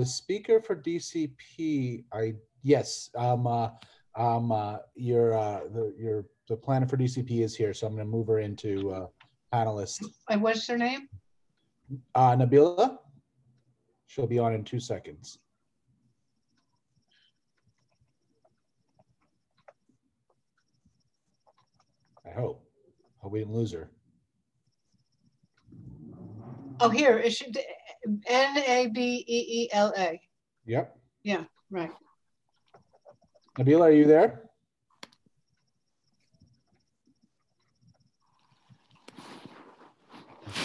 the speaker for DCP, I, yes, um, uh, um, uh, your, uh, the, your, the planner for DCP is here, so I'm gonna move her into, uh, panelist. And what's her name? Uh, Nabeela? She'll be on in two seconds. I hope. Hope we didn't lose her. Oh, here, it should, N A B E E L A. Yep. Yeah, right. Nabeela, are you there?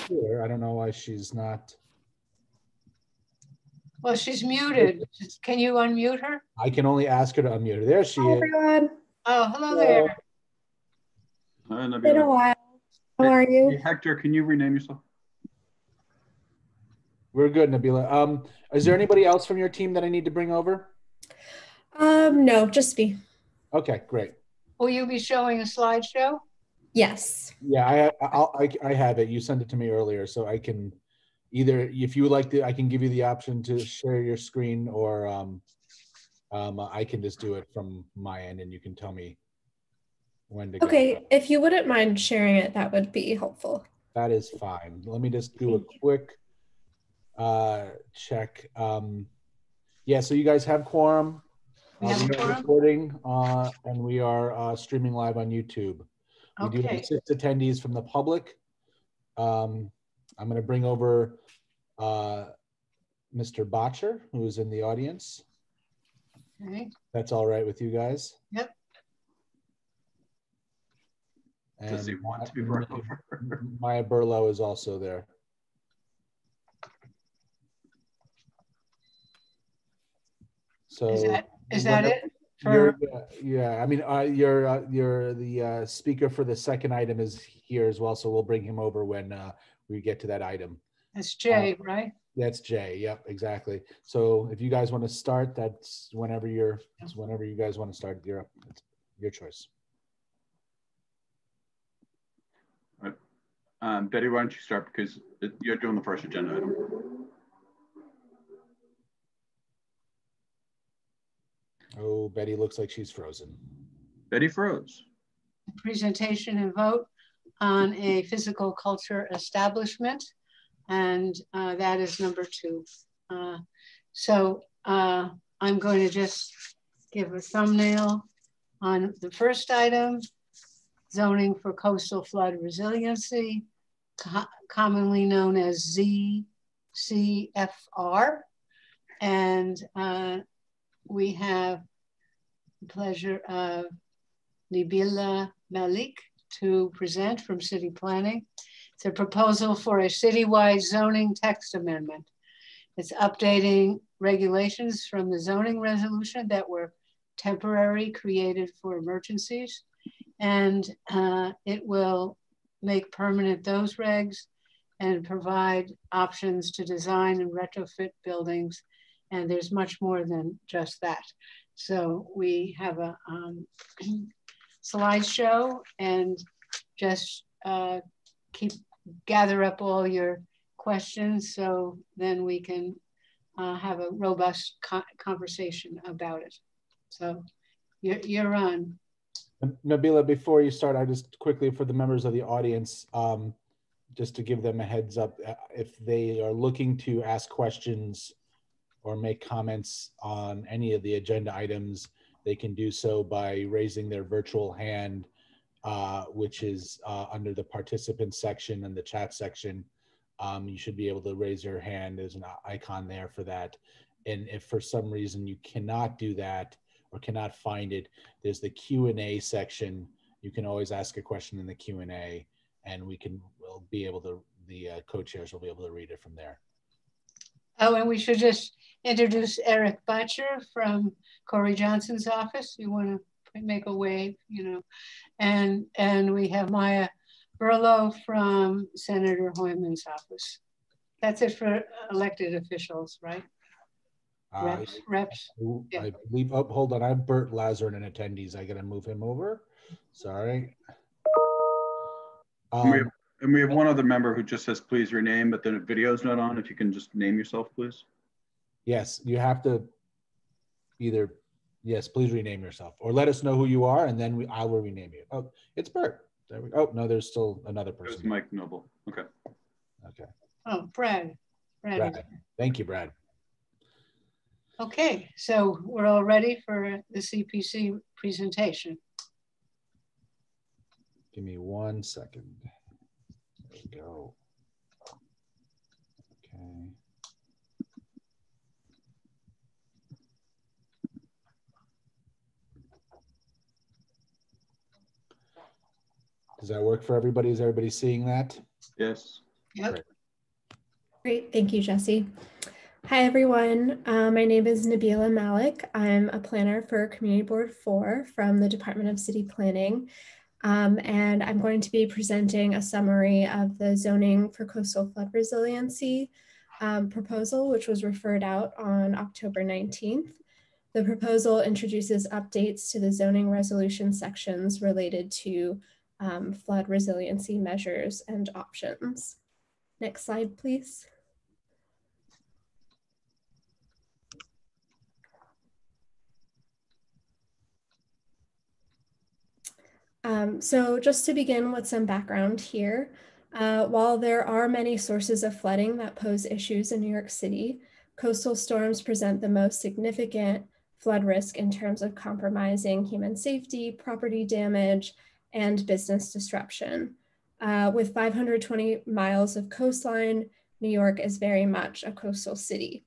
Sure, I don't know why she's not. Well, she's muted. Can you unmute her? I can only ask her to unmute her. There she Hi is. everyone. Oh, hello there. Hi, Been a while. How are Hey, you? Hector, can you rename yourself? We're good, Nabeela. Um, is there anybody else from your team that I need to bring over? Um, no, just me. Okay, great. Will you be showing a slideshow? Yes. Yeah, I, I'll, I, I have it. You sent it to me earlier, so I can either, if you would like to, I can give you the option to share your screen or, um, um, I can just do it from my end and you can tell me when to go. Okay, if you wouldn't mind sharing it, that would be helpful. That is fine. Let me just do a quick uh check. Um yeah, so you guys have quorum. We Uh, have we are quorum? recording uh and we are uh streaming live on YouTube. We do Okay. have six attendees from the public. Um I'm gonna bring over uh Mr. Bottcher, who is in the audience. Okay. That's all right with you guys? Yep. Does he And want to be brought over? Maya Burlow is also there. So. Is that, is that whenever- it? you're- For, Yeah, yeah, I mean, uh, you're, uh, you're, the, uh, speaker for the second item is here as well, so we'll bring him over when, uh, we get to that item. That's Jay, right? That's Jay, yep, exactly. So if you guys want to start, that's whenever you're, it's whenever you guys want to start, you're, up. It's your choice. Um, Betty, why don't you start because you're doing the first agenda item. Oh, Betty looks like she's frozen. Betty froze. Presentation and vote on a physical culture establishment. And uh, that is number two. Uh, So uh, I'm going to just give a thumbnail on the first item, zoning for coastal flood resiliency, co- commonly known as ZCFR. And uh, we have the pleasure of Nabeela Malik to present from City Planning. It's a proposal for a citywide zoning text amendment. It's updating regulations from the zoning resolution that were temporary created for emergencies. And uh, it will make permanent those regs and provide options to design and retrofit buildings. And there's much more than just that. So we have a um, slideshow and just uh, keep, gather up all your questions so then we can uh, have a robust co conversation about it. So you're, you're on. Nabeela, before you start, I just quickly for the members of the audience, um, just to give them a heads up, uh, if they are looking to ask questions or make comments on any of the agenda items, they can do so by raising their virtual hand, uh, which is uh, under the participant section and the chat section. Um, you should be able to raise your hand. There's an icon there for that. And if for some reason you cannot do that or cannot find it, there's the Q and A section. You can always ask a question in the Q and A, and we can we'll be able to the uh, co-chairs will be able to read it from there. Oh, and we should just introduce Erik Bottcher from Corey Johnson's office. You want to make a wave, you know, and and we have Maya Burlow from Senator Hoylman's office. That's it for elected officials, right? Uh, Reps, reps. yeah. I believe. Oh, hold on. I have Bert Lazar in attendees. I gotta move him over. Sorry. And we have, Um, and we have one other member who just says, please rename, but the video's not on. If you can just name yourself, please. Yes, you have to either, yes, please rename yourself or let us know who you are and then we, I will rename you. Oh, it's Bert. There we go. Oh, no, there's still another There's person. Mike Noble. Okay. Okay. Oh, Brad. Brad. Brad. Thank you, Brad. Okay, so we're all ready for the CPC presentation. Give me one second. There we go. Okay. Does that work for everybody? Is everybody seeing that? Yes. Yep. Great, thank you, Jesse. Hi, everyone. Uh, my name is Nabeela Malik. I'm a planner for Community Board 4 from the Department of City Planning. Um, and I'm going to be presenting a summary of the zoning for coastal flood resiliency um, proposal, which was referred out on October 19th. The proposal introduces updates to the zoning resolution sections related to um, flood resiliency measures and options. Next slide, please. Um, so just to begin with some background here, uh, while there are many sources of flooding that pose issues in New York City, coastal storms present the most significant flood risk in terms of compromising human safety, property damage, and business disruption. Uh, with 520 miles of coastline, New York is very much a coastal city.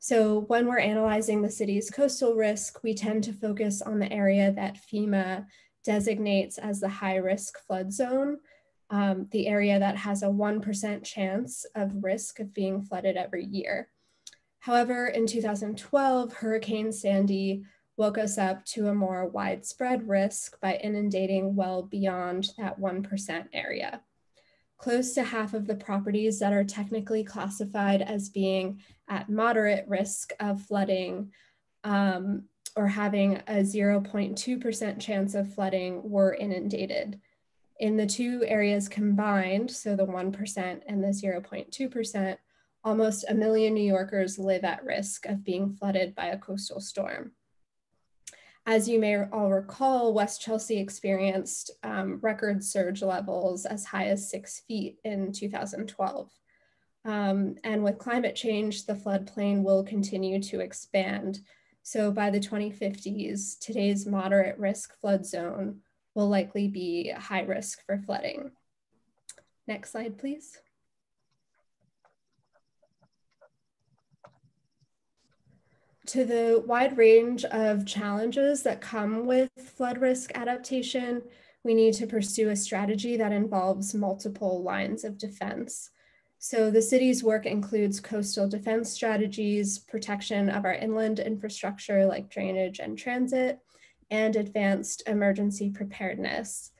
So when we're analyzing the city's coastal risk, we tend to focus on the area that FEMA designates as the high risk flood zone, um, the area that has a 1% chance of risk of being flooded every year. However, in 2012, Hurricane Sandy woke us up to a more widespread risk by inundating well beyond that 1% area. Close to half of the properties that are technically classified as being at moderate risk of flooding um, or having a 0.2% chance of flooding were inundated. In the two areas combined, so the 1% and the 0.2%, almost a million New Yorkers live at risk of being flooded by a coastal storm. As you may all recall, West Chelsea experienced um, record surge levels as high as six feet in 2012. Um, and with climate change, the floodplain will continue to expand. So by the 2050s, today's moderate risk flood zone will likely be high risk for flooding. Next slide, please. to the wide range of challenges that come with flood risk adaptation, we need to pursue a strategy that involves multiple lines of defense. So the city's work includes coastal defense strategies, protection of our inland infrastructure like drainage and transit, and advanced emergency preparedness.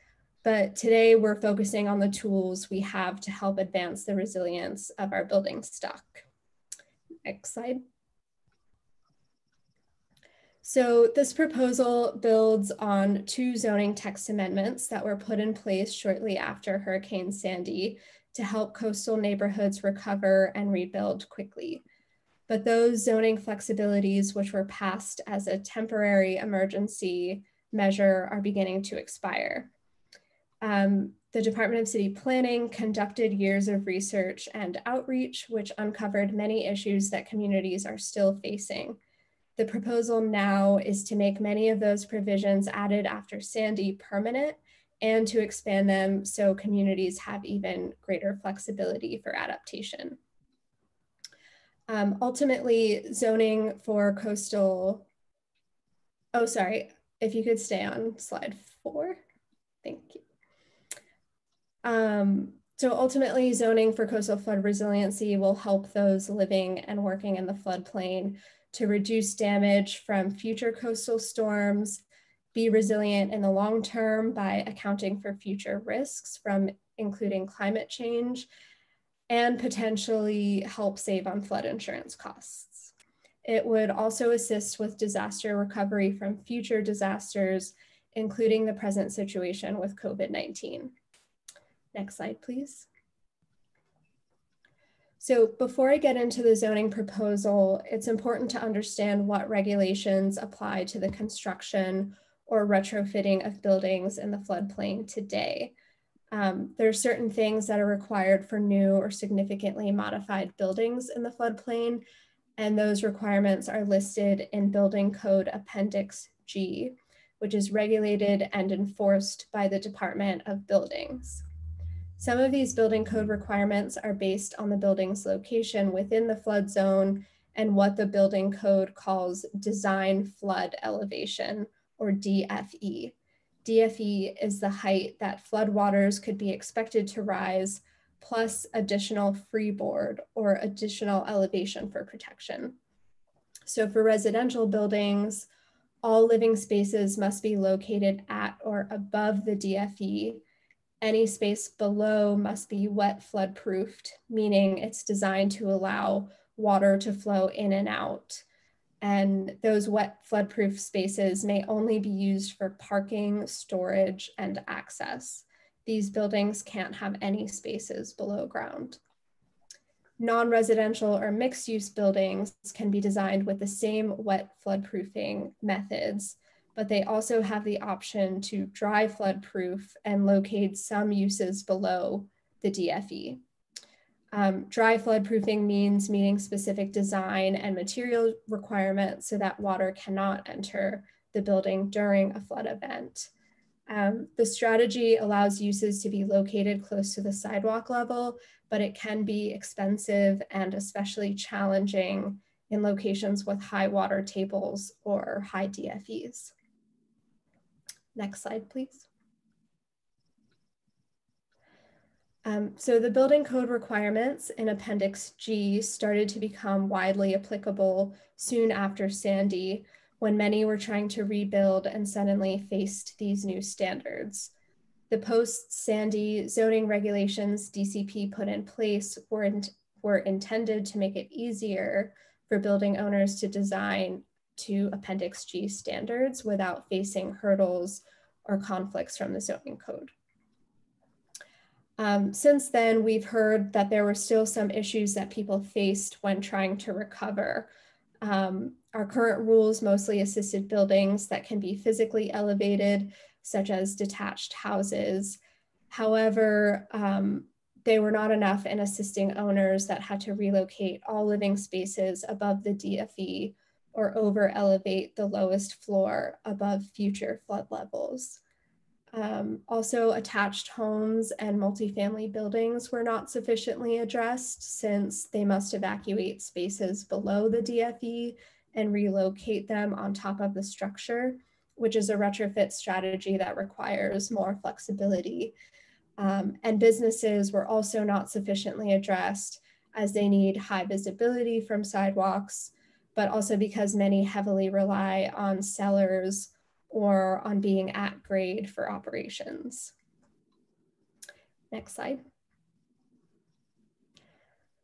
But today we're focusing on the tools we have to help advance the resilience of our building stock. Next slide. So this proposal builds on two zoning text amendments that were put in place shortly after Hurricane Sandy to help coastal neighborhoods recover and rebuild quickly. But those zoning flexibilities, which were passed as a temporary emergency measure, are beginning to expire. Um, the Department of City Planning conducted years of research and outreach, which uncovered many issues that communities are still facing. The proposal now is to make many of those provisions added after Sandy permanent and to expand them so communities have even greater flexibility for adaptation. Um, ultimately, zoning for coastal, oh, sorry, if you could stay on slide four, thank you. Um, so ultimately, zoning for coastal flood resiliency will help those living and working in the floodplain to reduce damage from future coastal storms, be resilient in the long term by accounting for future risks from including climate change, and potentially help save on flood insurance costs. It would also assist with disaster recovery from future disasters, including the present situation with COVID-19. Next slide, please. So before I get into the zoning proposal, it's important to understand what regulations apply to the construction or retrofitting of buildings in the floodplain today. Um, there are certain things that are required for new or significantly modified buildings in the floodplain, and those requirements are listed in Building Code Appendix G, which is regulated and enforced by the Department of Buildings. Some of these building code requirements are based on the building's location within the flood zone and what the building code calls design flood elevation or DFE. DFE is the height that floodwaters could be expected to rise plus additional freeboard or additional elevation for protection. So for residential buildings, all living spaces must be located at or above the DFE any space below must be wet flood proofed, meaning it's designed to allow water to flow in and out. And those wet floodproof spaces may only be used for parking, storage, and access. These buildings can't have any spaces below ground. Non-residential or mixed use buildings can be designed with the same wet floodproofing methods, but they also have the option to dry floodproof and locate some uses below the DFE. Um, dry flood proofing means meeting specific design and material requirements so that water cannot enter the building during a flood event. Um, the strategy allows uses to be located close to the sidewalk level, but it can be expensive and especially challenging in locations with high water tables or high DFEs. Next slide, please. Um, so the building code requirements in Appendix G started to become widely applicable soon after Sandy, when many were trying to rebuild and suddenly faced these new standards. The post-Sandy zoning regulations DCP put in place were, in, were intended to make it easier for building owners to design to Appendix G standards without facing hurdles or conflicts from the zoning code. Um, since then, we've heard that there were still some issues that people faced when trying to recover. Um, our current rules mostly assisted buildings that can be physically elevated, such as detached houses. However, um, they were not enough in assisting owners that had to relocate all living spaces above the DFE or over elevate the lowest floor above future flood levels. Um, also, attached homes and multifamily buildings were not sufficiently addressed since they must evacuate spaces below the DFE and relocate them on top of the structure, which is a retrofit strategy that requires more flexibility. Um, and businesses were also not sufficiently addressed as they need high visibility from sidewalks, but also because many heavily rely on cellars or on being at grade for operations. Next slide.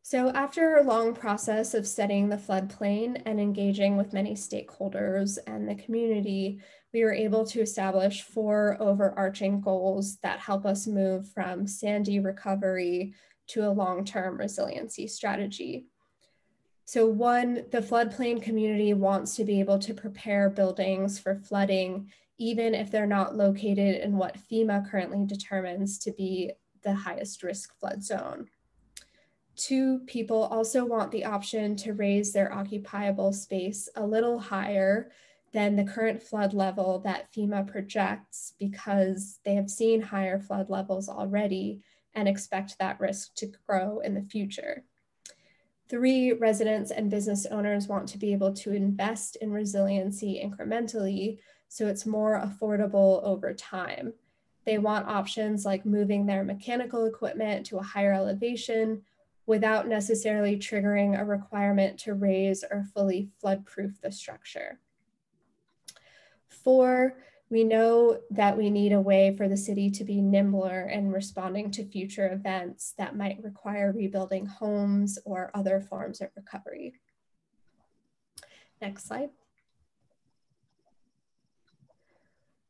So after a long process of studying the floodplain and engaging with many stakeholders and the community, we were able to establish four overarching goals that help us move from Sandy recovery to a long-term resiliency strategy. So one, the floodplain community wants to be able to prepare buildings for flooding, even if they're not located in what FEMA currently determines to be the highest risk flood zone. Two, people also want the option to raise their occupiable space a little higher than the current flood level that FEMA projects because they have seen higher flood levels already and expect that risk to grow in the future. Three, residents and business owners want to be able to invest in resiliency incrementally so it's more affordable over time. They want options like moving their mechanical equipment to a higher elevation without necessarily triggering a requirement to raise or fully flood-proof the structure. Four, we know that we need a way for the city to be nimbler in responding to future events that might require rebuilding homes or other forms of recovery. Next slide.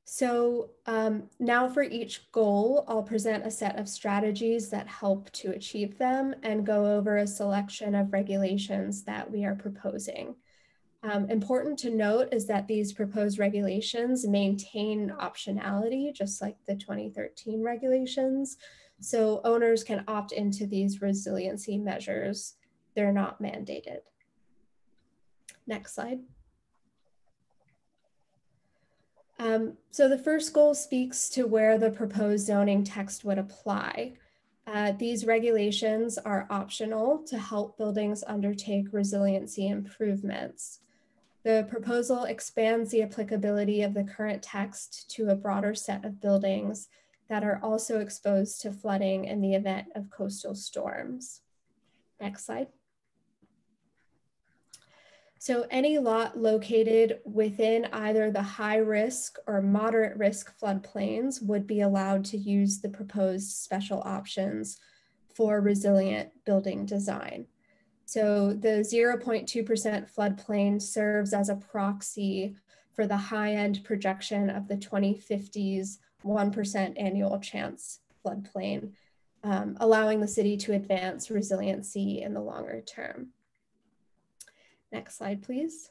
So um, now for each goal, I'll present a set of strategies that help to achieve them and go over a selection of regulations that we are proposing. Um, important to note is that these proposed regulations maintain optionality, just like the 2013 regulations. So owners can opt into these resiliency measures. They're not mandated. Next slide. Um, so the first goal speaks to where the proposed zoning text would apply. Uh, these regulations are optional to help buildings undertake resiliency improvements. The proposal expands the applicability of the current text to a broader set of buildings that are also exposed to flooding in the event of coastal storms. Next slide. So any lot located within either the high risk or moderate risk floodplains would be allowed to use the proposed special options for resilient building design. So the 0.2% floodplain serves as a proxy for the high end projection of the 2050s 1% annual chance floodplain, um, allowing the city to advance resiliency in the longer term. Next slide, please.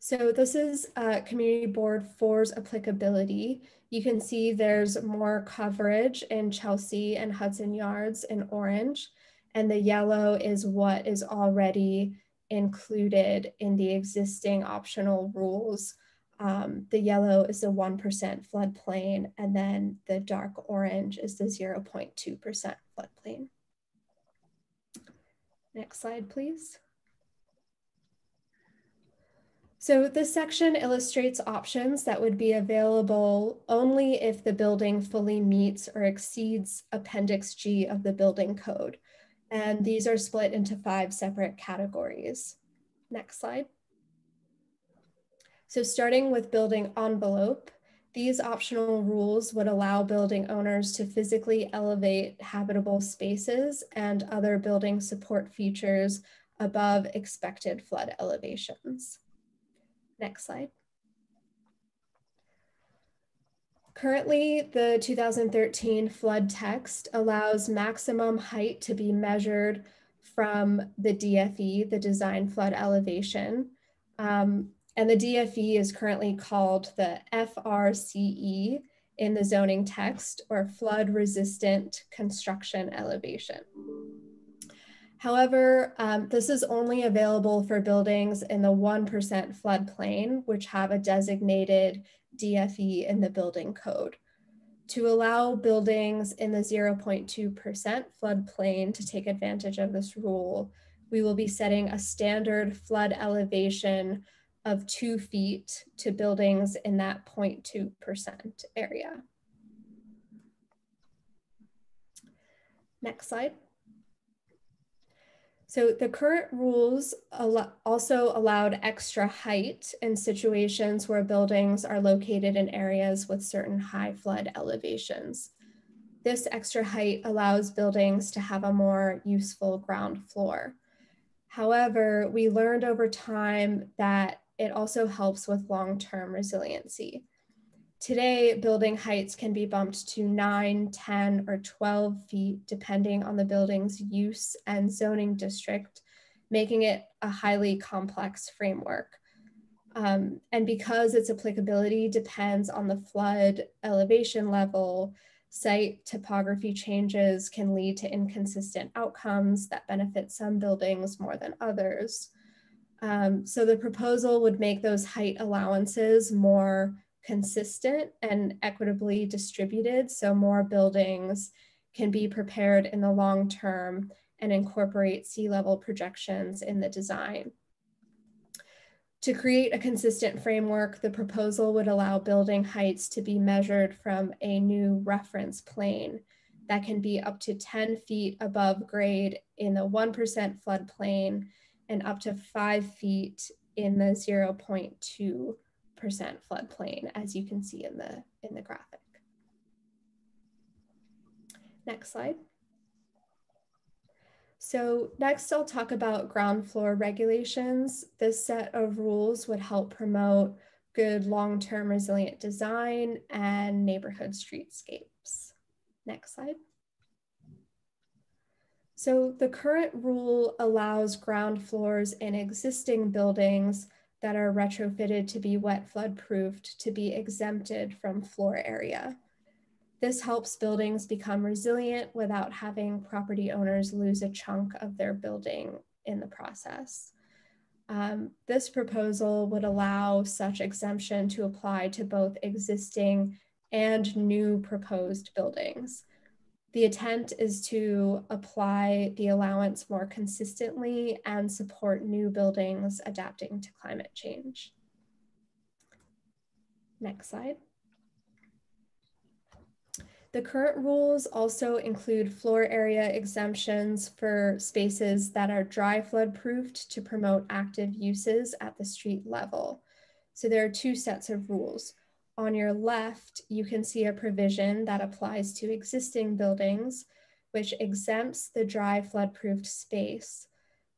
So this is uh, Community Board 4's applicability. You can see there's more coverage in Chelsea and Hudson Yards in orange, and the yellow is what is already included in the existing optional rules. Um, the yellow is the 1% floodplain, and then the dark orange is the 0.2% floodplain. Next slide, please. So this section illustrates options that would be available only if the building fully meets or exceeds Appendix G of the building code. And these are split into five separate categories. Next slide. So starting with building envelope, these optional rules would allow building owners to physically elevate habitable spaces and other building support features above expected flood elevations. Next slide. Currently, the 2013 flood text allows maximum height to be measured from the DFE, the design flood elevation. Um, and the DFE is currently called the FRCE in the zoning text or flood resistant construction elevation. However, um, this is only available for buildings in the 1% floodplain, which have a designated DFE in the building code. To allow buildings in the 0.2% floodplain to take advantage of this rule, we will be setting a standard flood elevation of two feet to buildings in that 0.2% area. Next slide. So the current rules al also allowed extra height in situations where buildings are located in areas with certain high flood elevations. This extra height allows buildings to have a more useful ground floor. However, we learned over time that it also helps with long-term resiliency. Today, building heights can be bumped to 9, 10, or 12 feet, depending on the building's use and zoning district, making it a highly complex framework. Um, and because its applicability depends on the flood elevation level, site topography changes can lead to inconsistent outcomes that benefit some buildings more than others. Um, so the proposal would make those height allowances more consistent and equitably distributed so more buildings can be prepared in the long term and incorporate sea level projections in the design. To create a consistent framework, the proposal would allow building heights to be measured from a new reference plane that can be up to 10 feet above grade in the 1% floodplain and up to five feet in the 0.2 percent floodplain, as you can see in the, in the graphic. Next slide. So next I'll talk about ground floor regulations. This set of rules would help promote good long-term resilient design and neighborhood streetscapes. Next slide. So the current rule allows ground floors in existing buildings that are retrofitted to be wet flood proofed to be exempted from floor area. This helps buildings become resilient without having property owners lose a chunk of their building in the process. Um, this proposal would allow such exemption to apply to both existing and new proposed buildings. The intent is to apply the allowance more consistently and support new buildings adapting to climate change. Next slide. The current rules also include floor area exemptions for spaces that are dry flood proofed to promote active uses at the street level. So there are two sets of rules. On your left, you can see a provision that applies to existing buildings, which exempts the dry flood proofed space.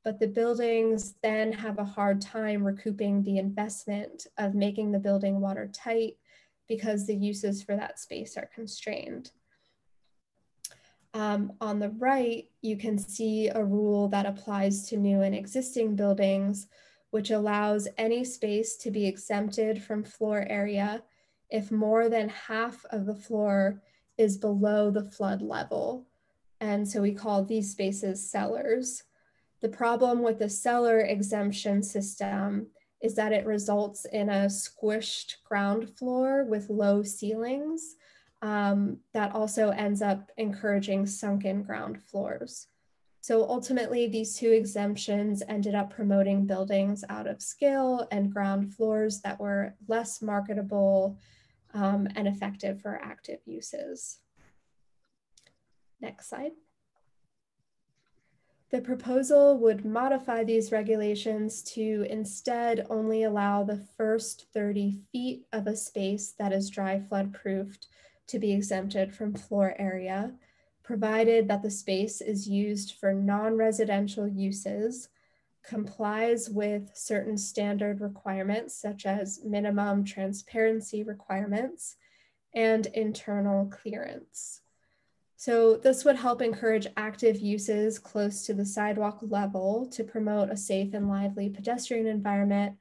But the buildings then have a hard time recouping the investment of making the building watertight because the uses for that space are constrained. Um, on the right, you can see a rule that applies to new and existing buildings, which allows any space to be exempted from floor area if more than half of the floor is below the flood level. And so we call these spaces cellars. The problem with the cellar exemption system is that it results in a squished ground floor with low ceilings um, that also ends up encouraging sunken ground floors. So ultimately, these two exemptions ended up promoting buildings out of scale and ground floors that were less marketable um, and effective for active uses. Next slide. The proposal would modify these regulations to instead only allow the first 30 feet of a space that is dry flood proofed to be exempted from floor area, provided that the space is used for non-residential uses, complies with certain standard requirements such as minimum transparency requirements and internal clearance. So this would help encourage active uses close to the sidewalk level to promote a safe and lively pedestrian environment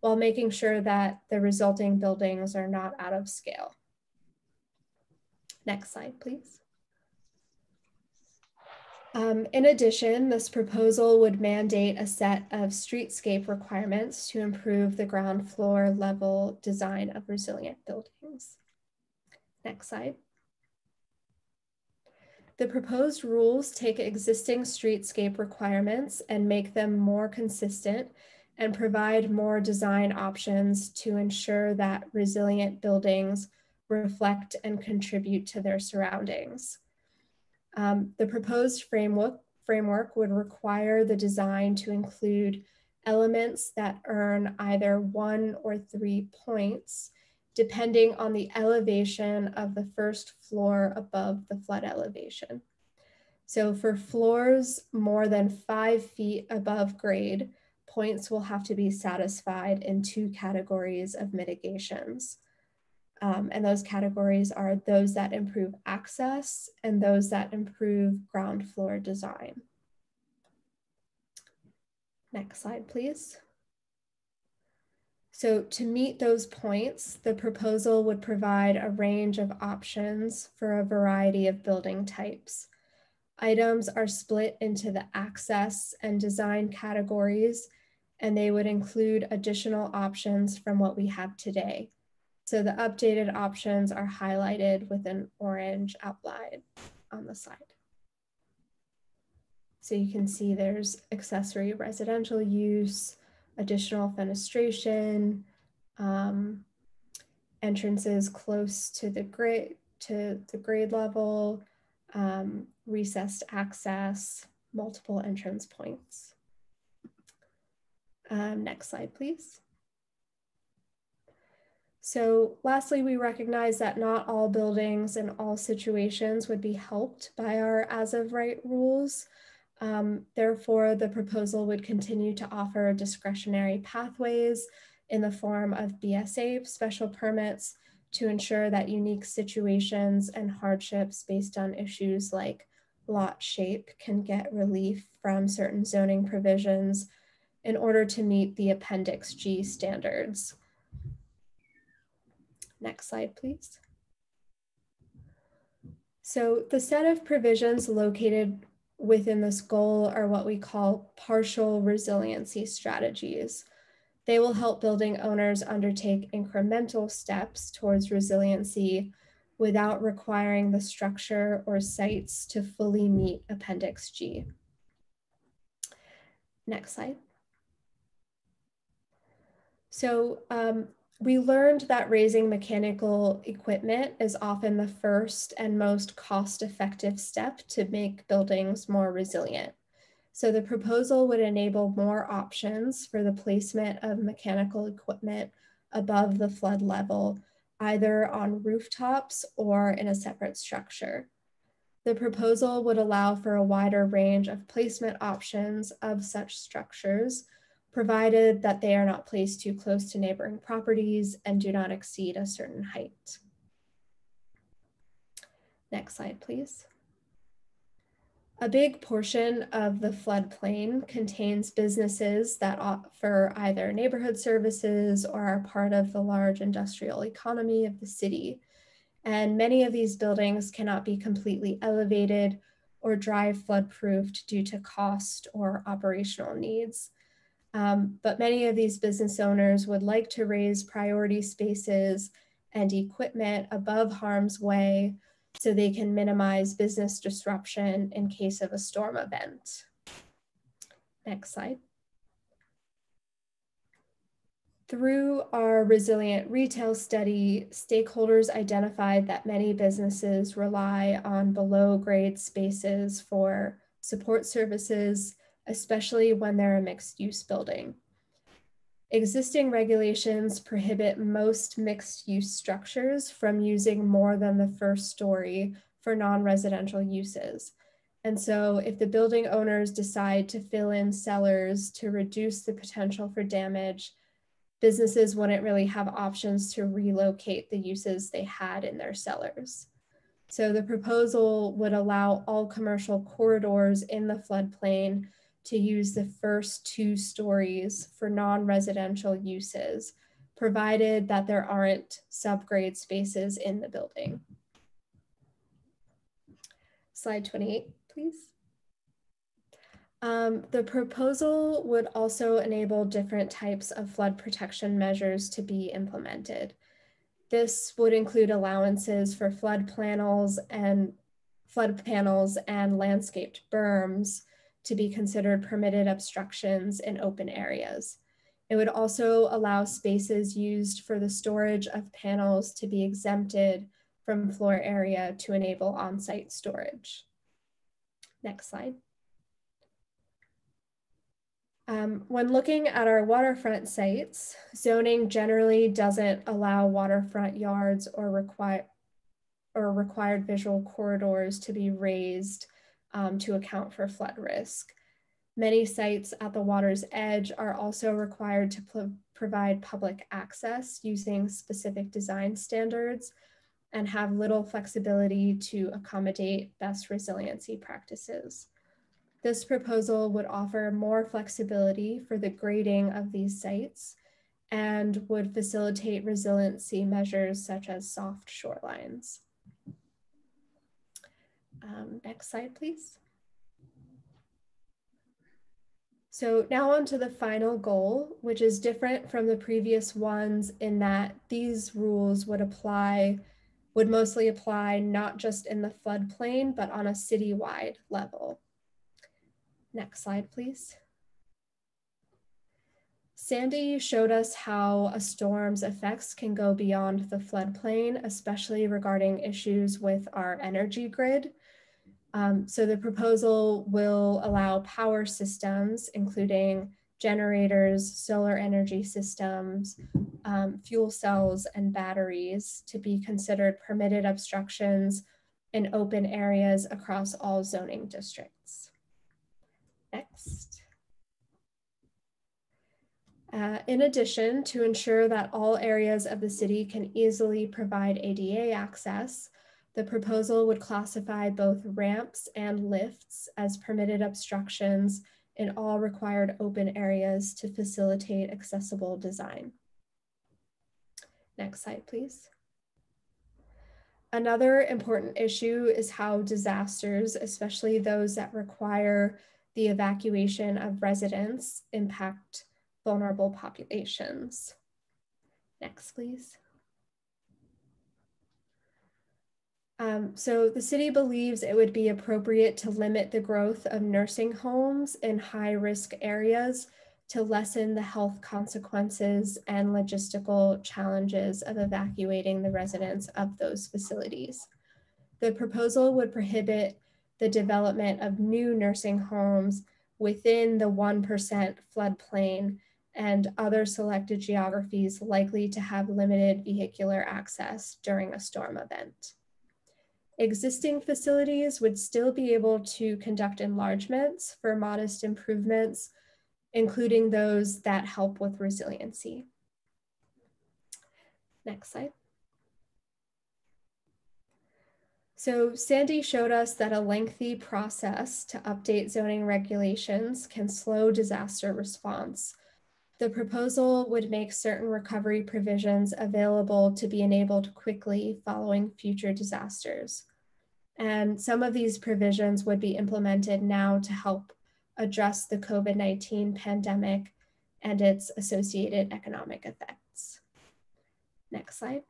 while making sure that the resulting buildings are not out of scale. Next slide, please. Um, in addition, this proposal would mandate a set of streetscape requirements to improve the ground floor level design of resilient buildings. Next slide. The proposed rules take existing streetscape requirements and make them more consistent and provide more design options to ensure that resilient buildings reflect and contribute to their surroundings. Um, the proposed framework, framework would require the design to include elements that earn either one or three points depending on the elevation of the first floor above the flood elevation. So for floors more than five feet above grade, points will have to be satisfied in two categories of mitigations. Um, and those categories are those that improve access and those that improve ground floor design. Next slide, please. So to meet those points, the proposal would provide a range of options for a variety of building types. Items are split into the access and design categories, and they would include additional options from what we have today. So the updated options are highlighted with an orange outline on the side. So you can see there's accessory residential use, additional fenestration, um, entrances close to the grade to the grade level, um, recessed access, multiple entrance points. Um, next slide, please. So lastly, we recognize that not all buildings and all situations would be helped by our as of right rules. Um, therefore, the proposal would continue to offer discretionary pathways in the form of BSA special permits to ensure that unique situations and hardships based on issues like lot shape can get relief from certain zoning provisions in order to meet the Appendix G standards. Next slide, please. So the set of provisions located within this goal are what we call partial resiliency strategies. They will help building owners undertake incremental steps towards resiliency without requiring the structure or sites to fully meet Appendix G. Next slide. So um, we learned that raising mechanical equipment is often the first and most cost-effective step to make buildings more resilient. So the proposal would enable more options for the placement of mechanical equipment above the flood level, either on rooftops or in a separate structure. The proposal would allow for a wider range of placement options of such structures, provided that they are not placed too close to neighboring properties and do not exceed a certain height. Next slide, please. A big portion of the floodplain contains businesses that offer either neighborhood services or are part of the large industrial economy of the city. And many of these buildings cannot be completely elevated or dry floodproofed due to cost or operational needs. Um, but many of these business owners would like to raise priority spaces and equipment above harm's way so they can minimize business disruption in case of a storm event. Next slide. Through our resilient retail study, stakeholders identified that many businesses rely on below grade spaces for support services, especially when they're a mixed use building. Existing regulations prohibit most mixed use structures from using more than the first story for non-residential uses. And so if the building owners decide to fill in cellars to reduce the potential for damage, businesses wouldn't really have options to relocate the uses they had in their cellars. So the proposal would allow all commercial corridors in the floodplain to use the first two stories for non-residential uses, provided that there aren't subgrade spaces in the building. Slide 28, please. Um, the proposal would also enable different types of flood protection measures to be implemented. This would include allowances for flood panels and flood panels and landscaped berms, to be considered permitted obstructions in open areas. It would also allow spaces used for the storage of panels to be exempted from floor area to enable on-site storage. Next slide. Um, when looking at our waterfront sites, zoning generally doesn't allow waterfront yards or require or required visual corridors to be raised um, to account for flood risk. Many sites at the water's edge are also required to provide public access using specific design standards and have little flexibility to accommodate best resiliency practices. This proposal would offer more flexibility for the grading of these sites and would facilitate resiliency measures such as soft shorelines. Um, next slide, please. So now on to the final goal, which is different from the previous ones in that these rules would apply, would mostly apply not just in the floodplain, but on a citywide level. Next slide, please. Sandy showed us how a storm's effects can go beyond the floodplain, especially regarding issues with our energy grid. Um, so the proposal will allow power systems, including generators, solar energy systems, um, fuel cells, and batteries to be considered permitted obstructions in open areas across all zoning districts. Next. Uh, in addition, to ensure that all areas of the city can easily provide ADA access, the proposal would classify both ramps and lifts as permitted obstructions in all required open areas to facilitate accessible design. Next slide, please. Another important issue is how disasters, especially those that require the evacuation of residents, impact vulnerable populations. Next, please. Um, so the city believes it would be appropriate to limit the growth of nursing homes in high risk areas to lessen the health consequences and logistical challenges of evacuating the residents of those facilities. The proposal would prohibit the development of new nursing homes within the 1% floodplain and other selected geographies likely to have limited vehicular access during a storm event. Existing facilities would still be able to conduct enlargements for modest improvements including those that help with resiliency. Next slide. So Sandy showed us that a lengthy process to update zoning regulations can slow disaster response. The proposal would make certain recovery provisions available to be enabled quickly following future disasters. And some of these provisions would be implemented now to help address the COVID 19 pandemic and its associated economic effects. Next slide.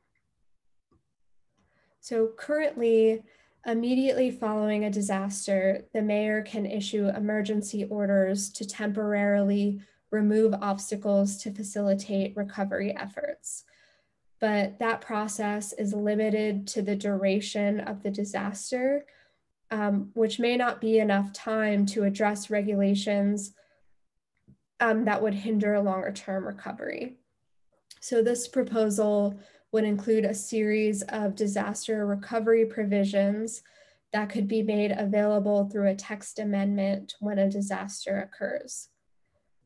So, currently, immediately following a disaster, the mayor can issue emergency orders to temporarily remove obstacles to facilitate recovery efforts. But that process is limited to the duration of the disaster um, which may not be enough time to address regulations um, that would hinder a longer term recovery. So this proposal would include a series of disaster recovery provisions that could be made available through a text amendment when a disaster occurs.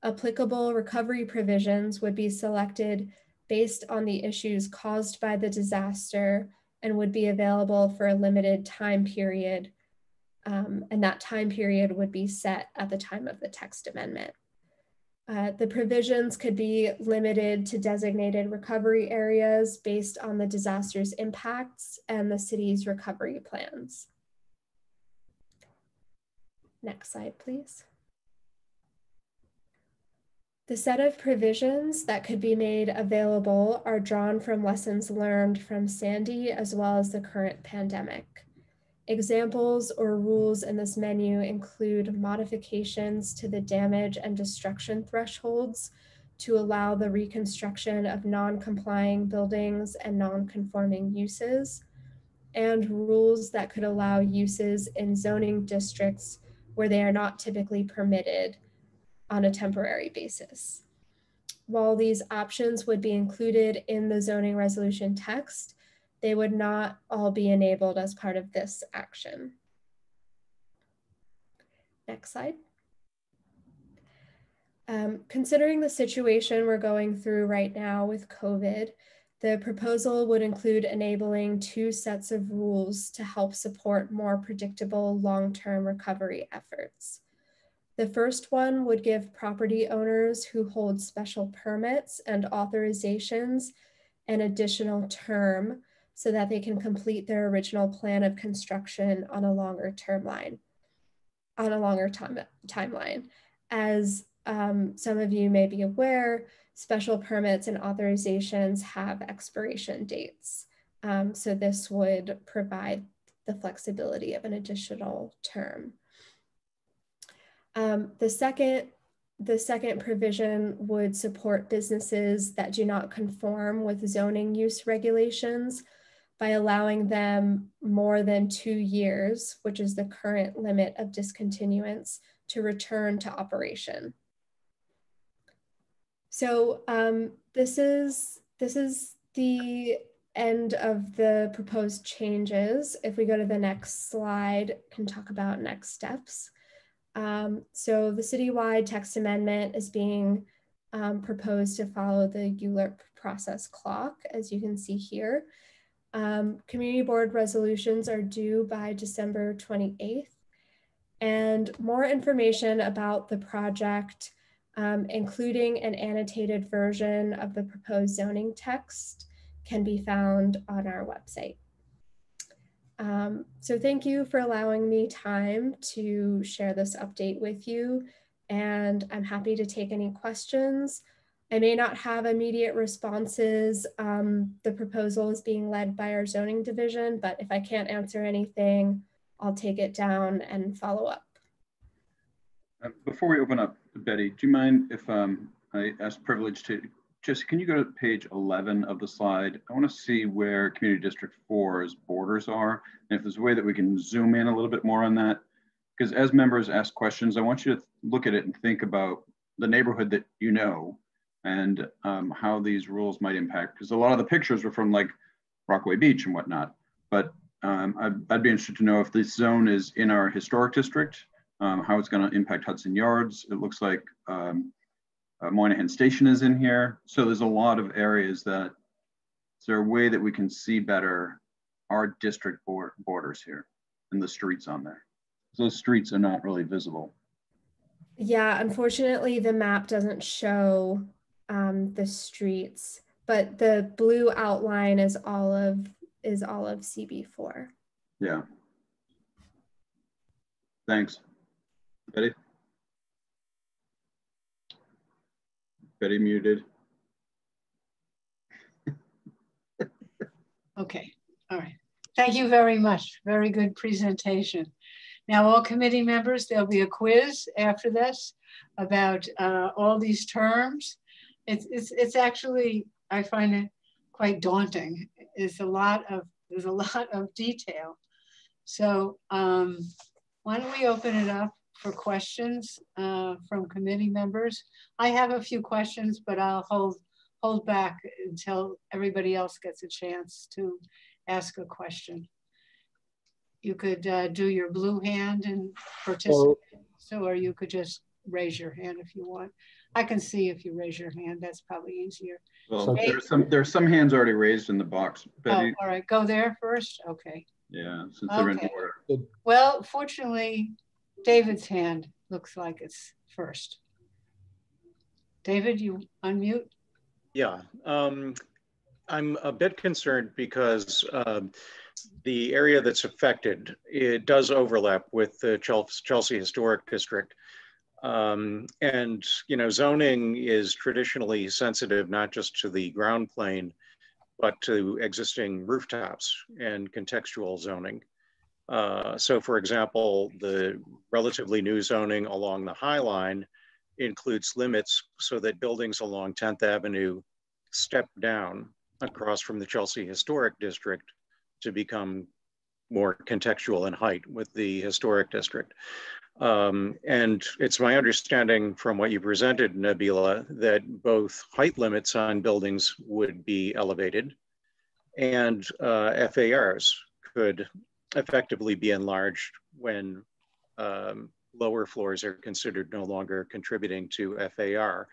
Applicable recovery provisions would be selected based on the issues caused by the disaster and would be available for a limited time period um, and that time period would be set at the time of the text amendment. Uh, the provisions could be limited to designated recovery areas based on the disaster's impacts and the city's recovery plans. Next slide, please. The set of provisions that could be made available are drawn from lessons learned from Sandy as well as the current pandemic. Examples or rules in this menu include modifications to the damage and destruction thresholds to allow the reconstruction of non-complying buildings and non-conforming uses, and rules that could allow uses in zoning districts where they are not typically permitted on a temporary basis. While these options would be included in the zoning resolution text, they would not all be enabled as part of this action. Next slide. Um, considering the situation we're going through right now with COVID, the proposal would include enabling two sets of rules to help support more predictable long-term recovery efforts. The first one would give property owners who hold special permits and authorizations an additional term so that they can complete their original plan of construction on a longer term line, on a longer time, timeline. As um, some of you may be aware, special permits and authorizations have expiration dates. Um, so this would provide the flexibility of an additional term. Um, the second the second provision would support businesses that do not conform with zoning use regulations by allowing them more than two years, which is the current limit of discontinuance, to return to operation. So um, this is this is the end of the proposed changes. If we go to the next slide, can talk about next steps. Um, so the citywide text amendment is being um, proposed to follow the ULURP process clock, as you can see here. Um, community board resolutions are due by December 28th. And more information about the project, um, including an annotated version of the proposed zoning text, can be found on our website. Um, so thank you for allowing me time to share this update with you. And I'm happy to take any questions. I may not have immediate responses. Um, the proposal is being led by our zoning division, but if I can't answer anything, I'll take it down and follow up. Uh, before we open up, Betty, do you mind if um, I ask privilege to just, can you go to page 11 of the slide? I want to see where Community District 4's borders are. And if there's a way that we can zoom in a little bit more on that. Because as members ask questions, I want you to look at it and think about the neighborhood that you know and um, how these rules might impact. Because a lot of the pictures were from like Rockaway Beach and whatnot. But um, I'd, I'd, be interested to know if this zone is in our historic district, um, how it's going to impact Hudson Yards. It looks like um, uh, Moynihan Station is in here. So there's a lot of areas that, is there a way that we can see better our district board, borders here and the streets on there? Those streets are not really visible. Yeah, unfortunately, the map doesn't show um, the streets, but the blue outline is all of is all of CB4. Yeah. Thanks. Betty? Betty muted. okay, all right. Thank you very much. Very good presentation. Now, all committee members, there'll be a quiz after this about uh, all these terms. It's, it's, it's actually, I find it quite daunting. It's a lot of, there's a lot of detail. So um, why don't we open it up for questions uh, from committee members. I have a few questions, but I'll hold hold back until everybody else gets a chance to ask a question. You could uh, do your blue hand and participate, so, or you could just raise your hand if you want. I can see if you raise your hand. That's probably easier. Well, hey. there's some there's some hands already raised in the box. Betty. Oh, all right, go there first. Okay. Yeah, since they're in order. Well, fortunately, David's hand looks like it's first. David, you unmute? Yeah, um, I'm a bit concerned because uh, the area that's affected, it does overlap with the Chelsea Historic District. Um, and, you know, zoning is traditionally sensitive not just to the ground plane, but to existing rooftops and contextual zoning. Uh, so for example, the relatively new zoning along the High Line includes limits so that buildings along 10th Avenue step down across from the Chelsea Historic District to become more contextual in height with the Historic District. Um, and it's my understanding from what you presented, Nabeela, that both height limits on buildings would be elevated and uh, FARs could effectively be enlarged when um, lower floors are considered no longer contributing to FAR.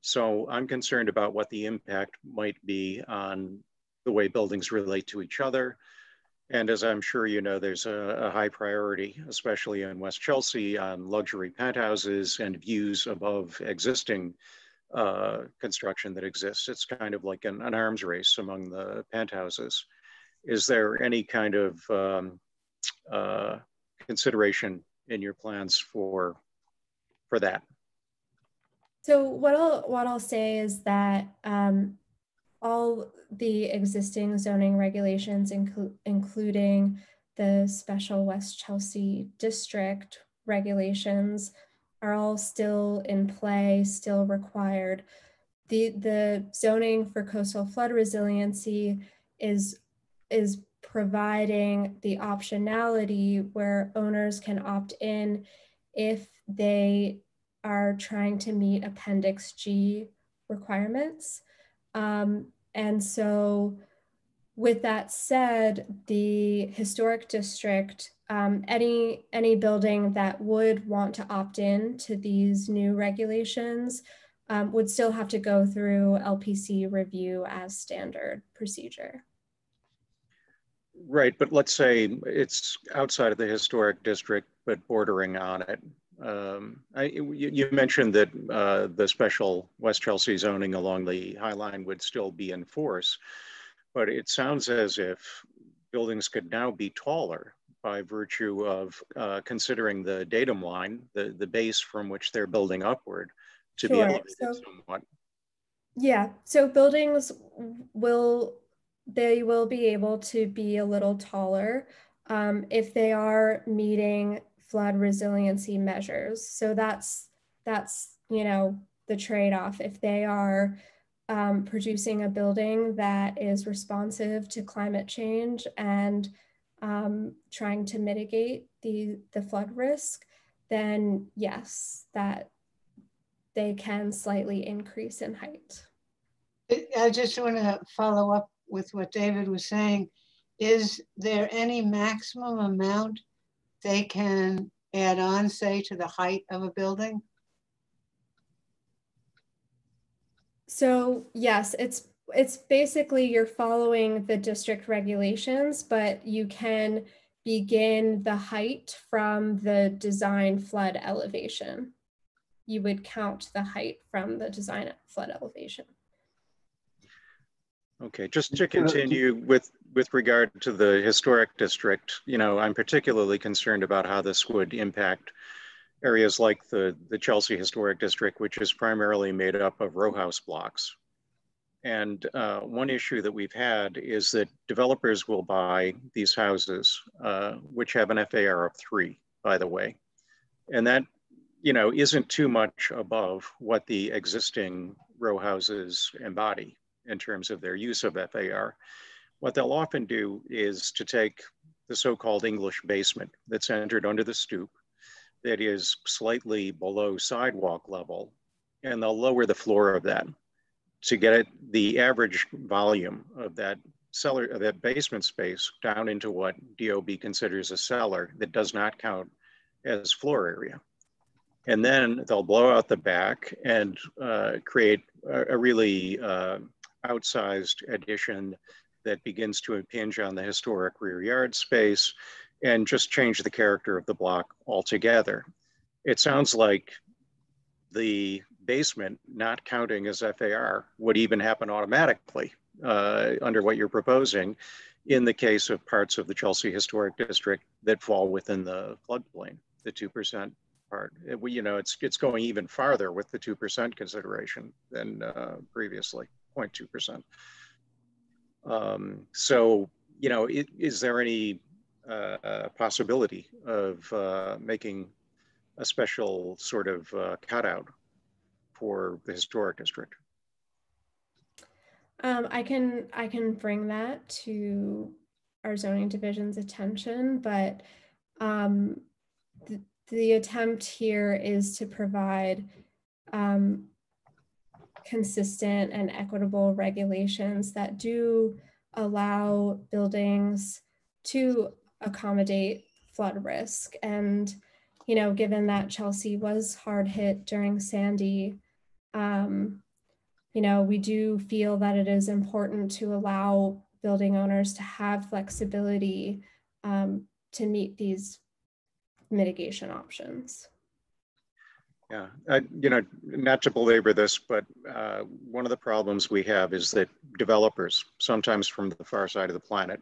So I'm concerned about what the impact might be on the way buildings relate to each other. And as I'm sure you know, there's a, a high priority, especially in West Chelsea, on luxury penthouses and views above existing uh, construction that exists. It's kind of like an, an, arms race among the penthouses. Is there any kind of um, uh, consideration in your plans for for that? So what I'll what I'll say is that um, all the existing zoning regulations, inclu including the special West Chelsea district regulations, are all still in play, still required. The the zoning for coastal flood resiliency is is providing the optionality where owners can opt in if they are trying to meet Appendix G requirements. Um, and so, with that said, the historic district, um, any any building that would want to opt in to these new regulations um, would still have to go through LPC review as standard procedure. Right, but let's say it's outside of the historic district, but bordering on it. Um, I, you, you, mentioned that uh, the special West Chelsea zoning along the High Line would still be in force, but it sounds as if buildings could now be taller by virtue of uh, considering the datum line, the, the base from which they're building upward to sure. be elevated so, somewhat. Yeah, so buildings will, they will be able to be a little taller um, if they are meeting flood resiliency measures. So that's, that's, you know, the trade-off. If they are um, producing a building that is responsive to climate change and um, trying to mitigate the, the flood risk, then yes, that they can slightly increase in height. I just want to follow up with what David was saying. Is there any maximum amount they can add on, say, to the height of a building? So yes, it's it's basically you're following the district regulations, but you can begin the height from the design flood elevation. You would count the height from the design flood elevation. Okay, just to continue with with regard to the historic district, you know, I'm particularly concerned about how this would impact areas like the, the Chelsea Historic District, which is primarily made up of row house blocks. And uh, one issue that we've had is that developers will buy these houses, uh, which have an FAR of three, by the way. And that, you know, isn't too much above what the existing row houses embody in terms of their use of FAR. What they'll often do is to take the so-called English basement that's entered under the stoop that is slightly below sidewalk level, and they'll lower the floor of that to get the average volume of that cellar, of that basement space down into what DOB considers a cellar that does not count as floor area. And then they'll blow out the back and uh, create a, a really uh, outsized addition that begins to impinge on the historic rear yard space and just change the character of the block altogether. It sounds like the basement not counting as FAR would even happen automatically uh, under what you're proposing in the case of parts of the Chelsea Historic District that fall within the floodplain, the 2% part. It, you know, it's, it's going even farther with the 2% consideration than uh, previously, 0.2%. Um, so, you know, it, is there any uh, possibility of uh, making a special sort of uh, cutout for the historic district? Um, I can I can bring that to our zoning division's attention, but um, the, the attempt here is to provide um, consistent and equitable regulations that do allow buildings to accommodate flood risk. And, you know, given that Chelsea was hard hit during Sandy, um, you know, we do feel that it is important to allow building owners to have flexibility um, to meet these mitigation options. Yeah, you know, not to belabor this, but uh, one of the problems we have is that developers, sometimes from the far side of the planet,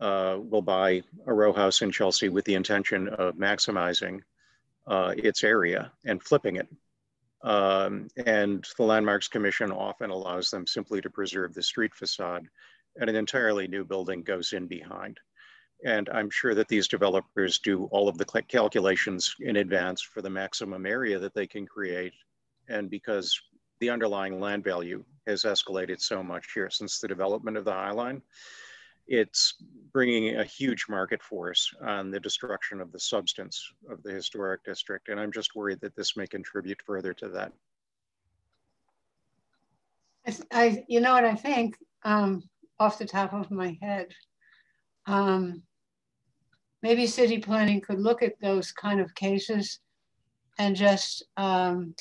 uh, will buy a row house in Chelsea with the intention of maximizing uh, its area and flipping it um, and the Landmarks Commission often allows them simply to preserve the street facade and an entirely new building goes in behind. And I'm sure that these developers do all of the calculations in advance for the maximum area that they can create. And because the underlying land value has escalated so much here since the development of the High Line, it's bringing a huge market force on the destruction of the substance of the historic district. And I'm just worried that this may contribute further to that. I, you know what I think um, off the top of my head, um, maybe city planning could look at those kind of cases and just um,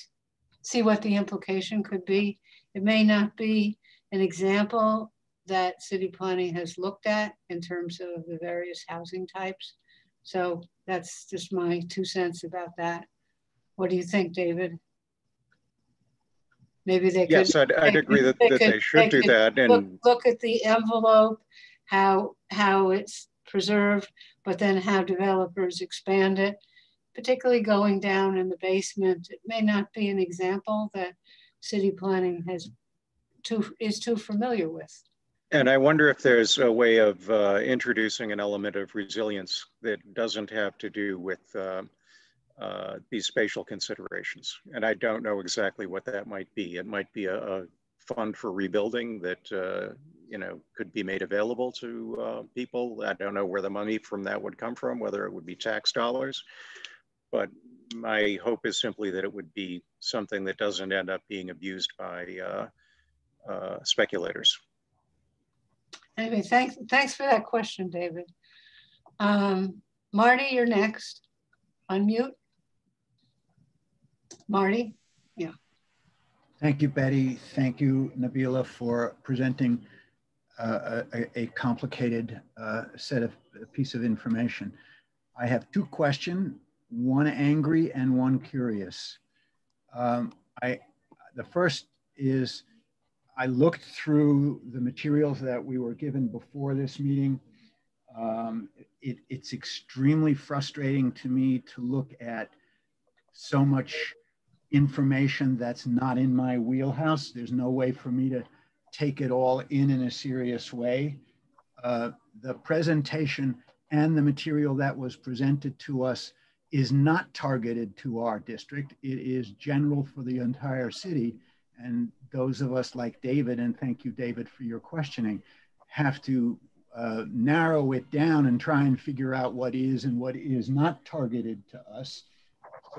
see what the implication could be. It may not be an example that city planning has looked at in terms of the various housing types. So that's just my two cents about that. What do you think, David? Maybe they could. Yes, I'd, I'd agree could- that, they that could- they should they do that. Look, And look at the envelope, how, how it's preserved, but then have developers expand it, particularly going down in the basement. It may not be an example that city planning has too, is too familiar with. And I wonder if there's a way of uh, introducing an element of resilience that doesn't have to do with uh, uh, these spatial considerations. And I don't know exactly what that might be. It might be a, a fund for rebuilding that uh, you know could be made available to uh, people. I don't know where the money from that would come from, whether it would be tax dollars. But my hope is simply that it would be something that doesn't end up being abused by uh, uh, speculators. Anyway, thanks, thanks for that question, David. Um, Marty, you're next. Unmute. Marty? Thank you, Betty. Thank you, Nabeela, for presenting uh, a, a complicated uh, set of piece of information. I have two questions, one angry and one curious. Um, I, the first is, I looked through the materials that we were given before this meeting. Um, it, it's extremely frustrating to me to look at so much information that's not in my wheelhouse. There's no way for me to take it all in in a serious way. Uh, the presentation and the material that was presented to us is not targeted to our district. It is general for the entire city. And those of us like David, and thank you, David, for your questioning, have to uh, narrow it down and try and figure out what is and what is not targeted to us.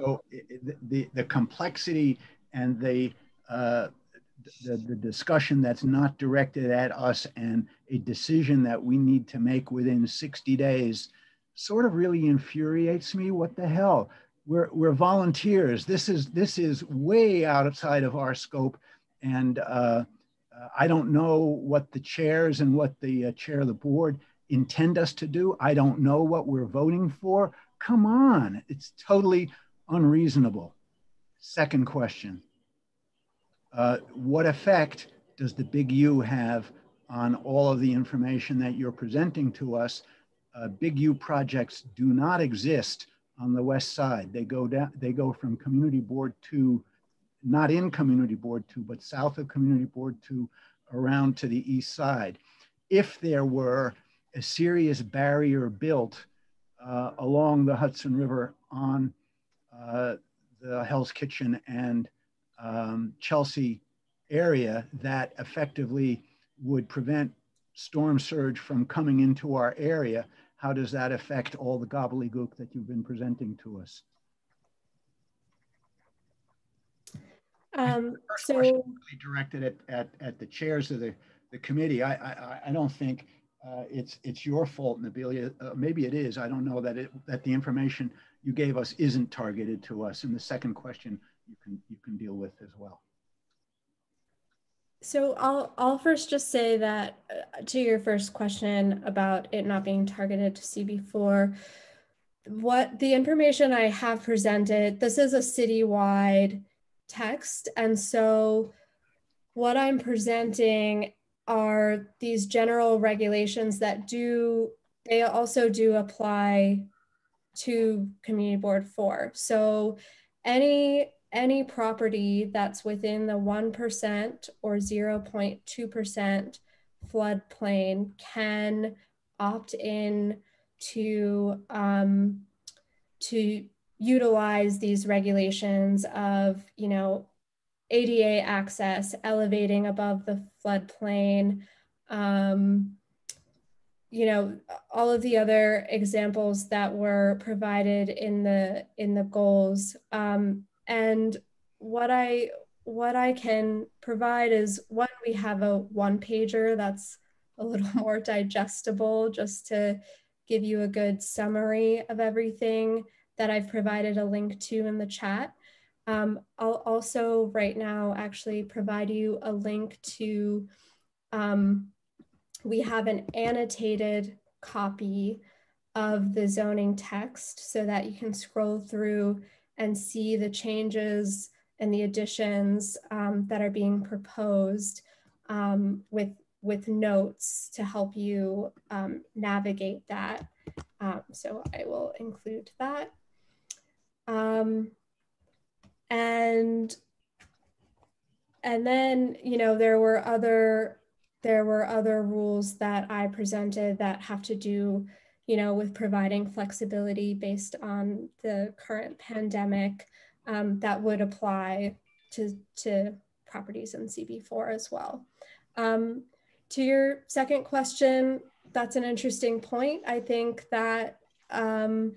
So the, the, the complexity and the, uh, the, the discussion that's not directed at us and a decision that we need to make within 60 days sort of really infuriates me. What the hell? We're, we're volunteers. This is, this is way outside of our scope. And uh, I don't know what the chairs and what the uh, chair of the board intend us to do. I don't know what we're voting for. Come on, it's totally unreasonable. Second question. Uh, what effect does the big U have on all of the information that you're presenting to us? Uh, big U projects do not exist on the west side. They go down, they go from community board two, not in community board two, but south of community board two around to the east side. If there were a serious barrier built uh, along the Hudson River on the Hell's Kitchen and um, Chelsea area that effectively would prevent storm surge from coming into our area, how does that affect all the gobbledygook that you've been presenting to us? Um, First so question really directed at, at, at the chairs of the, the committee. I, I, I don't think uh, it's, it's your fault, Nabilia. Uh, maybe it is. I don't know that it, that the information you gave us isn't targeted to us. And the second question you can, you can deal with as well. So I'll I'll first just say that uh, to your first question about it not being targeted to CB4, what the information I have presented, this is a citywide text, and so what I'm presenting are these general regulations that do they also do apply to community board 4. So any any property that's within the 1% or 0.2% floodplain can opt in to, um, to utilize these regulations of, you know, ADA access, elevating above the floodplain, um, you know all of the other examples that were provided in the in the goals um, and what I what I can provide is one, we have a one pager that's a little more digestible just to give you a good summary of everything that I've provided a link to in the chat. Um, I'll also right now actually provide you a link to, um, we have an annotated copy of the zoning text so that you can scroll through and see the changes and the additions um, that are being proposed um, with, with notes to help you um, navigate that. Um, so I will include that. Um, and and then you know there were other there were other rules that I presented that have to do you know with providing flexibility based on the current pandemic um, that would apply to to properties in CB4 as well. Um, to your second question, that's an interesting point. I think that um,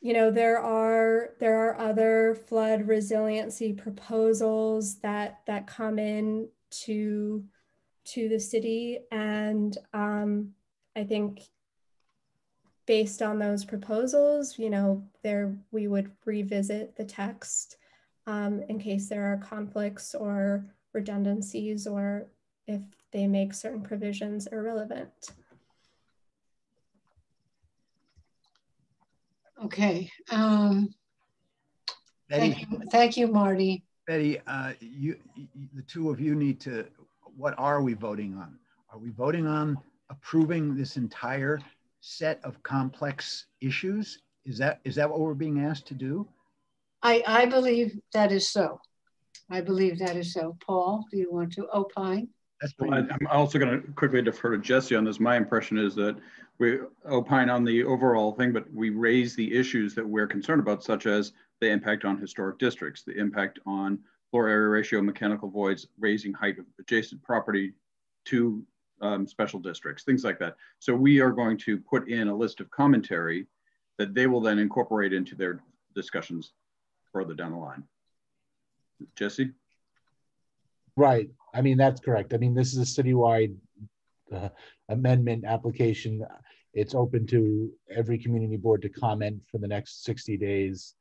you know there are there are other flood resiliency proposals that that come in to to the city and um, i think based on those proposals you know there we would revisit the text um, in case there are conflicts or redundancies or if they make certain provisions irrelevant Okay. Um, Betty, thank you, thank you, Marty. Betty, uh, you, you, the two of you need to, what are we voting on? Are we voting on approving this entire set of complex issues? Is that, is that what we're being asked to do? I, I believe that is so. I believe that is so. Paul, do you want to opine? That's Well, I'm also going to quickly defer to Jesse on this. My impression is that we opine on the overall thing, but we raise the issues that we're concerned about, such as the impact on historic districts, the impact on floor area ratio, mechanical voids, raising height of adjacent property to um, special districts, things like that. So we are going to put in a list of commentary that they will then incorporate into their discussions further down the line. Jesse? Right. I mean, that's correct. I mean, this is a citywide uh, amendment application. It's open to every community board to comment for the next 60 days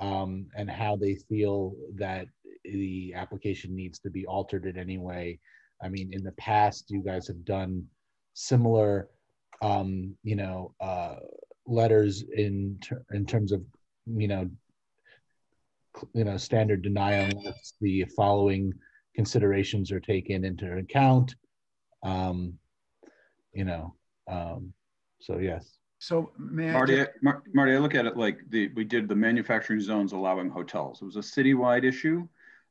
um, and how they feel that the application needs to be altered in any way. I mean, in the past, you guys have done similar, um, you know, uh, letters in ter in terms of, you know, you know, standard denial unless the following considerations are taken into account. Um, you know, um, so yes. so may I? Marty, just- I- Mar- Marty, I look at it like the, we did the manufacturing zones allowing hotels. It was a citywide issue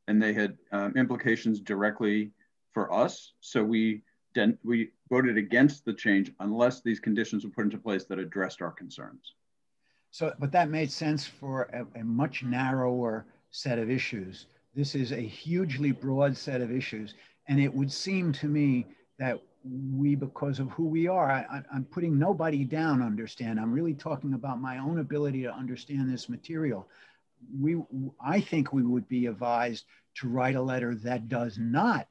and they had um, implications directly for us. So we, we voted against the change unless these conditions were put into place that addressed our concerns. So, but that made sense for a, a much narrower set of issues. This is a hugely broad set of issues. And it would seem to me that we, because of who we are, I- I'm putting nobody down, understand? I'm really talking about my own ability to understand this material. We, I think we would be advised to write a letter that does not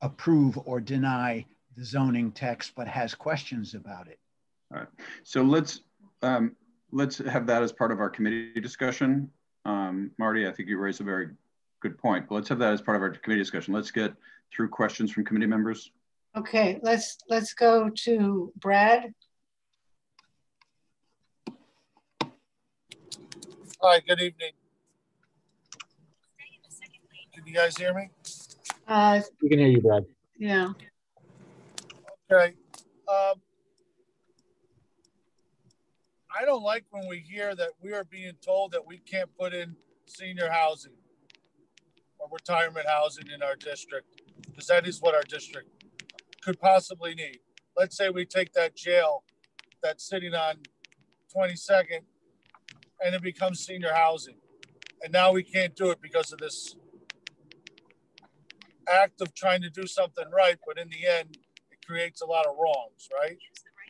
approve or deny the zoning text, but has questions about it. All right. So let's, um, let's have that as part of our committee discussion. Um, Marty, I think you raised a very good point, but let's have that as part of our committee discussion. Let's get through questions from committee members. Okay, let's let's go to Brad. Hi, good evening. Can you guys hear me? Uh, We can hear you, Brad. yeah. Okay. Um, I don't like when we hear that we are being told that we can't put in senior housing or retirement housing in our district, because that is what our district could possibly need. Let's say we take that jail that's sitting on 22nd and it becomes senior housing. And now we can't do it because of this act of trying to do something right, but in the end, it creates a lot of wrongs, right?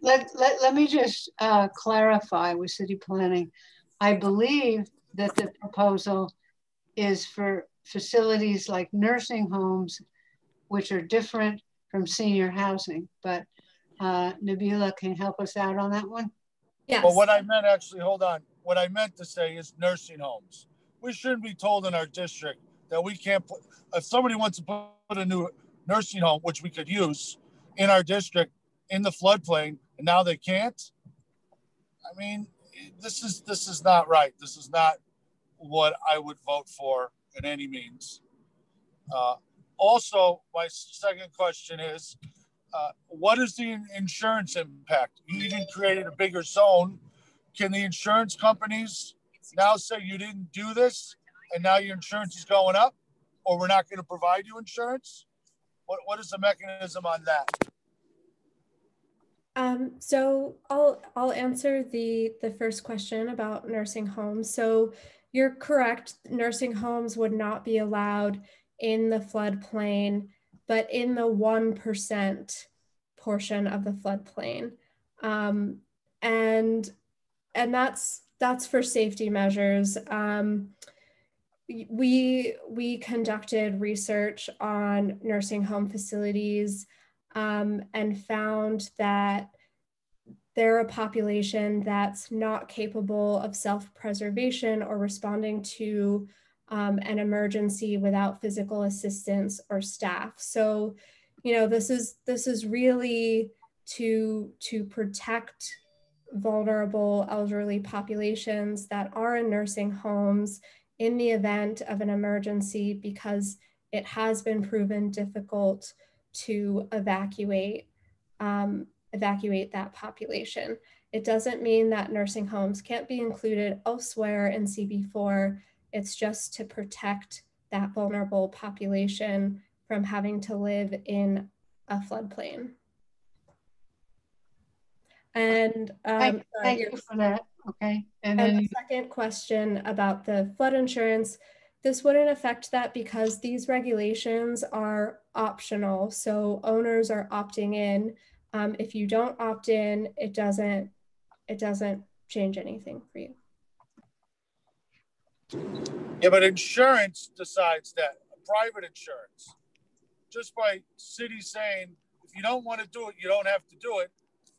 Let, let, let me just uh, clarify with city planning. I believe that the proposal is for facilities like nursing homes, which are different from senior housing. But uh, Nabeela can help us out on that one. yes Well, what I meant actually, hold on, what I meant to say is nursing homes. we shouldn't be told in our district that we can't put, if somebody wants to put a new nursing home, which we could use in our district in the floodplain, and now they can't. I mean, this is this is not right. This is not what I would vote for in any means. Uh, also, my second question is, uh, what is the insurance impact? You even created a bigger zone. Can the insurance companies now say you didn't do this and now your insurance is going up or we're not going to provide you insurance? What, what is the mechanism on that? Um, so I'll I'll answer the the first question about nursing homes. So you're correct. Nursing homes would not be allowed in the floodplain, but in the one percent portion of the floodplain, um, and and that's that's for safety measures. Um, we we conducted research on nursing home facilities um, and found that they're a population that's not capable of self-preservation or responding to um, an emergency without physical assistance or staff. So, you know, this is this is really to to protect vulnerable elderly populations that are in nursing homes in the event of an emergency because it has been proven difficult to evacuate um, evacuate that population. It doesn't mean that nursing homes can't be included elsewhere in CB4. It's just to protect that vulnerable population from having to live in a floodplain. And um, thank, thank you for that. Okay. And, and then the second question about the flood insurance, this wouldn't affect that because these regulations are optional. So owners are opting in. Um, if you don't opt in, it doesn't it doesn't change anything for you. Yeah, but insurance decides that. Private insurance, just by city saying if you don't want to do it, you don't have to do it,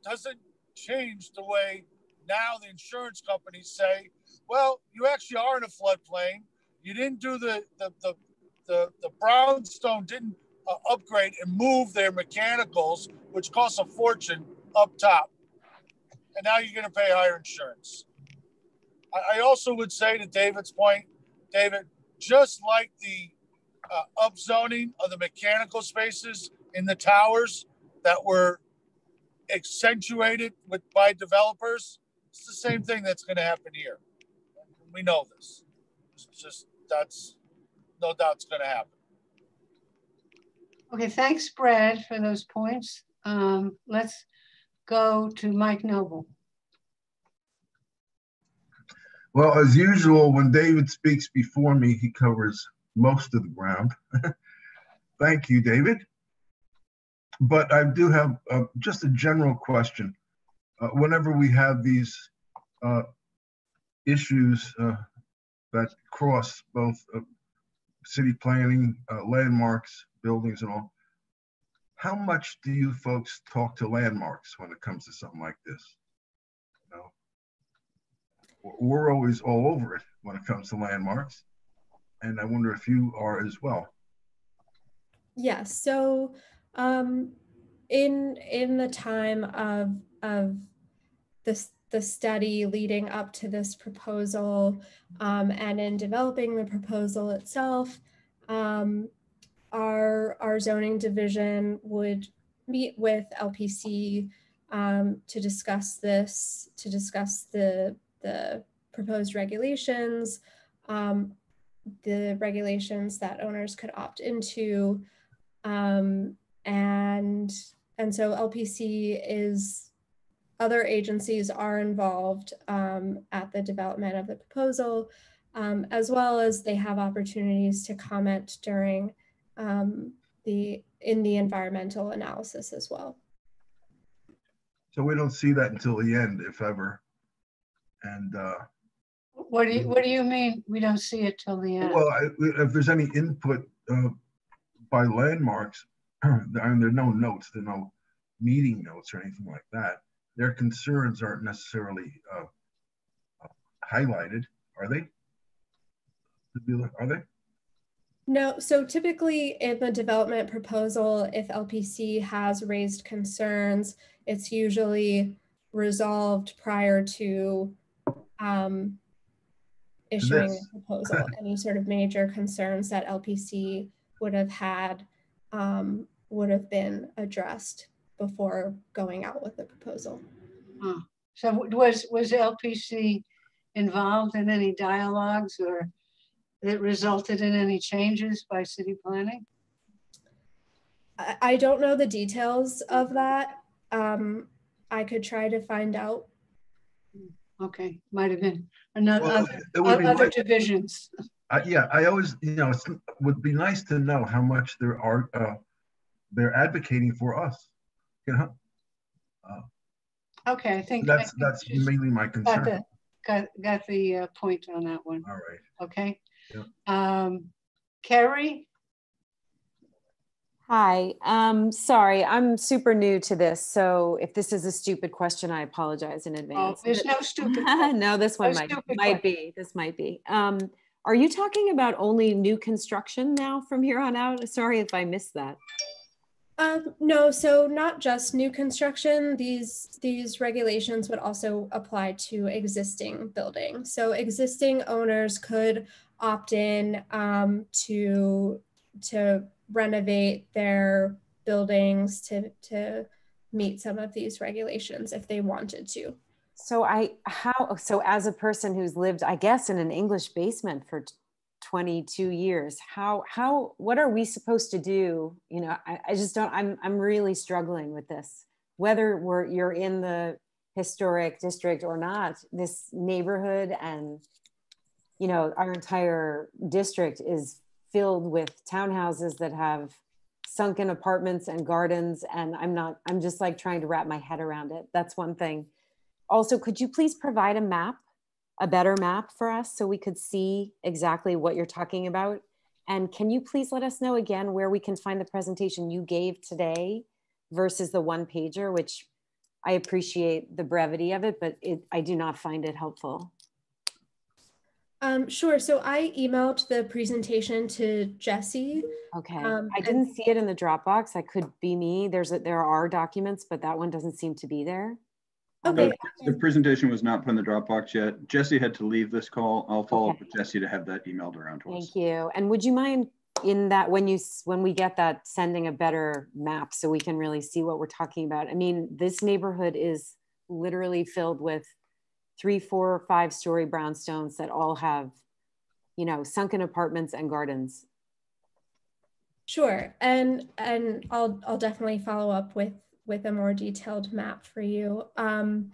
doesn't change the way now the insurance companies say, well, you actually are in a floodplain. You didn't do the the the the, the brownstone didn't uh, upgrade and move their mechanicals, which costs a fortune up top, and now you're going to pay higher insurance. I, I also would say to David's point, David, just like the uh, upzoning of the mechanical spaces in the towers that were accentuated with by developers, it's the same thing that's going to happen here. We know this. It's just that's no doubt it's going to happen. Okay, thanks, Brad, for those points. Um, let's go to Mike Noble. Well, as usual, when David speaks before me, he covers most of the ground. Thank you, David. But I do have uh, just a general question uh, whenever we have these uh, issues uh, that cross both uh, city planning, uh, landmarks, buildings, and all, how much do you folks talk to landmarks when it comes to something like this? You know, we're always all over it when it comes to landmarks, and I wonder if you are as well. Yes. So, um, in in the time of of this the study leading up to this proposal um, and in developing the proposal itself, um, our, our zoning division would meet with LPC um, to discuss this, to discuss the, the proposed regulations, um, the regulations that owners could opt into. Um, and, and so LPC is other agencies are involved um, at the development of the proposal, um, as well as they have opportunities to comment during um, the in the environmental analysis as well. So we don't see that until the end, if ever. And uh, what do you what do you mean we don't see it till the end? Well, I, if there's any input uh, by landmarks, I mean, there are no notes, there are no meeting notes or anything like that their concerns aren't necessarily uh, highlighted, are they? Are they? No, so typically in the development proposal, if LPC has raised concerns, it's usually resolved prior to um, issuing This. a proposal. Any sort of major concerns that LPC would have had um, would have been addressed before going out with the proposal. So was, was LPC involved in any dialogues or that resulted in any changes by city planning? I, I don't know the details of that. Um, I could try to find out. Okay, might have been another, Well, other- be other nice- divisions. Uh, yeah, I always, you know, it would be nice to know how much there are, uh, they're advocating for us. You know, Okay, I think. I that's, think that's mainly my concern. Got the, got, got the uh, point on that one, All right. okay? Yeah. Um, Carrie? Hi, um, sorry, I'm super new to this, so if this is a stupid question, I apologize in Oh, advance. there's no stupid. No, this one No might, stupid might be, this might be. Um, are you talking about only new construction now from here on out? Sorry if I missed that. Um, no, so not just new construction, these, these regulations would also apply to existing buildings. So existing owners could opt in um, to, to renovate their buildings to, to meet some of these regulations if they wanted to. So I, how, so as a person who's lived, I guess, in an English basement for 22 years, how, how, what are we supposed to do? You know, I, I just don't, I'm, I'm really struggling with this. Whether we're, you're in the historic district or not, this neighborhood and, you know, our entire district is filled with townhouses that have sunken apartments and gardens. And I'm not, I'm just like trying to wrap my head around it. That's one thing. Also, could you please provide a map, a better map for us so we could see exactly what you're talking about? And can you please let us know again where we can find the presentation you gave today versus the one pager, which I appreciate the brevity of it, but it, I do not find it helpful. Um, sure, so I emailed the presentation to Jesse. Okay, Um, I didn't see it in the Dropbox. That could be me. There's, a, there are documents, but that one doesn't seem to be there. Okay, The presentation was not put in the Dropbox yet. Jesse had to leave this call. I'll follow up with Jesse to have that emailed around to us. Thank you. And would you mind in that when you when we get that sending a better map so we can really see what we're talking about? I mean, this neighborhood is literally filled with three, four, five story brownstones that all have, you know, sunken apartments and gardens. Sure, and and I'll I'll definitely follow up with with a more detailed map for you. Um,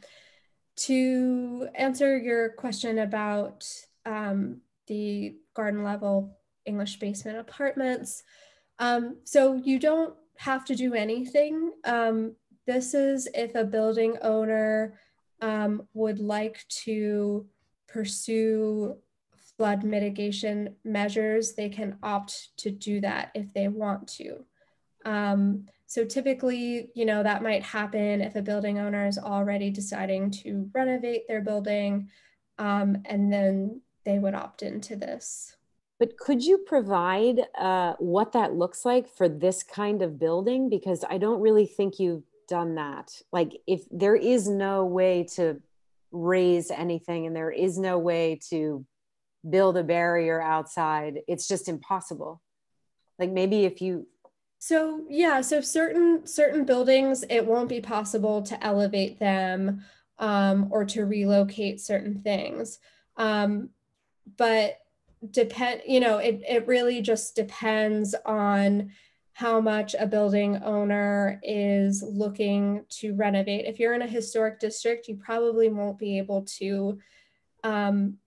to answer your question about um, the garden level English basement apartments, um, so you don't have to do anything. Um, this is if a building owner um, would like to pursue flood mitigation measures, they can opt to do that if they want to. Um, so typically, you know, that might happen if a building owner is already deciding to renovate their building, um, and then they would opt into this. But could you provide uh, what that looks like for this kind of building? Because I don't really think you've done that. Like, if there is no way to raise anything and there is no way to build a barrier outside, it's just impossible. Like, maybe if you, So yeah, so certain certain buildings, it won't be possible to elevate them um, or to relocate certain things. Um, but depend, you know, it it really just depends on how much a building owner is looking to renovate. If you're in a historic district, you probably won't be able to um,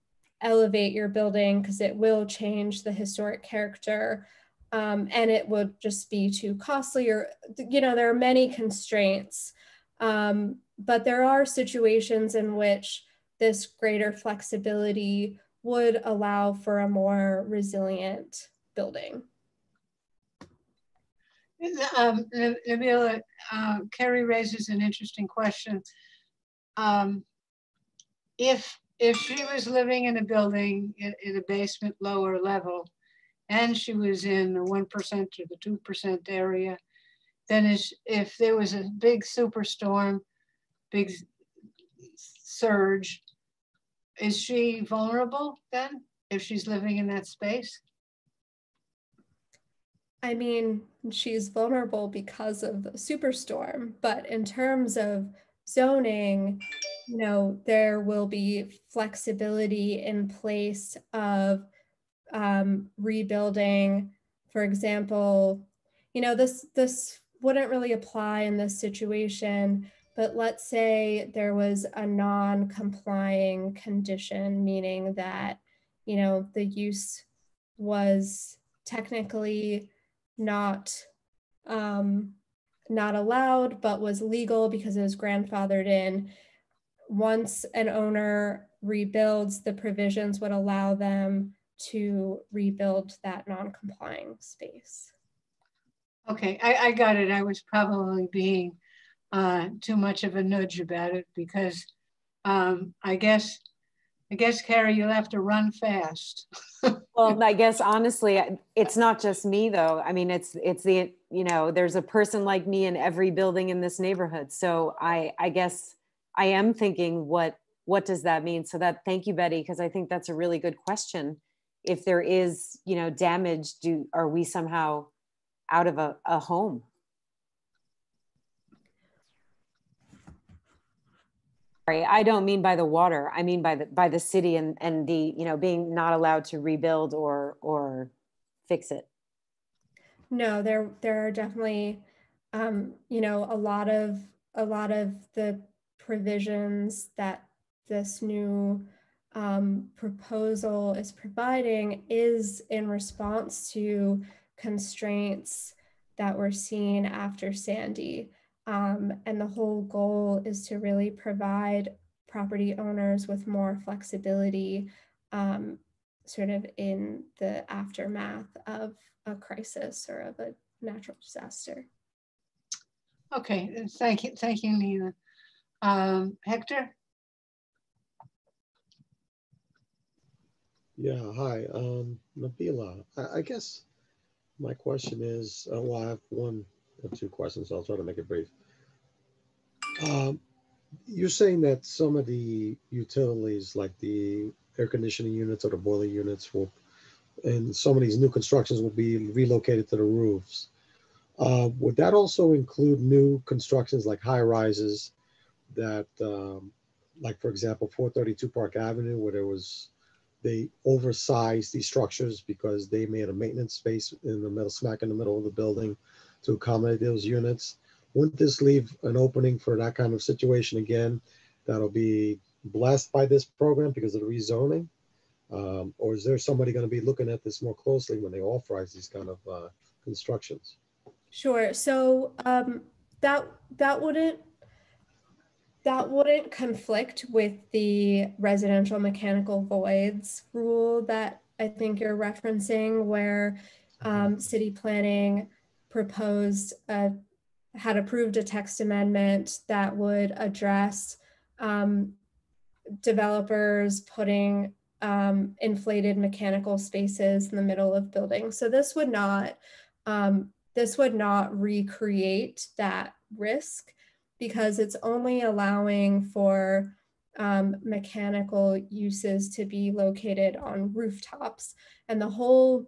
elevate your building because it will change the historic character um, and it would just be too costly or you know there are many constraints um, but there are situations in which this greater flexibility would allow for a more resilient building Um, Nabeela, uh, Kerry raises an interesting question. Um, if if she was living in a building in, in a basement lower level and she was in the 1% or the 2% area, then if there was a big superstorm, big surge, is she vulnerable then if she's living in that space? I mean, she's vulnerable because of the superstorm, but in terms of zoning, you know, there will be flexibility in place of um, rebuilding, for example, you know, this this wouldn't really apply in this situation, but let's say there was a non-complying condition, meaning that, you know, the use was technically not um, not allowed, but was legal because it was grandfathered in. Once an owner rebuilds, the provisions would allow them to rebuild that non-complying space. Okay, I, I got it. I was probably being uh, too much of a nudge about it because um, I guess, I guess, Carrie, you'll have to run fast. well, I guess honestly, it's not just me though. I mean, it's it's the you know, there's a person like me in every building in this neighborhood. So I I guess I am thinking what what does that mean? So that thank you, Betty, because I think that's a really good question. If there is you know damage, do are we somehow out of a, a home? Sorry, I don't mean by the water. I mean by the by the city and and the you know being not allowed to rebuild or or fix it. No, there there are definitely um, you know a lot of a lot of the provisions that this new um, proposal is providing is in response to constraints that were seen after Sandy. Um, and the whole goal is to really provide property owners with more flexibility um, sort of in the aftermath of a crisis or of a natural disaster. Okay, thank you, thank you, Nina. Um, Hector? Yeah, hi, um, Nabeela. I, I guess my question is, uh, well, I have one or two questions. So I'll try to make it brief. Um, you're saying that some of the utilities, like the air conditioning units or the boiler units, will, and some of these new constructions will be relocated to the roofs. Uh, would that also include new constructions like high rises that, um, like for example, 432 Park Avenue, where there was they oversized these structures because they made a maintenance space in the middle, smack in the middle of the building to accommodate those units. Wouldn't this leave an opening for that kind of situation again that'll be blessed by this program because of the rezoning? Um, or is there somebody going to be looking at this more closely when they authorize these kind of uh, constructions? Sure. So um, that that wouldn't that wouldn't conflict with the residential mechanical voids rule that I think you're referencing, where um, city planning proposed a, had approved a text amendment that would address um, developers putting um, inflated mechanical spaces in the middle of buildings. So this would not um, this would not recreate that risk because it's only allowing for um, mechanical uses to be located on rooftops. And the whole,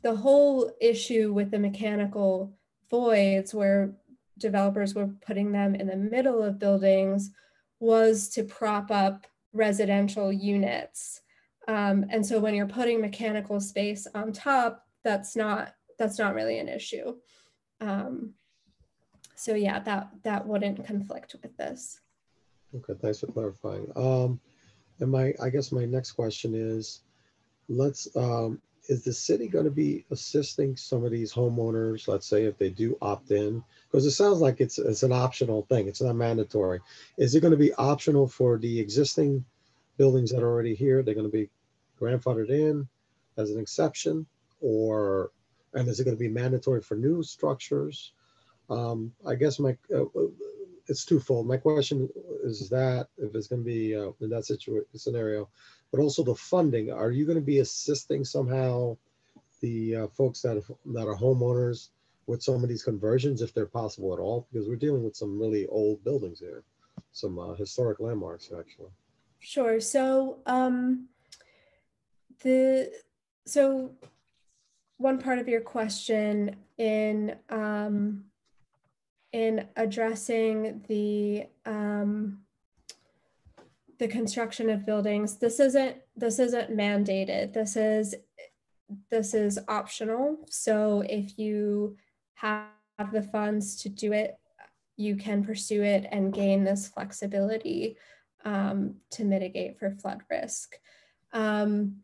the whole issue with the mechanical voids where developers were putting them in the middle of buildings was to prop up residential units. Um, and so when you're putting mechanical space on top, that's not that's not really an issue. Um, so yeah, that that wouldn't conflict with this. Okay, thanks for clarifying. Um, and my, I guess my next question is, let's, um, is the city going to be assisting some of these homeowners? Let's say if they do opt in, because it sounds like it's it's an optional thing. It's not mandatory. Is it going to be optional for the existing buildings that are already here? They're going to be grandfathered in as an exception, or and is it going to be mandatory for new structures? Um, I guess my, uh, it's twofold. My question is that if it's going to be uh, in that situation scenario, but also the funding. Are you going to be assisting somehow the uh, folks that that are homeowners with some of these conversions, if they're possible at all? Because we're dealing with some really old buildings here, some uh, historic landmarks actually. Sure. So um, the so one part of your question in um, in addressing the um, the construction of buildings. This isn't this isn't mandated. This is this is optional. So if you have the funds to do it, you can pursue it and gain this flexibility um, to mitigate for flood risk. Um,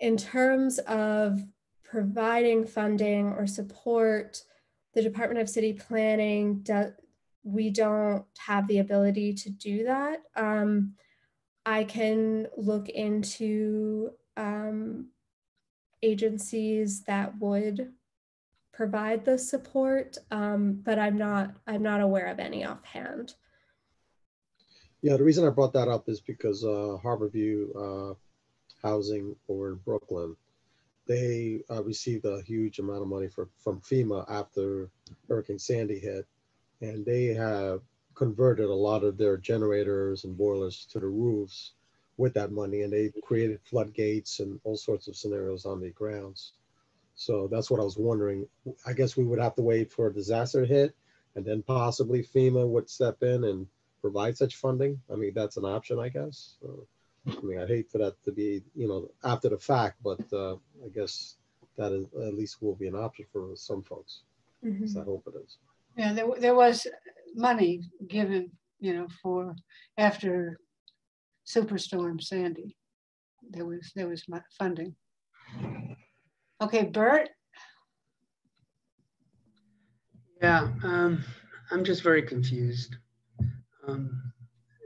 in terms of providing funding or support, the Department of City Planning, do, we don't have the ability to do that. Um, I can look into um, agencies that would provide the support, um, but I'm not I'm not aware of any offhand. Yeah, the reason I brought that up is because uh, Harborview uh, Housing over in Brooklyn, they uh, received a huge amount of money for, from FEMA after Hurricane Sandy hit, and they have converted a lot of their generators and boilers to the roofs with that money, and they created floodgates and all sorts of scenarios on the grounds. So that's what I was wondering. I guess we would have to wait for a disaster hit, and then possibly FEMA would step in and provide such funding. I mean, that's an option, I guess. So, I mean, I'd hate for that to be, you know, after the fact, but uh, I guess that is at least will be an option for some folks. Mm -hmm. So I hope it is. Yeah, there, there was money given, you know, for after Superstorm Sandy. There was there was funding. Okay, Bert. Yeah, um, I'm just very confused, um,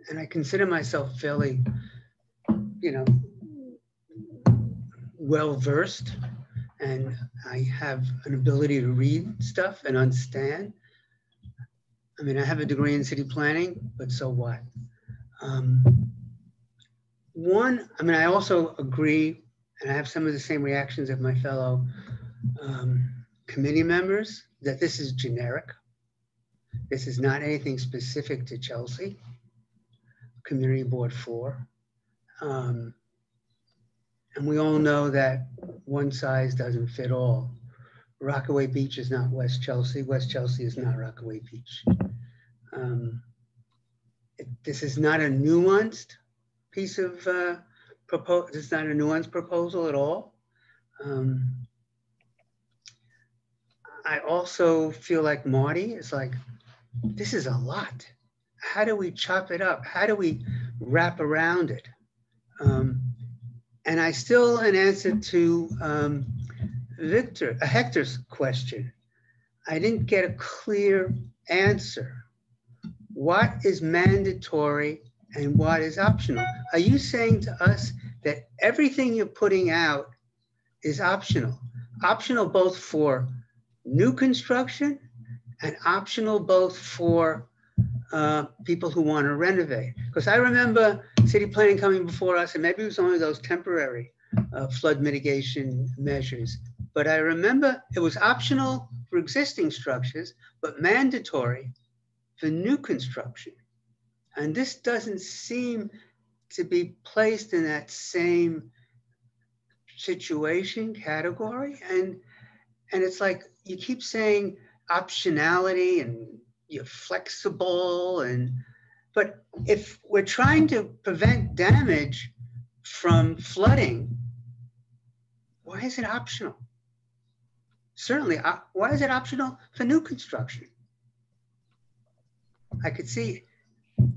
and I consider myself fairly, you know, well versed, and I have an ability to read stuff and understand. I mean, I have a degree in city planning, but so what? Um, one, I mean, I also agree, and I have some of the same reactions of my fellow um, committee members, that this is generic. This is not anything specific to Chelsea, Community Board 4. Um, and we all know that one size doesn't fit all. Rockaway Beach is not West Chelsea. West Chelsea is not Rockaway Beach. Um, it, this is not a nuanced piece of uh, proposal. It's not a nuanced proposal at all. Um, I also feel like Marty is like, this is a lot. How do we chop it up? How do we wrap around it? Um, and I still, in answer to um, Victor, uh, Hector's question, I didn't get a clear answer. What is mandatory and what is optional. Are you saying to us that everything you're putting out is optional? Optional both for new construction and optional both for uh, people who want to renovate. Because I remember city planning coming before us, and maybe it was only those temporary uh, flood mitigation measures. But I remember it was optional for existing structures, but mandatory for new construction. And this doesn't seem to be placed in that same situation category. And, and it's like you keep saying optionality and you're flexible and but if we're trying to prevent damage from flooding, why is it optional? Certainly, uh, why is it optional for new construction? I could see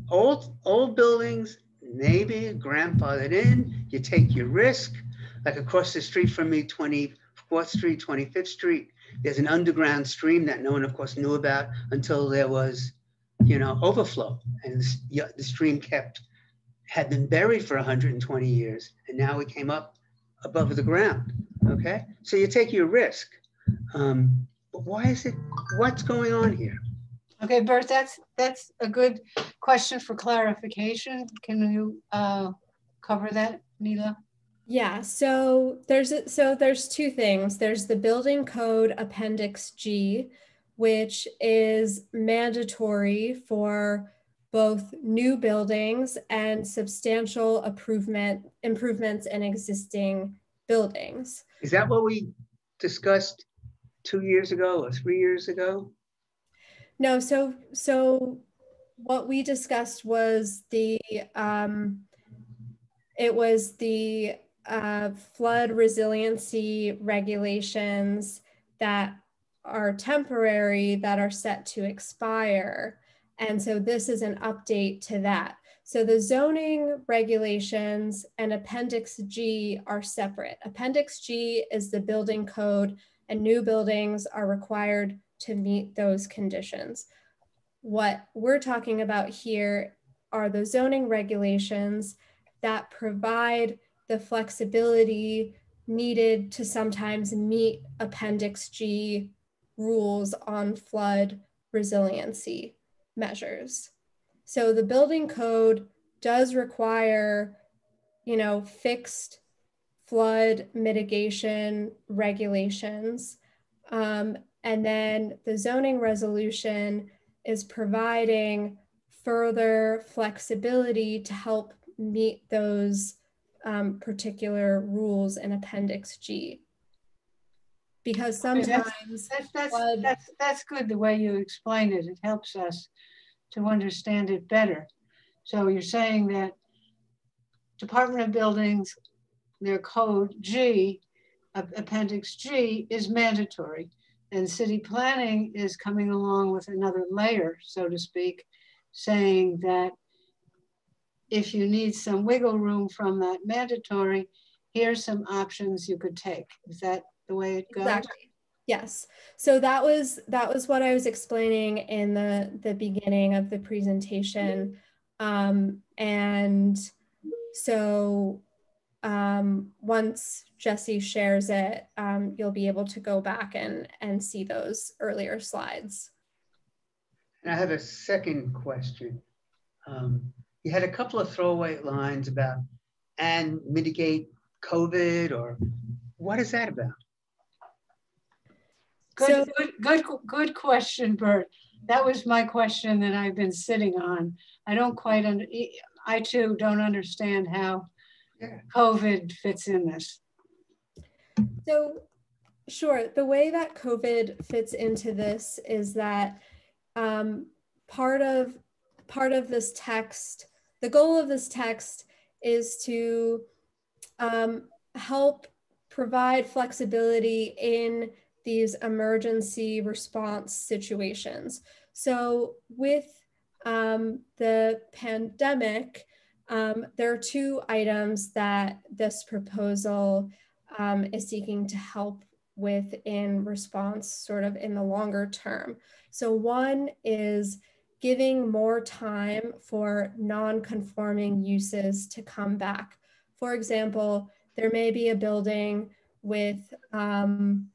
old old buildings, maybe grandfathered in. You take your risk. Like across the street from me, 24th Street, 25th Street, there's an underground stream that no one, of course, knew about until there was, you know, overflow, and the, stream kept had been buried for 120 years, and now it came up above the ground. Okay, so you take your risk. Um, but why is it? What's going on here? Okay, Bert, that's that's a good question for clarification. Can you uh, cover that, Neela? Yeah, so there's a, so there's two things. There's the building code appendix G, which is mandatory for both new buildings and substantial improvement improvements in existing buildings. Is that what we discussed two years ago or three years ago? No, so so what we discussed was the um, it was the uh, flood resiliency regulations that are temporary that are set to expire. And so this is an update to that. So the zoning regulations and Appendix G are separate. Appendix G is the building code and new buildings are required to meet those conditions. What we're talking about here are the zoning regulations that provide the flexibility needed to sometimes meet Appendix G rules on flood resiliency measures. So the building code does require, you know, fixed flood mitigation regulations. Um, and then the zoning resolution is providing further flexibility to help meet those um, particular rules in Appendix G. Because sometimes that's, that's, that's, that's, that's good the way you explained it. It helps us to understand it better. So you're saying that Department of Buildings, their code G, Appendix G is mandatory. And city planning is coming along with another layer, so to speak, saying that if you need some wiggle room from that mandatory, here's some options you could take. Is that the way it goes? Exactly. Yes. So that was that was what I was explaining in the the beginning of the presentation. Um, and so um, once Jesse shares it, um, you'll be able to go back and, and see those earlier slides. And I have a second question. Um, you had a couple of throwaway lines about and mitigate COVID or what is that about? Good, so, good, good, good question, Bert. That was my question that I've been sitting on. I don't quite, under, I too don't understand how COVID fits in this. So, sure. The way that COVID fits into this is that um, part of part of this text, the goal of this text is to um, help provide flexibility in these emergency response situations. So, with um, the pandemic, um, there are two items that this proposal um, is seeking to help with in response, sort of in the longer term. So, one is giving more time for non conforming uses to come back. For example, there may be a building with um,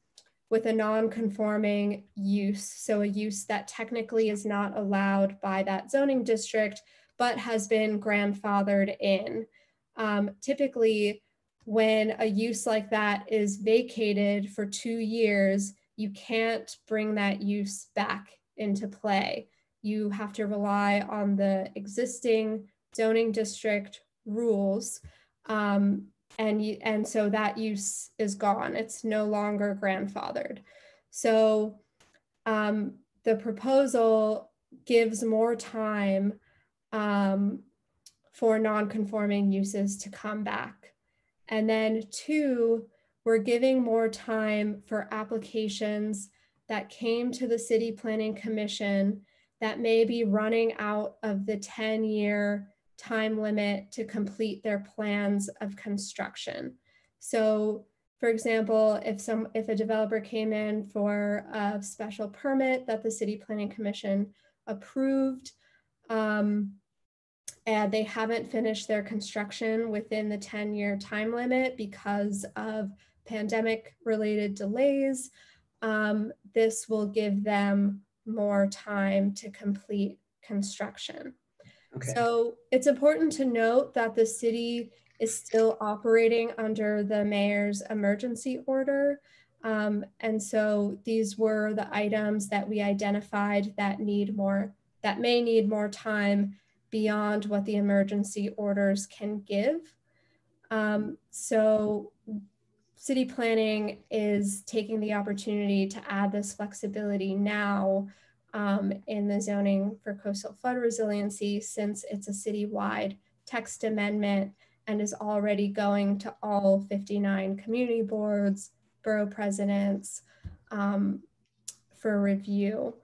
with a non-conforming use, so a use that technically is not allowed by that zoning district, but has been grandfathered in. Um, typically, when a use like that is vacated for two years, you can't bring that use back into play. You have to rely on the existing zoning district rules um, and and so that use is gone. It's no longer grandfathered. So um, the proposal gives more time um, for non-conforming uses to come back. And then two, we're giving more time for applications that came to the City Planning Commission that may be running out of the 10 year time limit to complete their plans of construction. So for example, if some if a developer came in for a special permit that the City Planning Commission approved, um, and they haven't finished their construction within the 10-year time limit because of pandemic-related delays, um, this will give them more time to complete construction. Okay. So it's important to note that the city is still operating under the mayor's emergency order. Um, and so these were the items that we identified that need more, that may need more time beyond what the emergency orders can give. Um, so city planning is taking the opportunity to add this flexibility now um, in the zoning for coastal flood resiliency since it's a citywide text amendment and is already going to all 59 community boards, borough presidents um, for review.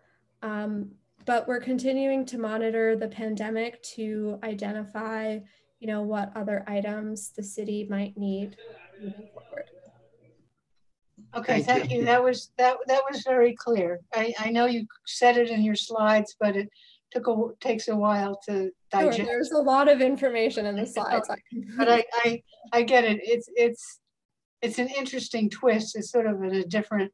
Um, but we're continuing to monitor the pandemic to identify, you know, what other items the city might need moving. Okay, Thank thank you. you. That was, that, that was very clear. I, I know you said it in your slides, but it took a, takes a while to Sure, digest. there's a lot of information in the slides. But I, I, I get it. It's, it's, it's an interesting twist. It's sort of at a different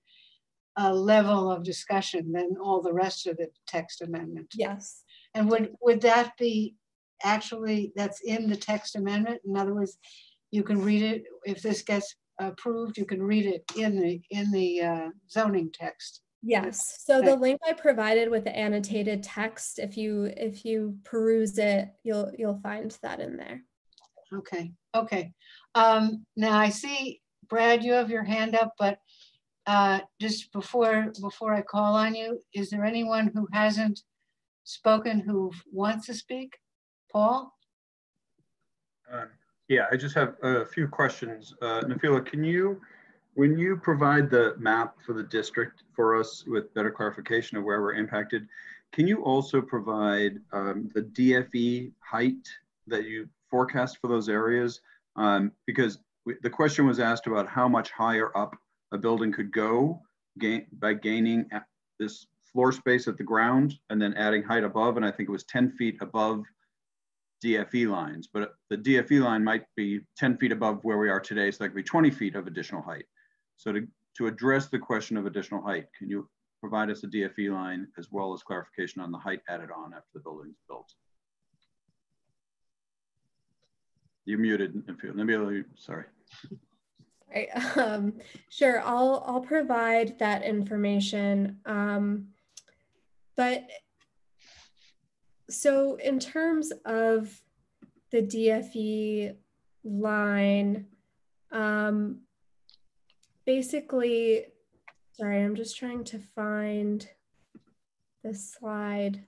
uh, level of discussion than all the rest of the text amendment. Yes. And would, would that be actually, that's in the text amendment? In other words, you can read it, if this gets approved, you can read it in the, in the uh, zoning text. Yes. So the link I provided with the annotated text, if you if you peruse it, you'll you'll find that in there. Okay, okay. Um, now I see, Brad, you have your hand up, but uh, just before, before I call on you, is there anyone who hasn't spoken who wants to speak? Paul? Uh, Yeah, I just have a few questions. Uh, Nabeela, can you, when you provide the map for the district for us with better clarification of where we're impacted, can you also provide um, the DFE height that you forecast for those areas? Um, Because we- the question was asked about how much higher up a building could go gain, by gaining this floor space at the ground and then adding height above, and I think it was 10 feet above DFE lines, but the DFE line might be 10 feet above where we are today, so that could be 20 feet of additional height. So to, to address the question of additional height, can you provide us a DFE line as well as clarification on the height added on after the building's built? You muted, you- sorry. Right. Um, sure. I'll I'll provide that information. Um, but so in terms of the DFE line, um, basically, sorry, I'm just trying to find the slide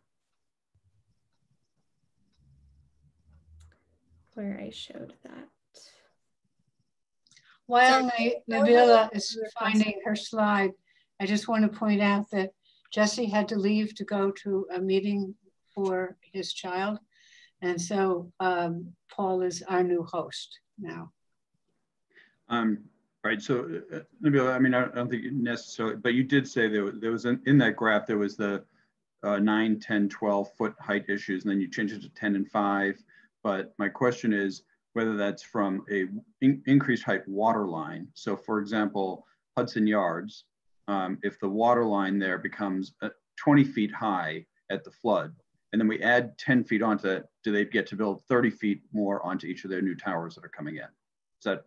where I showed that. While Sorry, Na- go ahead Nabeela is finding her slide, I just want to point out that Jesse had to leave to go to a meeting for his child. And so um, Paul is our new host now. Um, right, so uh, Nabeela, I mean, I don't think necessarily, but you did say there, was- there was, in in that graph, there was the uh, 9, 10, 12 foot height issues, and then you changed it to 10 and 5. But my question is whether that's from a in- increased height water line. So for example, Hudson Yards, um, if the water line there becomes uh, 20 feet high at the flood, and then we add 10 feet onto that, do they get to build 30 feet more onto each of their new towers that are coming in? Is that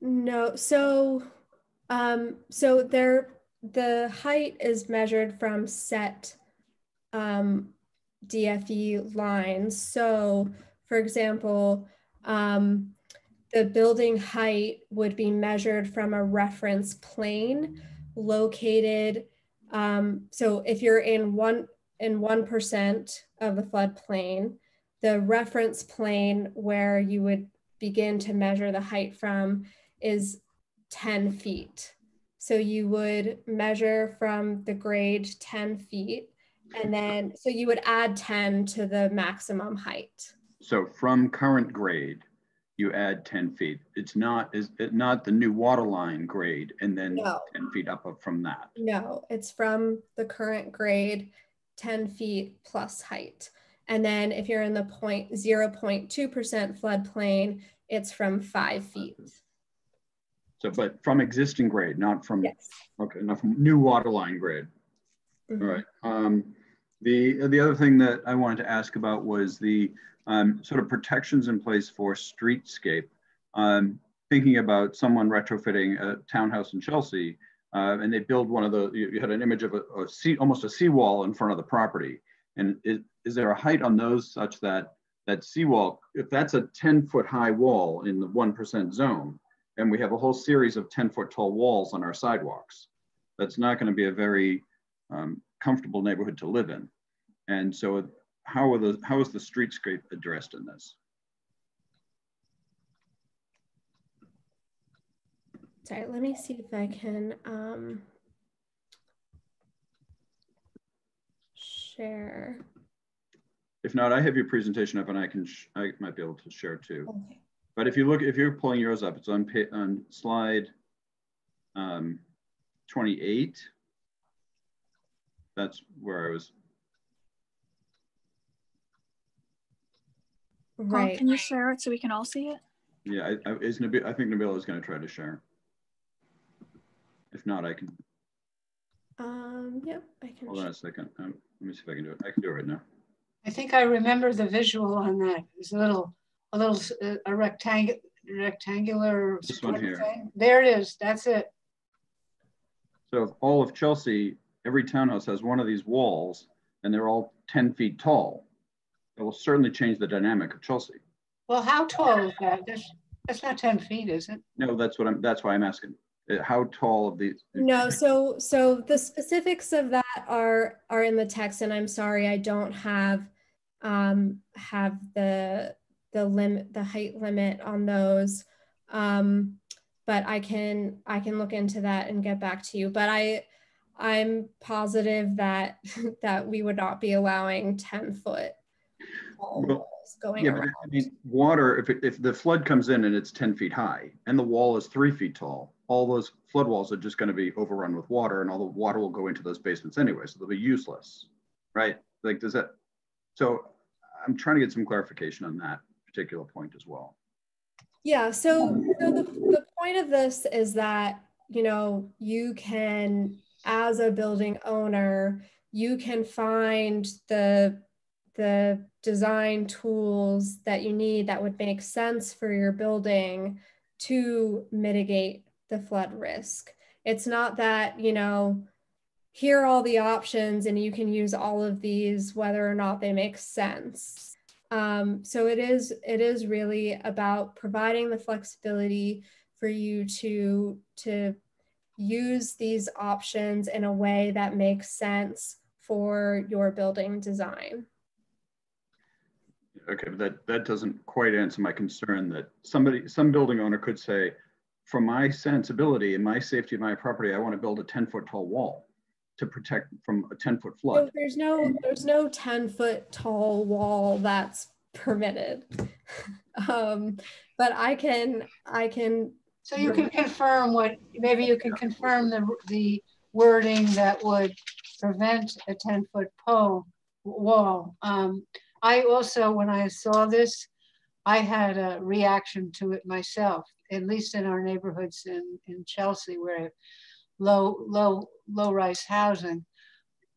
No, so um so there the height is measured from set um DFE lines. So for example, um the building height would be measured from a reference plane located um so if you're in one in 1% of the floodplain, the reference plane where you would begin to measure the height from is 10 feet. So you would measure from the grade 10 feet, and then so you would add 10 to the maximum height. So from current grade, you add 10 feet. It's not, is it not the new water line grade and then No. 10 feet up from that? No, it's from the current grade 10 feet plus height. And then if you're in the point 0.2% floodplain, it's from five feet. So, but from existing grade, not from, Yes. okay, not from new water line grade. All Mhm. right. Um, the, the other thing that I wanted to ask about was the um, sort of protections in place for streetscape. Um, thinking about someone retrofitting a townhouse in Chelsea, uh, and they build one of the, you, you had an image of a, a sea, almost a seawall in front of the property. And is, is there a height on those such that that seawall, if that's a 10 foot high wall in the 1% zone, and we have a whole series of 10 foot tall walls on our sidewalks, that's not going to be a very um, comfortable neighborhood to live in. And so how are the how is the streetscape addressed in this? Sorry, let me see if I can um, share. If not, I have your presentation up and I can sh- I might be able to share too. Okay. But if you look, if you're pulling yours up, it's on on slide um, 28. That's where I was. Paul, Right. can you share it so we can all see it? Yeah, I, I, is Nabil, I think Nabeela is going to try to share. If not, I can. Um, yep, I can. Hold on a second. Um, let me see if I can do it. I can do it right now. I think I remember the visual on that. It's a little, a little, uh, a rectangular, rectangular. This one here. thing. There it is. That's it. So all of Chelsea, every townhouse has one of these walls and they're all 10 feet tall. It will certainly change the dynamic of Chelsea. Well, how tall is that? That's, that's not 10 feet, is it? No, that's what I'm, that's why I'm asking. Uh, How tall of these? No, so so the specifics of that are are in the text, and I'm sorry I don't have um, have the the limit the height limit on those, um, but I can I can look into that and get back to you. But I I'm positive that that we would not be allowing 10 foot Well, walls going Yeah, but. I mean, water, if, it- if the flood comes in and it's 10 feet high and the wall is three feet tall, all those flood walls are just going to be overrun with water and all the water will go into those basements anyway, so they'll be useless, right? Like, does that, so I'm trying to get some clarification on that particular point as well. Yeah, so so the, the point of this is that, you know, you can, as a building owner, you can find the the design tools that you need that would make sense for your building to mitigate the flood risk. It's not that, you know, here are all the options and you can use all of these whether or not they make sense. Um, so it is it is really about providing the flexibility for you to to use these options in a way that makes sense for your building design. Okay, but that, that doesn't quite answer my concern that somebody, some building owner could say, for my sensibility and my safety of my property, I want to build a 10 foot tall wall to protect from a 10 foot So flood. there's no there's no 10 foot tall wall that's permitted. um, but I can I can So you can confirm what, maybe you can confirm the, the wording that would prevent a 10 foot pole wall. Um, I also, when I saw this, I had a reaction to it myself, at least in our neighborhoods in, in Chelsea where low, low, low rise housing.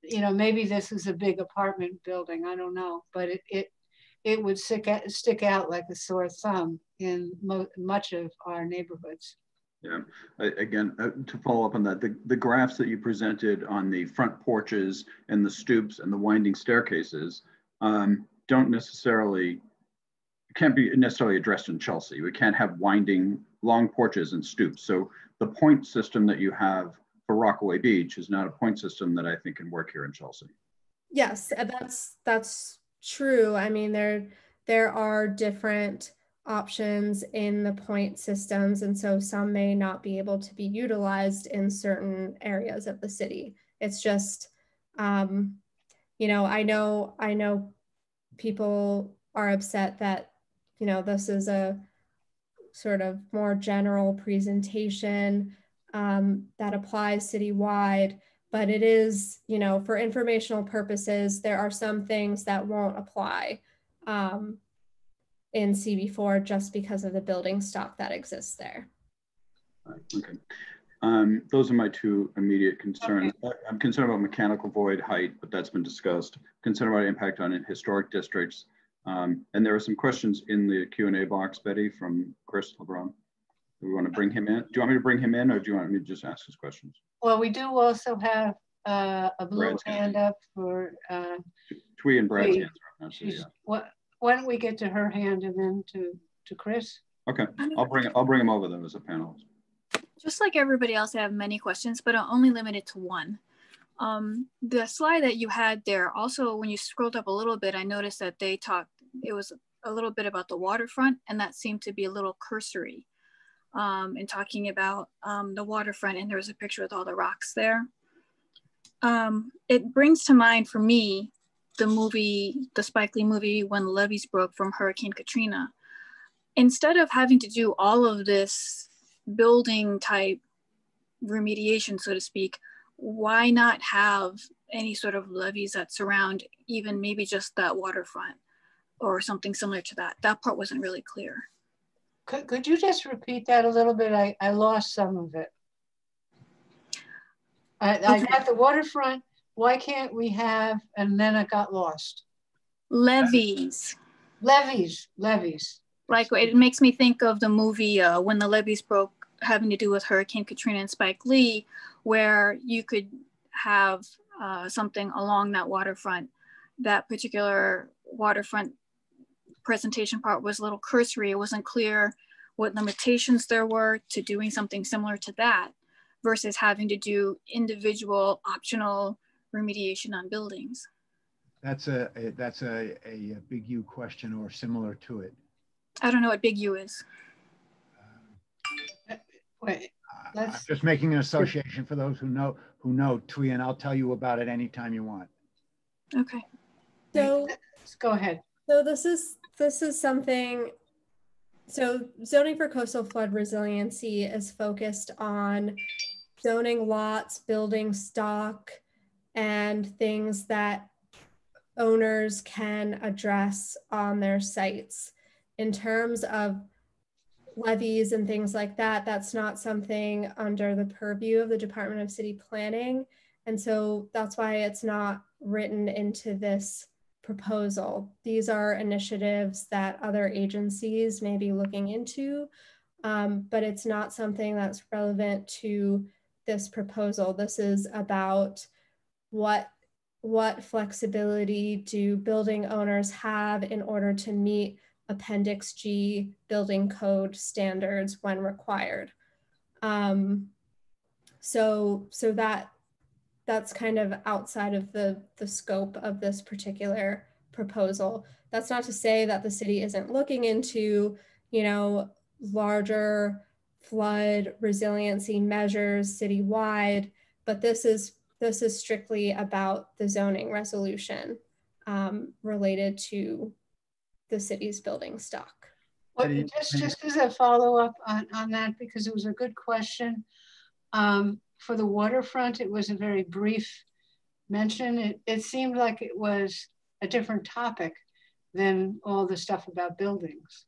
You know, maybe this is a big apartment building, I don't know, but it, it, it would stick out, stick out like a sore thumb in much of our neighborhoods. Yeah, again, uh, to follow up on that, the, the graphs that you presented on the front porches and the stoops and the winding staircases um, don't necessarily, can't be necessarily addressed in Chelsea. We can't have winding long porches and stoops. So the point system that you have for Rockaway Beach is not a point system that I think can work here in Chelsea. Yes, uh, that's that's true. I mean, there there are different options in the point systems, and so some may not be able to be utilized in certain areas of the city. It's just, um, you know, I know I know people are upset that you know this is a sort of more general presentation um, that applies citywide but it is, you know, for informational purposes, there are some things that won't apply um, in CB4 just because of the building stock that exists there. Okay. Um, those are my two immediate concerns. Okay. I'm concerned about mechanical void height, but that's been discussed. Concerned about impact on historic districts. Um, and there are some questions in the Q&A box, Betty, from Chris LeBron. Do we want to bring him in? Do you want me to bring him in or do you want me to just ask his questions? Well, we do also have uh, a blue Brad's hand up for uh, Twee and Brad's hands up. yeah. what, why don't we get to her hand and then to, to Chris? Okay, I'll bring I'll bring him over then as a panelist. Just like everybody else, I have many questions, but I'm only limited to one. Um, the slide that you had there, also when you scrolled up a little bit, I noticed that they talked, it was a little bit about the waterfront and that seemed to be a little cursory um, in talking about um, the waterfront and there was a picture with all the rocks there. Um, it brings to mind for me the movie, the Spike Lee movie, When Levees Broke from Hurricane Katrina. Instead of having to do all of this building type remediation, so to speak, why not have any sort of levees that surround even maybe just that waterfront or something similar to that? That part wasn't really clear. Could, could you just repeat that a little bit? I, I lost some of it. I, I got the waterfront. Why can't we have, and then I got lost. Levees. Levees, levees. Like it makes me think of the movie uh, When the Levees Broke having to do with Hurricane Katrina and Spike Lee, where you could have uh, something along that waterfront. That particular waterfront presentation part was a little cursory. It wasn't clear what limitations there were to doing something similar to that versus having to do individual optional remediation on buildings. That's a, a that's a, a, a, big U question or similar to it. I don't know what big U is. Wait, uh, I'm just making an association for those who know who know Twee, and I'll tell you about it anytime you want. Okay. So go ahead. So this is this is something. So zoning for coastal flood resiliency is focused on zoning lots, building stock, and things that owners can address on their sites. In terms of levees and things like that, that's not something under the purview of the Department of City Planning. And so that's why it's not written into this proposal. These are initiatives that other agencies may be looking into, um, but it's not something that's relevant to this proposal. This is about what what flexibility do building owners have in order to meet Appendix G building code standards when required. Um, so, so that that's kind of outside of the, the scope of this particular proposal. That's not to say that the city isn't looking into, you know, larger flood resiliency measures citywide, but this is this is strictly about the zoning resolution um, related to the city's building stock. Well, just, just as a follow up on, on that, because it was a good question. Um, for the waterfront, it was a very brief mention. It, it seemed like it was a different topic than all the stuff about buildings.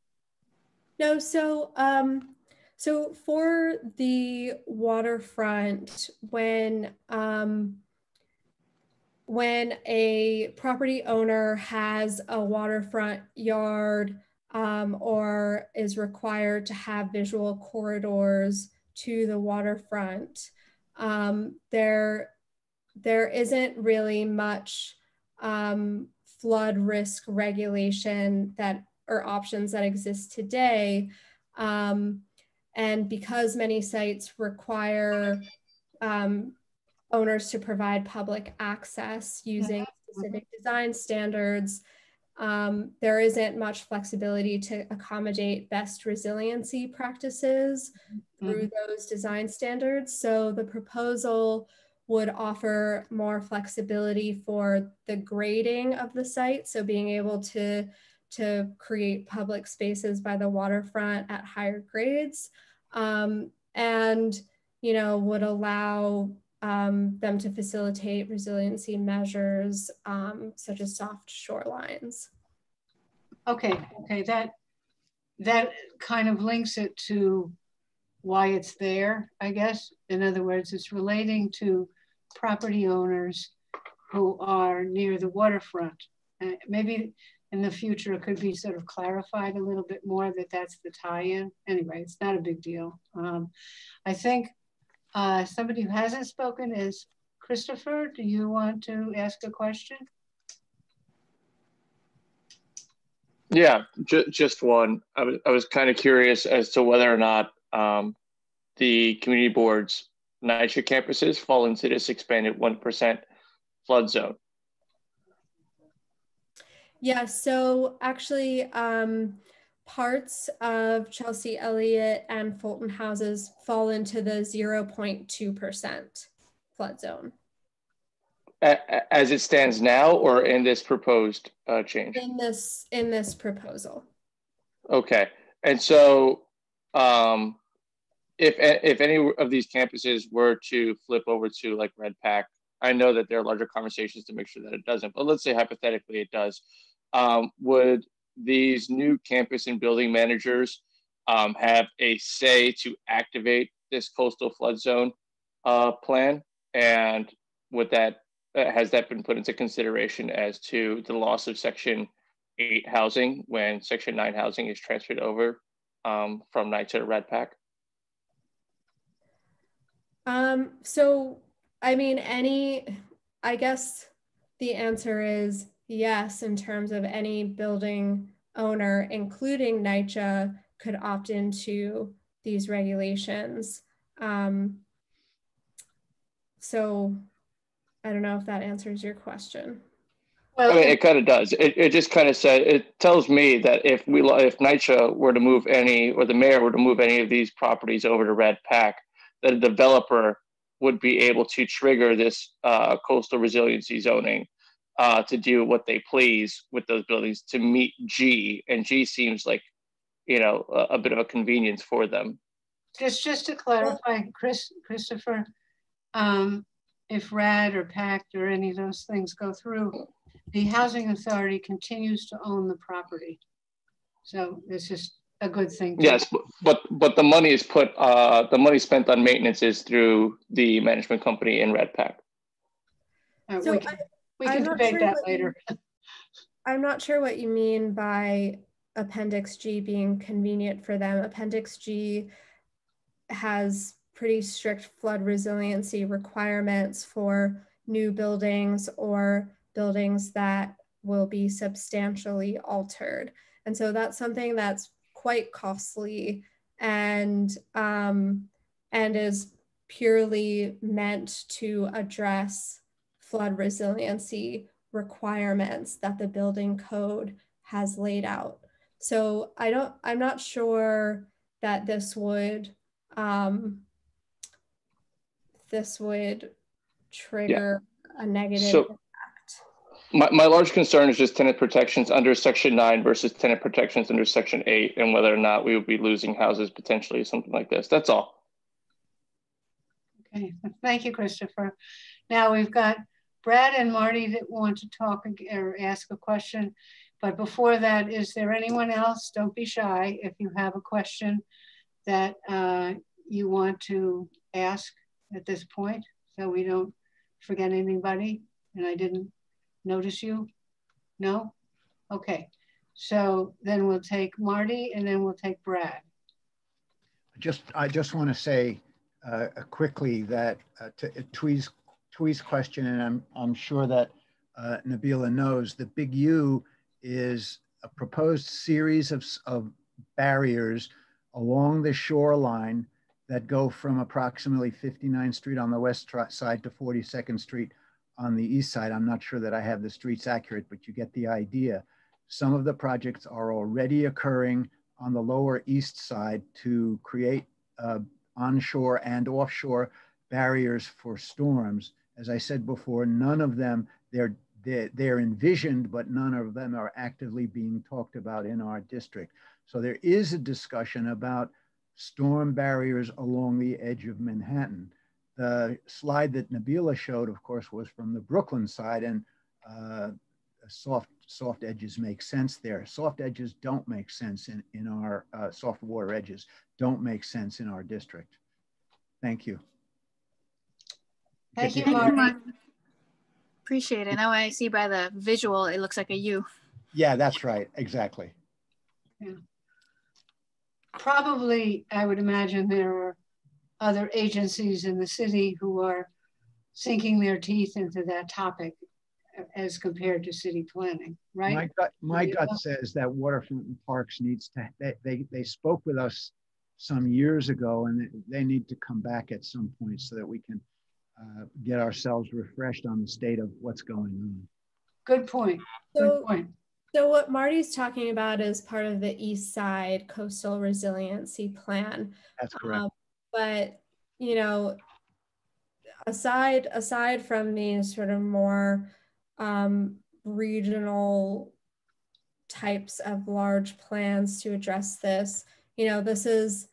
No, so um, so for the waterfront, when um, when a property owner has a waterfront yard um, or is required to have visual corridors to the waterfront, um, there, there isn't really much um, flood risk regulation that or options that exist today. Um, and because many sites require um, owners to provide public access using specific design standards. Um, there isn't much flexibility to accommodate best resiliency practices through mm-hmm. those design standards. So the proposal would offer more flexibility for the grading of the site. So being able to, to create public spaces by the waterfront at higher grades um, and, you know, would allow um, them to facilitate resiliency measures um, such as soft shorelines. Okay, okay, that that kind of links it to why it's there, I guess. In other words, it's relating to property owners who are near the waterfront. Uh, maybe in the future it could be sort of clarified a little bit more that that's the tie-in. Anyway, it's not a big deal. Um, I think uh, somebody who hasn't spoken is Christopher. Do you want to ask a question? Yeah, ju just one. I was, I was kind of curious as to whether or not um, the community boards NYCHA campuses fall into this expanded 1% flood zone. Yeah, so actually, um, parts of Chelsea Elliott and Fulton houses fall into the 0.2% flood zone. As it stands now or in this proposed uh, change? In this, in this proposal. Okay. And so um, if, if any of these campuses were to flip over to like RAD PACT, I know that there are larger conversations to make sure that it doesn't, but let's say hypothetically it does. Um, would these new campus and building managers um, have a say to activate this coastal flood zone uh, plan? And would that uh, has that been put into consideration as to the loss of Section Eight housing when Section Nine housing is transferred over um, from NYCHA to RAD PACT? Um, so, I mean, any, I guess the answer is yes, in terms of any building owner, including NYCHA, could opt into these regulations. Um, so I don't know if that answers your question. Well, I mean, it kind of does. It, it just kind of said it tells me that if we if NYCHA were to move any or the mayor were to move any of these properties over to RAD PACT, that a developer would be able to trigger this uh, coastal resiliency zoning uh, to do what they please with those buildings to meet G, and G seems like you know a, a bit of a convenience for them. Just just to clarify, Chris Christopher, um, if RAD or PACT or any of those things go through, the housing authority continues to own the property. So this is a good thing. Yes, but but the money is put uh, the money spent on maintenance is through the management company in RAD PACT. Uh, so can, we can debate sure that later. You, I'm not sure what you mean by Appendix G being convenient for them. Appendix G has pretty strict flood resiliency requirements for new buildings or buildings that will be substantially altered. And so that's something that's quite costly and um, and is purely meant to address flood resiliency requirements that the building code has laid out. So I don't, I'm not sure that this would, um, this would trigger yeah. a negative so, my, my large concern is just tenant protections under section nine versus tenant protections under section eight and whether or not we would be losing houses potentially something like this that's all okay thank you christopher now we've got brad and marty that want to talk or ask a question but before that is there anyone else don't be shy if you have a question that uh, you want to ask at this point so we don't forget anybody and i didn't notice you? No? Okay. So then we'll take Marty and then we'll take Brad. Just, I just want to say uh, quickly that uh, Twee's, Twee's question, and I'm, I'm sure that uh, Nabeela knows, the big U is a proposed series of, of barriers along the shoreline that go from approximately 59th Street on the west side to 42nd Street on the east side. I'm not sure that I have the streets accurate, but you get the idea. Some of the projects are already occurring on the lower east side to create uh, onshore and offshore barriers for storms. As I said before, none of them, they're, they're, they're envisioned, but none of them are actively being talked about in our district. So there is a discussion about storm barriers along the edge of Manhattan. The slide that Nabeela showed, of course, was from the Brooklyn side and uh, soft soft edges make sense there. Soft edges don't make sense in, in our uh, soft water edges, don't make sense in our district. Thank you. Thank you, Thank you, Marty. Mark. Appreciate it. Now I see by the visual, it looks like a U. Yeah, that's right. Exactly. Probably, I would imagine there are other agencies in the city who are sinking their teeth into that topic as compared to city planning, right? My gut, my gut says that waterfront and parks needs to, they, they, they spoke with us some years ago and they- they need to come back at some point so that we can uh, get ourselves refreshed on the state of what's going on. Good point, So, good point. so what Marty's talking about is part of the East Side Coastal Resiliency Plan. That's correct. Um, but you know, aside aside from these sort of more um, regional types of large plans to address this, you know, this is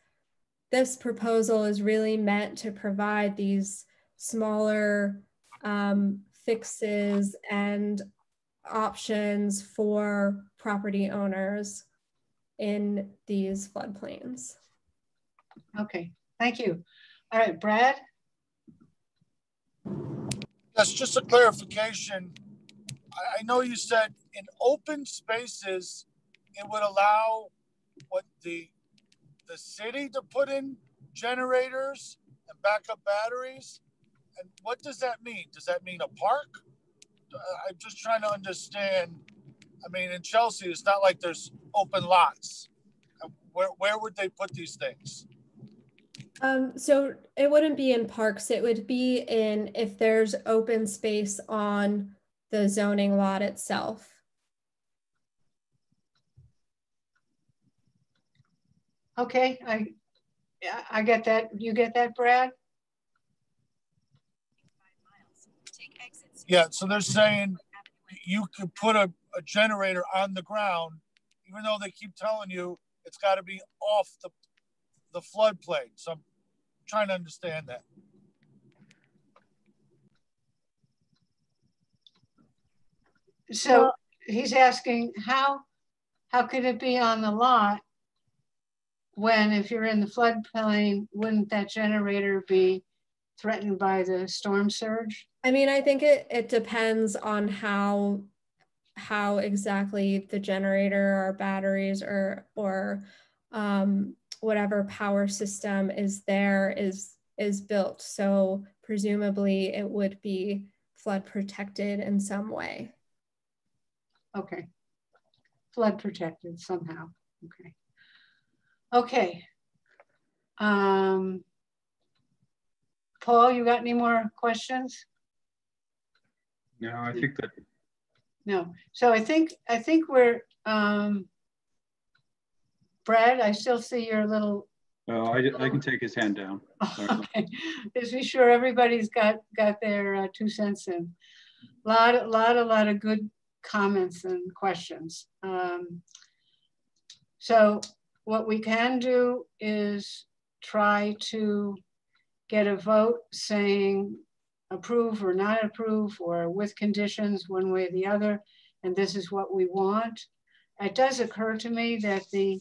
this proposal is really meant to provide these smaller um, fixes and options for property owners in these floodplains. Okay, thank you. All right, Brad? Yes, just a clarification. I, I know you said in open spaces, it would allow what the, the city to put in generators and backup batteries? And what does that mean? Does that mean a park? Uh, I'm just trying to understand. I mean, in Chelsea, it's not like there's open lots. Uh, Where, where would they put these things? Um, so it wouldn't be in parks, it would be in if there's open space on the zoning lot itself. Okay, I, yeah, I get that. You get that, Brad? Yeah, so they're saying you could put a, a generator on the ground, even though they keep telling you it's got to be off the the floodplain. So I'm trying to understand that. So he's asking how, how could it be on the lot? When if you're in the floodplain, wouldn't that generator be threatened by the storm surge? I mean, I think it, it depends on how how exactly the generator or batteries or or um, whatever power system is there is is built. So presumably it would be flood protected in some way. Okay. Flood protected somehow. Okay. Okay. Um, Paul, you got any more questions? No, I think that No. So I think I think we're um, Brad. I still see your little. Oh, I, I can take his hand down. Okay. Just be sure everybody's got got their uh, two cents in. A lot, a lot, a lot of good comments and questions. Um, so what we can do is try to get a vote saying approve or not approve or with conditions one way or the other. And this is what we want. It does occur to me that the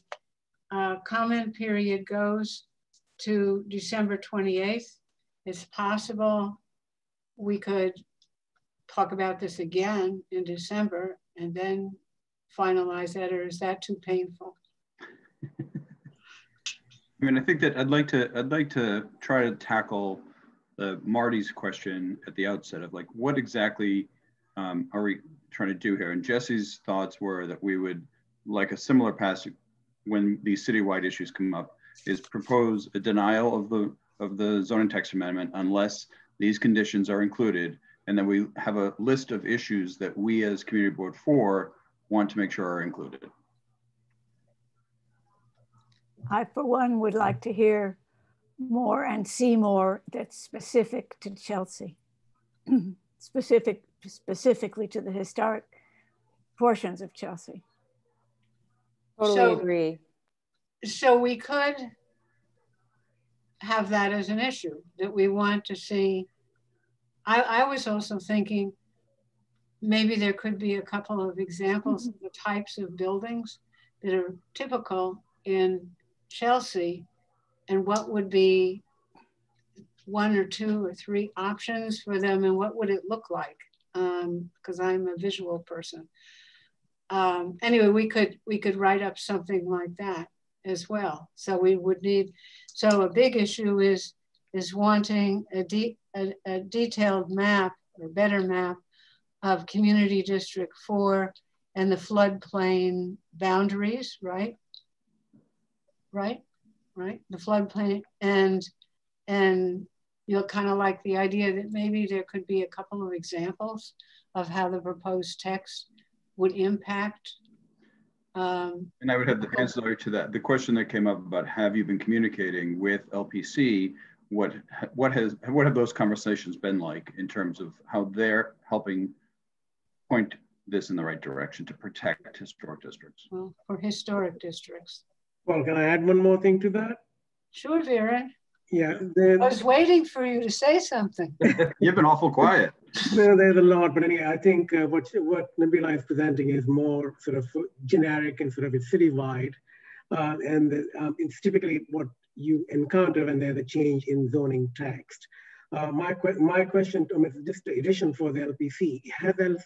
uh, comment period goes to December 28th. It's possible we could talk about this again in December and then finalize that, or is that too painful? I mean, I think that I'd like to, I'd like to try to tackle the Marty's question at the outset of like, what exactly um, are we trying to do here? And Jesse's thoughts were that we would, like a similar passage, when these citywide issues come up, is propose a denial of the of the zoning text amendment unless these conditions are included, and then we have a list of issues that we as community board four want to make sure are included. I, for one, would like to hear more and see more that's specific to Chelsea, specific specifically to the historic portions of Chelsea. Totally So- agree. So we could have that as an issue that we want to see. I, I was also thinking maybe there could be a couple of examples mm-hmm. of the types of buildings that are typical in Chelsea and what would be one or two or three options for them and what would it look like? Because um, I'm a visual person. Um, anyway, we could we could write up something like that as well. So we would need. So a big issue is is wanting a, de a, a detailed map or better map of Community District 4 and the floodplain boundaries, right? Right, right, the floodplain and and you'll kind of like the idea that maybe there could be a couple of examples of how the proposed text would impact. Um, and I would have the answer to that. The question that came up about have you been communicating with LPC? What what has what have those conversations been like in terms of how they're helping point this in the right direction to protect historic districts? Well, for historic districts. Well, can I add one more thing to that? Sure, Vera. Yeah. I was waiting for you to say something. You've been awful quiet. no, there's a lot, but anyway, I think uh, what what Nabeela is presenting is more sort of generic and sort of citywide, uh, and um, it's typically what you encounter when there's a change in zoning text. Uh, my my question, Tom, is just an addition for the LPC. Has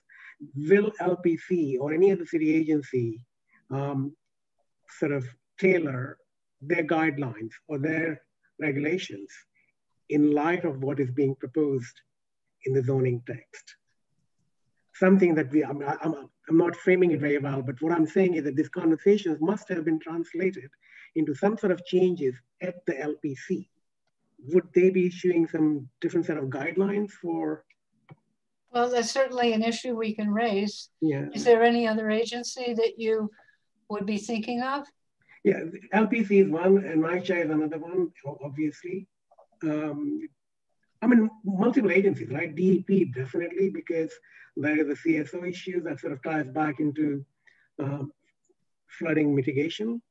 will LPC or any other city agency um, sort of tailor their guidelines or their regulations in light of what is being proposed in the zoning text. Something that we, I'm, I'm, I'm not framing it very well, but what I'm saying is that these conversations must have been translated into some sort of changes at the LPC. Would they be issuing some different set of guidelines for? Well, that's certainly an issue we can raise. Yeah. Is there any other agency that you would be thinking of? Yeah, LPC is one, and NYCHA is another one, obviously. Um, I mean, multiple agencies, right? DEP definitely, because there is a CSO issue that sort of ties back into um, flooding mitigation.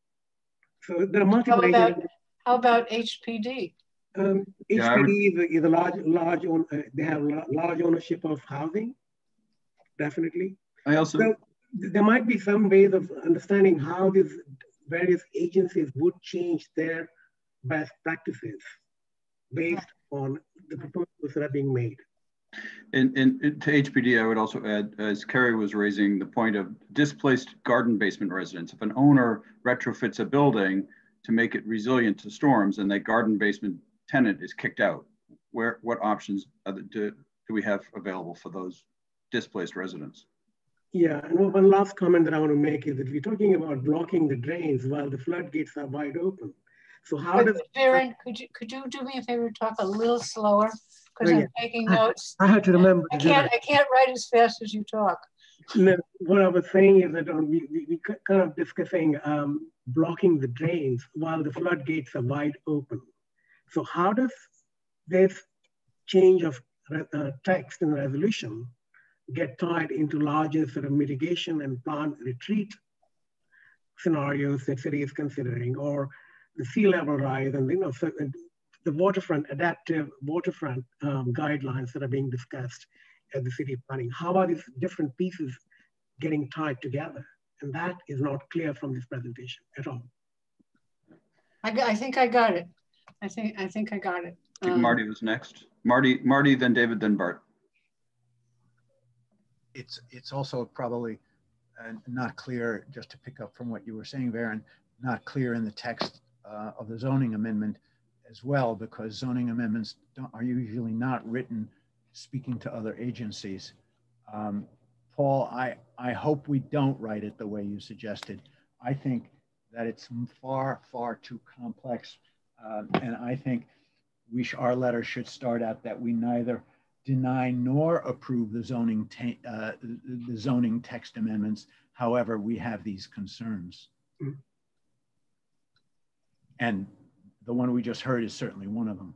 So there are multiple how about, agencies. How about HPD? Um, yeah, HPD is a, is a, large, large own, uh, they have large ownership of housing, definitely. I also. So there might be some ways of understanding how these various agencies would change their best practices based on the proposals that are being made. And, and, to HPD, I would also add, as Kerry was raising the point of displaced garden basement residents. If an owner retrofits a building to make it resilient to storms and that garden basement tenant is kicked out, where what options do, do we have available for those displaced residents? Yeah, and one last comment that I want to make is that we're talking about blocking the drains while the floodgates are wide open. So how does Darren, could you could you do me a favor, talk a little slower because oh, yeah. I'm taking notes. I, I had to remember. I can't I can't write as fast as you talk. No, what I was saying is that um, we, we, we kind of discussing um, blocking the drains while the floodgates are wide open. So how does this change of uh, text and resolution get tied into larger sort of mitigation and plant retreat scenarios that city is considering, or the sea level rise and you know so the waterfront adaptive waterfront um, guidelines that are being discussed at the city planning. How are these different pieces getting tied together? And that is not clear from this presentation at all. I, I think I got it. I think I think I got it. I think um, Marty was next. Marty, Marty, then David, then Bart it's it's also probably uh, not clear, just to pick up from what you were saying, Viren, not clear in the text uh, of the zoning amendment as well, because zoning amendments are usually not written speaking to other agencies. Um, Paul, I, I hope we don't write it the way you suggested. I think that it's far, far too complex. Uh, and I think we our letter should start out that we neither deny nor approve the zoning, uh, the zoning text amendments. However, we have these concerns. Mm. And the one we just heard is certainly one of them.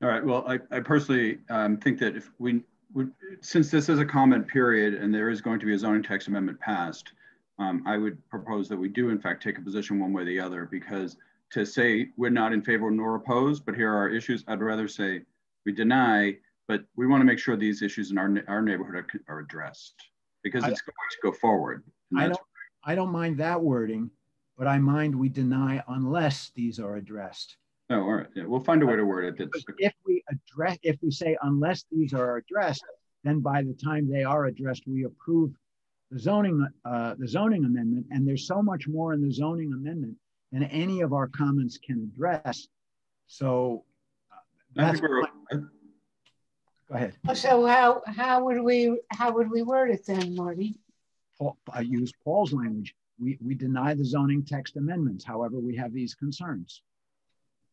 All right, well, I, I personally um, think that if we, would, since this is a comment period and there is going to be a zoning text amendment passed, um, I would propose that we do in fact take a position one way or the other because to say we're not in favor nor opposed, but here are issues. I'd rather say we deny, but we want to make sure these issues in our, our neighborhood are, are addressed because it's I, going to go forward. I don't, I don't mind that wording, but I mind we deny unless these are addressed. Oh, all right. Yeah, we'll find a way to word it. That's, if we address, if we say unless these are addressed, then by the time they are addressed, we approve the zoning, uh, the zoning amendment. And there's so much more in the zoning amendment than any of our comments can address. So uh, that's go ahead. So how how would we how would we word it then, Marty? Paul, I use Paul's language. We we deny the zoning text amendments. However, we have these concerns.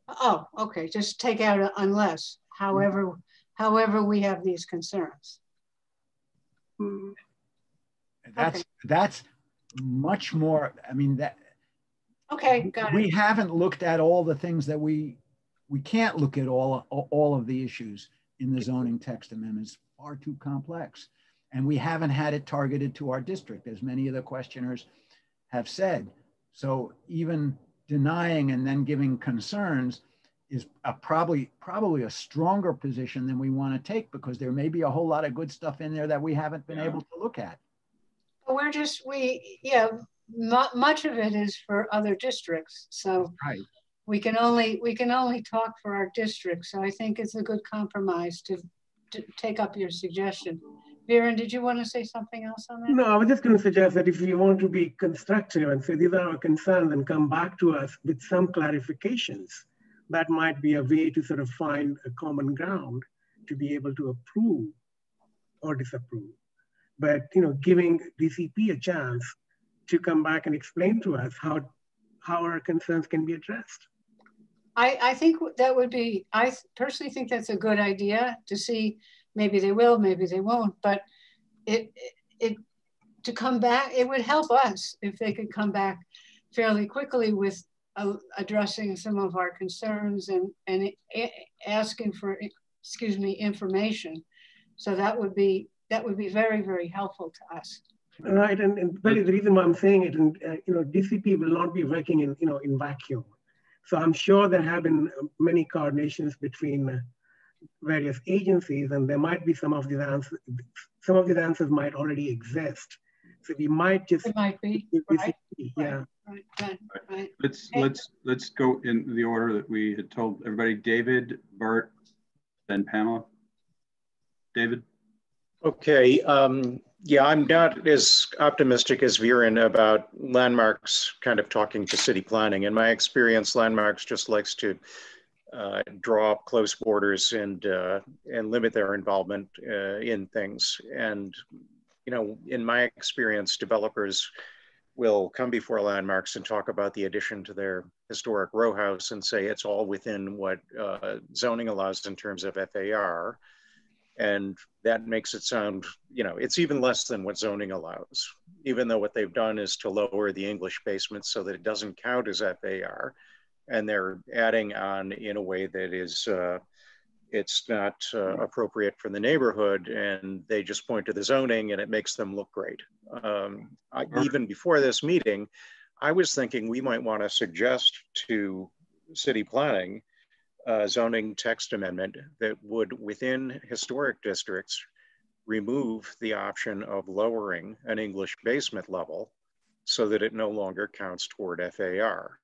Oh, okay. Just take out unless. However, -hmm. however we have these concerns. Mm. That's okay. that's much more. I mean that. Okay, got we it. haven't looked at all the things that we we can't look at all all of the issues in the zoning text amendments. Far too complex, and we haven't had it targeted to our district, as many of the questioners have said. So even denying and then giving concerns is a probably probably a stronger position than we want to take because there may be a whole lot of good stuff in there that we haven't been yeah. able to look at. We're just we yeah much of it is for other districts so right. we can only we can only talk for our district so I think it's a good compromise to, to take up your suggestion. Viren, did you want to say something else on that? No, I was just going to suggest that if you want to be constructive and say these are our concerns and come back to us with some clarifications, that might be a way to sort of find a common ground to be able to approve or disapprove. But you know, giving DCP a chance to come back and explain to us how how our concerns can be addressed. I, I think that would be, I personally think that's a good idea to see maybe they will, maybe they won't, but it, it, to come back, it would help us if they could come back fairly quickly with uh, addressing some of our concerns and, and asking for, excuse me, information. So that would be, that would be very, very helpful to us. Right, and, and the reason why I'm saying it, and uh, you know, DCP will not be working in, you know, in vacuum. So I'm sure there have been many coordinations between uh, various agencies, and there might be some of these answers. Some of these answers might already exist. So we might just it might be right? yeah. Right, right, right. Let's let's let's go in the order that we had told everybody. David, Bert, then Pamela. David. Okay. Um, yeah, I'm not as optimistic as Viren about landmarks kind of talking to city planning. In my experience, landmarks just likes to uh, draw up close borders and uh, and limit their involvement uh, in things. And you know, in my experience, developers will come before landmarks and talk about the addition to their historic row house and say it's all within what uh, zoning allows in terms of FAR. And that makes it sound, you know, it's even less than what zoning allows, even though what they've done is to lower the English basement so that it doesn't count as FAR and they're adding on in a way that is uh, it's not uh, appropriate for the neighborhood and they just point to the zoning and it makes them look great. Um, I, even before this meeting, I was thinking we might want to suggest to city planning a zoning text amendment that would within historic districts remove the option of lowering an English basement level so that it no longer counts toward FAR.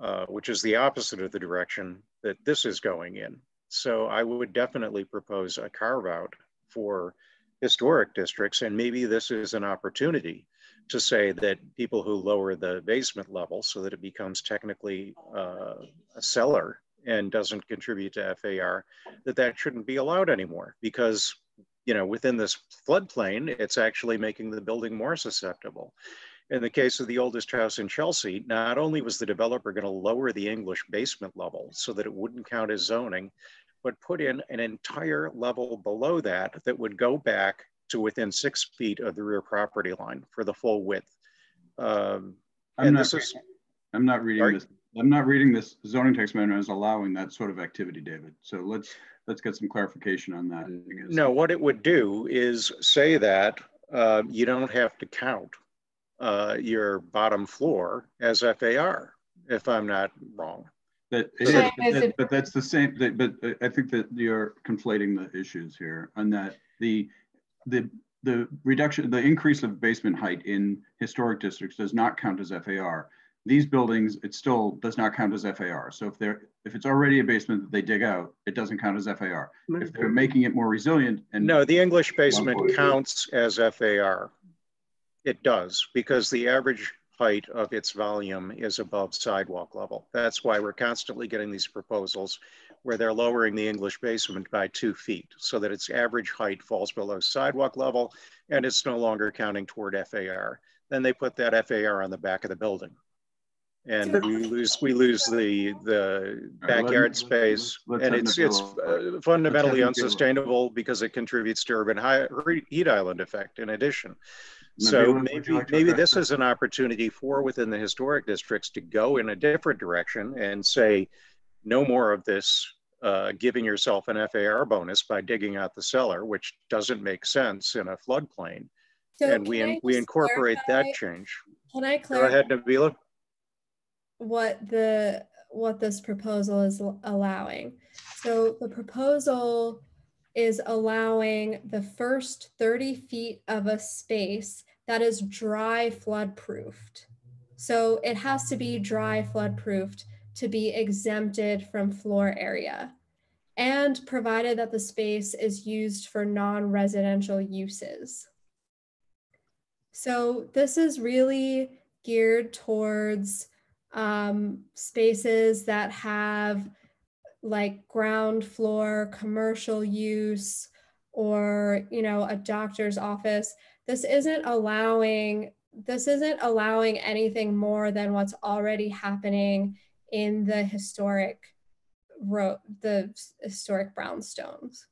Uh, which is the opposite of the direction that this is going in. So I would definitely propose a carve out for historic districts. And maybe this is an opportunity to say that people who lower the basement level so that it becomes technically uh, a cellar and doesn't contribute to FAR, that that shouldn't be allowed anymore because you know, within this floodplain, it's actually making the building more susceptible. In the case of the oldest house in Chelsea, not only was the developer going to lower the English basement level so that it wouldn't count as zoning, but put in an entire level below that that would go back to within six feet of the rear property line for the full width. Um, I'm, not reading, is, I'm not reading this. I'm not reading this zoning text amendment as allowing that sort of activity, David. So let's let's get some clarification on that. No, what it would do is say that uh, you don't have to count uh, your bottom floor as FAR, if I'm not wrong. That Same is, as that- it- but that's the same, that- but uh, I think that you're conflating the issues here on that the, the, the reduction, the increase of basement height in historic districts does not count as FAR. These buildings, it still does not count as FAR. So if they're, if it's already a basement that they dig out, it doesn't count as FAR. Mm-hmm. If they're making it more resilient and. No, the English basement counts as FAR. It does, because the average height of its volume is above sidewalk level. That's why we're constantly getting these proposals where they're lowering the English basement by two feet so that its average height falls below sidewalk level and it's no longer counting toward FAR. Then they put that FAR on the back of the building. And we lose we lose the the All right, let- backyard space, and it's it's uh, fundamentally let's have Nabil- unsustainable because it contributes to urban high, heat island effect. In addition, so Nabil, would you maybe maybe this is an opportunity for within the historic districts to go in a different direction and say, no more of this uh, giving yourself an FAR bonus by digging out the cellar, which doesn't make sense in a floodplain. So and we in, we just incorporate that change. Can I Go ahead, Nabeela. What the what this proposal is allowing? So the proposal is allowing the first 30 feet of a space that is dry flood proofed. So it has to be dry flood proofed to be exempted from floor area and provided that the space is used for non-residential uses. So this is really geared towards um, spaces that have like ground floor commercial use or you know a doctor's office. This isn't allowing this isn't allowing anything more than what's already happening in the historic road the historic brownstones.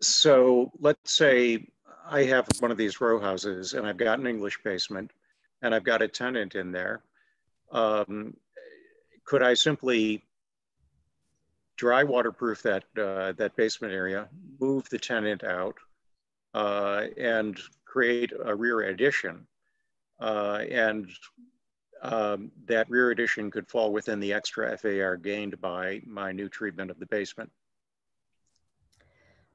So let's say I have one of these row houses and I've got an English basement and I've got a tenant in there. Um, could I simply dry waterproof that, uh, that basement area, move the tenant out uh, and create a rear addition? Uh, and um, that rear addition could fall within the extra FAR gained by my new treatment of the basement.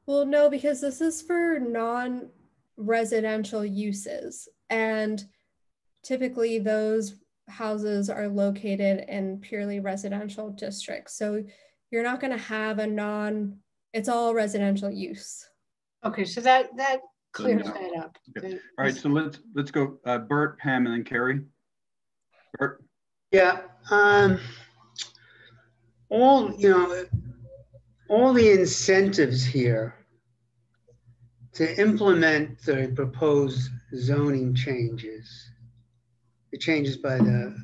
Well, no, because this is for non residential uses. And typically, those houses are located in purely residential districts. So you're not going to have a non, it's all residential use. Okay, so that that clears no. that up. The- All right, so let's, let's go, uh, Bert, Pam, and then Carrie. Bert, Yeah, um, all, you know, all the incentives here to implement the proposed zoning changes, changes by the,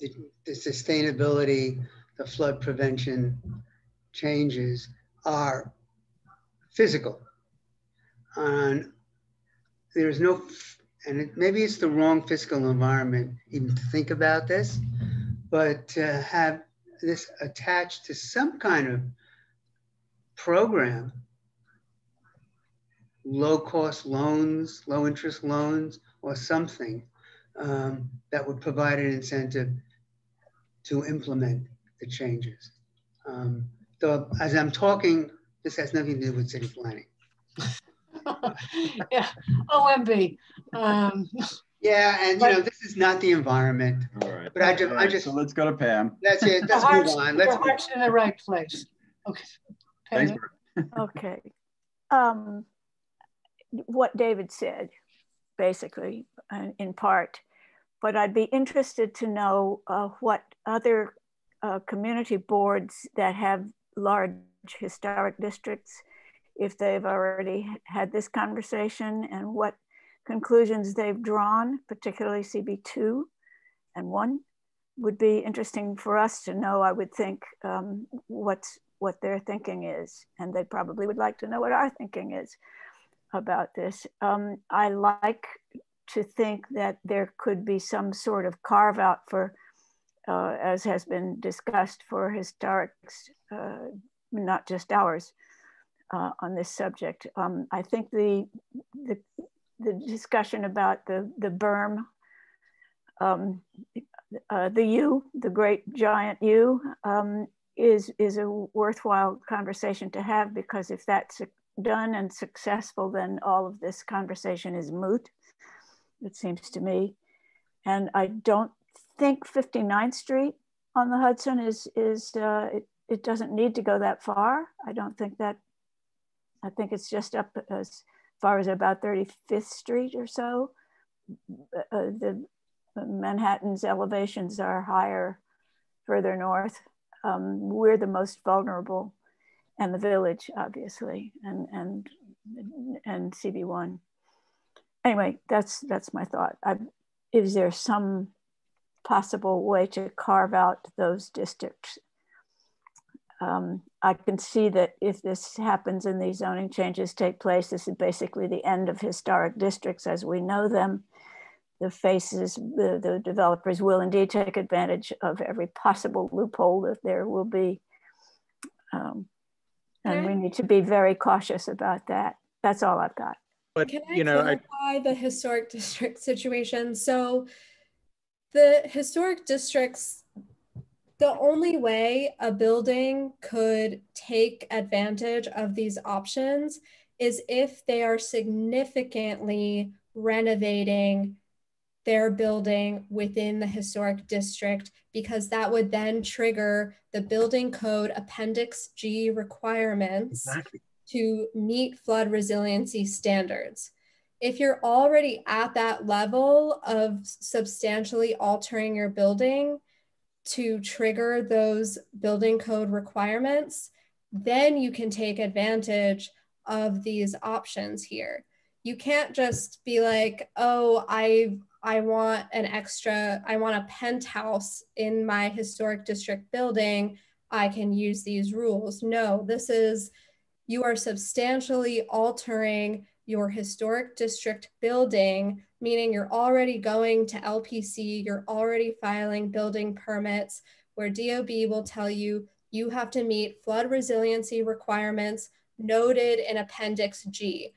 the the sustainability, the flood prevention changes are physical. And there's no, and it, maybe it's the wrong fiscal environment even to think about this, but to have this attached to some kind of program, low cost loans, low interest loans, or something um, that would provide an incentive to implement the changes. Um, so as I'm talking, this has nothing to do with city planning. yeah, OMB. Um, Yeah, and you know, this is not the environment, all right. but I just, All I just, So let's go to Pam. that's it, the let's move on, let's move heart's in the right place. Okay. Thanks, Pam? Bert. Okay. Um, what David said, basically, uh, in part, but I'd be interested to know uh, what other uh, community boards that have large historic districts, if they've already had this conversation and what conclusions they've drawn, particularly CB2 and 1 would be interesting for us to know, I would think, um, what's, what their thinking is. And they probably would like to know what our thinking is about this. Um, I like to think that there could be some sort of carve out for, uh, as has been discussed, for historics, uh, not just ours, uh, on this subject. Um, I think the, the, the discussion about the, the berm um, uh, the U, the great giant U, um, is, is a worthwhile conversation to have because if that's done and successful, then all of this conversation is moot, it seems to me. And I don't think 59th Street on the Hudson is, is uh, it, it doesn't need to go that far. I don't think that, I think it's just up as far as about 35th Street or so. Uh, the Manhattan's elevations are higher further north. Um, we're the most vulnerable and the village, obviously, and, and, and CB1. Anyway, that's, that's my thought. I, is there some possible way to carve out those districts? Um, I can see that if this happens and these zoning changes take place, this is basically the end of historic districts as we know them the faces, the, the developers will indeed take advantage of every possible loophole that there will be. Um, and we need to be very cautious about that. That's all I've got. But Can I you know, clarify I... the historic district situation? So the historic districts, the only way a building could take advantage of these options is if they are significantly renovating their building within the historic district because that would then trigger the building code appendix G requirements exactly. To meet flood resiliency standards. If you're already at that level of substantially altering your building to trigger those building code requirements, then you can take advantage of these options here. You can't just be like, oh, I've I want an extra, I want a penthouse in my historic district building, I can use these rules. No, this is, you are substantially altering your historic district building, meaning you're already going to LPC, you're already filing building permits where DOB will tell you you have to meet flood resiliency requirements noted in Appendix G.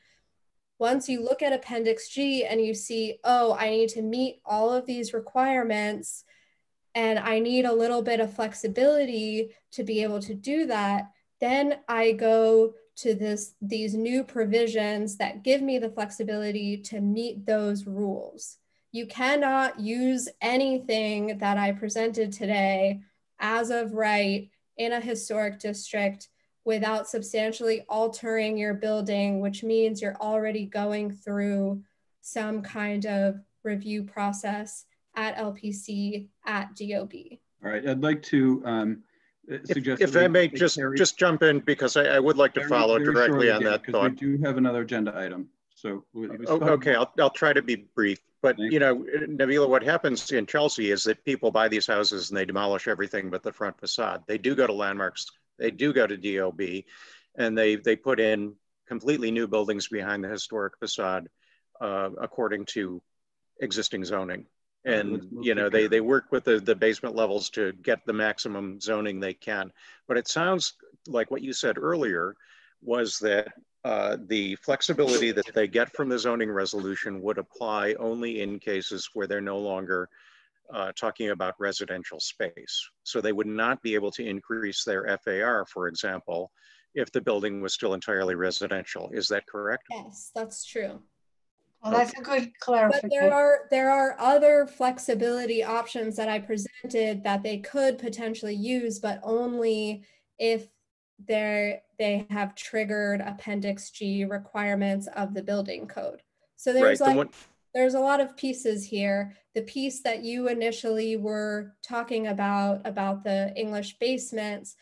Once you look at Appendix G and you see, oh, I need to meet all of these requirements and I need a little bit of flexibility to be able to do that, then I go to this these new provisions that give me the flexibility to meet those rules. You cannot use anything that I presented today as of right in a historic district without substantially altering your building, which means you're already going through some kind of review process at LPC at DOB. All right, I'd like to um. If, if I may just carry, just jump in because I, I would like to follow directly on that thought. We do have another agenda item. So oh, okay, I'll, I'll try to be brief. But Thanks. you know, Nabeela, what happens in Chelsea is that people buy these houses and they demolish everything but the front facade. They do go to landmarks they do go to DOB and they, they put in completely new buildings behind the historic facade uh, according to existing zoning. And you know they, they work with the, the basement levels to get the maximum zoning they can. But it sounds like what you said earlier was that uh, the flexibility that they get from the zoning resolution would apply only in cases where they're no longer uh, talking about residential space. So they would not be able to increase their FAR, for example, if the building was still entirely residential. Is that correct? Yes, that's true. Well, that's a good clarification. But there are there are other flexibility options that I presented that they could potentially use, but only if they they have triggered Appendix G requirements of the building code. So there's right, like the there's a lot of pieces here. The piece that you initially were talking about, about the English basements,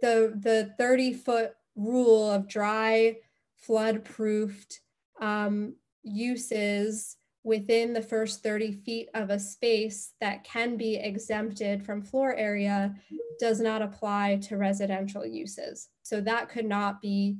the, the 30 foot rule of dry, flood proofed um, uses within the first 30 feet of a space that can be exempted from floor area does not apply to residential uses. So that could not be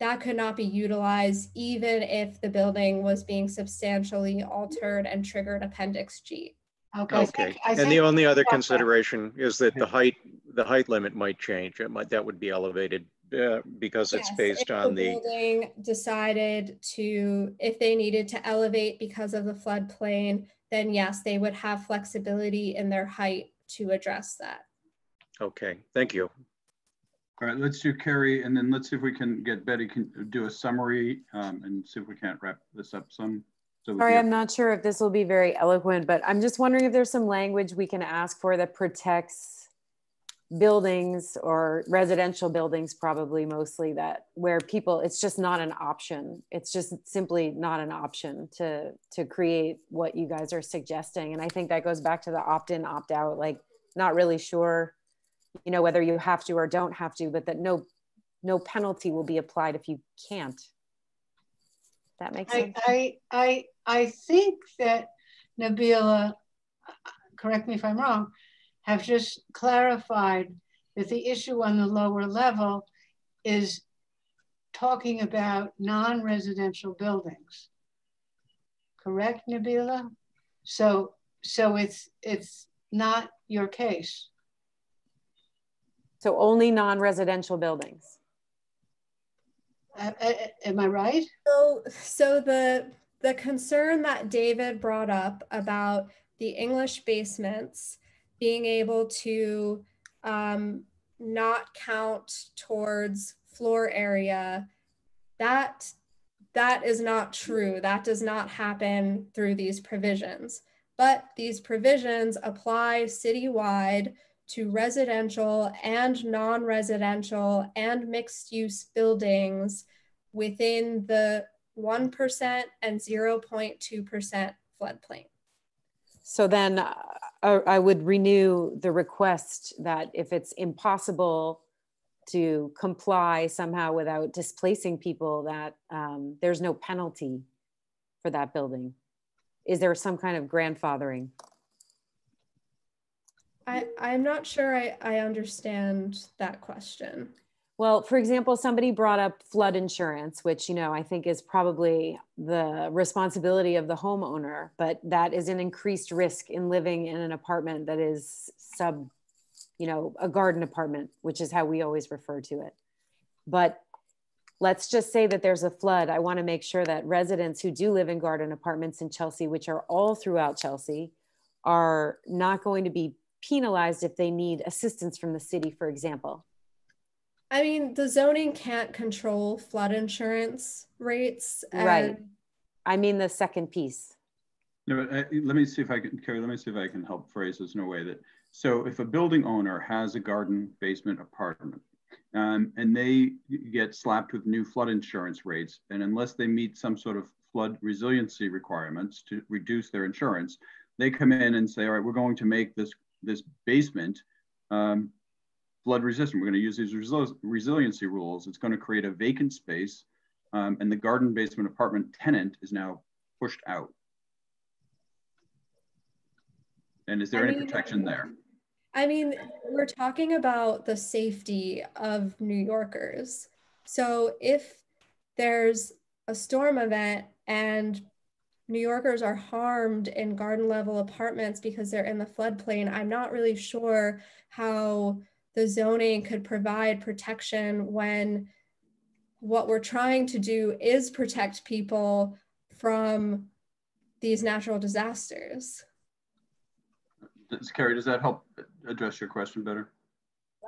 that could not be utilized even if the building was being substantially altered and triggered Appendix G. Okay. Okay. and the only other consideration is that the height, the height limit might change. It might, that would be elevated uh, because it's Yes, based if on the the, building decided to, if they needed to elevate because of the floodplain, then yes, they would have flexibility in their height to address that. okay, thank you. All right, let's do Carrie, and then let's see if we can get Betty can do a summary um, and see if we can't wrap this up some. So we Sorry, I'm not sure if this will be very eloquent, but I'm just wondering if there's some language we can ask for that protects buildings or residential buildings, probably mostly that where people, it's just not an option. It's just simply not an option to to create what you guys are suggesting. And I think that goes back to the opt-in, opt-out, like not really sure, you know, whether you have to or don't have to, but that no no penalty will be applied if you can't. That makes I, sense. I, I, I think that Nabeela, uh, correct me if I'm wrong, have just clarified that the issue on the lower level is talking about non-residential buildings. Correct, Nabeela? So, so it's, it's not your case. So only non-residential buildings. Uh, uh, am I right? So, so the the concern that David brought up about the English basements being able to um, not count towards floor area, that that is not true. That does not happen through these provisions. But these provisions apply citywide to residential and non-residential and mixed-use buildings within the 1% and 0.2% floodplain. So then uh, I would renew the request that if it's impossible to comply somehow without displacing people, that um, there's no penalty for that building. Is there some kind of grandfathering? I, I'm not sure I, I understand that question. Well, for example, somebody brought up flood insurance, which, you know, I think is probably the responsibility of the homeowner, but that is an increased risk in living in an apartment that is sub, you know, a garden apartment, which is how we always refer to it. But let's just say that there's a flood. I want to make sure that residents who do live in garden apartments in Chelsea, which are all throughout Chelsea, are not going to be penalized if they need assistance from the city, for example. I mean, the zoning can't control flood insurance rates. Right. I mean, the second piece. No, but uh, let me see if I can, Carrie, let me see if I can help phrase this in a way that, so if a building owner has a garden basement apartment um, and they get slapped with new flood insurance rates, and unless they meet some sort of flood resiliency requirements to reduce their insurance, they come in and say, all right, we're going to make this, this basement um, flood resistant. We're going to use these resili- resiliency rules. It's going to create a vacant space um, and the garden basement apartment tenant is now pushed out. And is there I any mean- protection there? I mean, we're talking about the safety of New Yorkers. So if there's a storm event and New Yorkers are harmed in garden level apartments because they're in the floodplain, I'm not really sure how the zoning could provide protection when what we're trying to do is protect people from these natural disasters. Does, Carrie, does that help address your question better?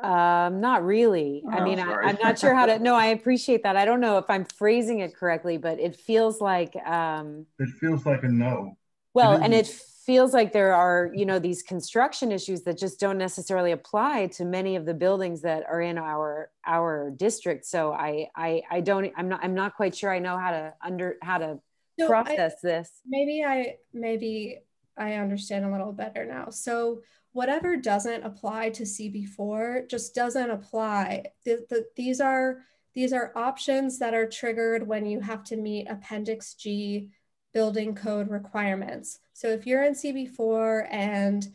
Um, not really. I Oh, mean, I, sorry. I'm not sure how to. No, I appreciate that. I don't know if I'm phrasing it correctly, but it feels like, um, It feels like a no. well, It and it isn't. Feels like there are, you know, these construction issues that just don't necessarily apply to many of the buildings that are in our our district. So I, I, I don't. I'm not. I'm not quite sure. I know how to under how to So I- process this. Maybe I maybe I understand a little better now. So whatever doesn't apply to CB4 just doesn't apply. The, the, these are these are options that are triggered when you have to meet Appendix G building code requirements. So if you're in CB4 and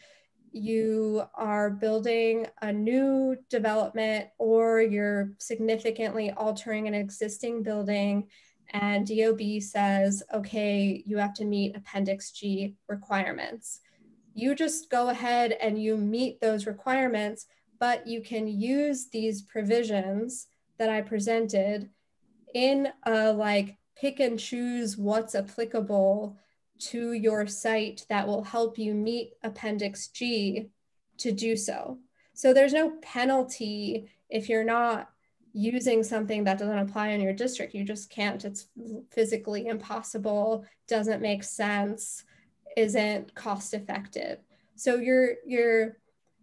you are building a new development or you're significantly altering an existing building and DOB says, okay, you have to meet Appendix G requirements. You just go ahead and you meet those requirements, but you can use these provisions that I presented in a like pick and choose what's applicable to your site that will help you meet Appendix G to do so. So there's no penalty if you're not using something that doesn't apply in your district. You just can't. It's physically impossible, doesn't make sense, isn't cost effective. So you're you're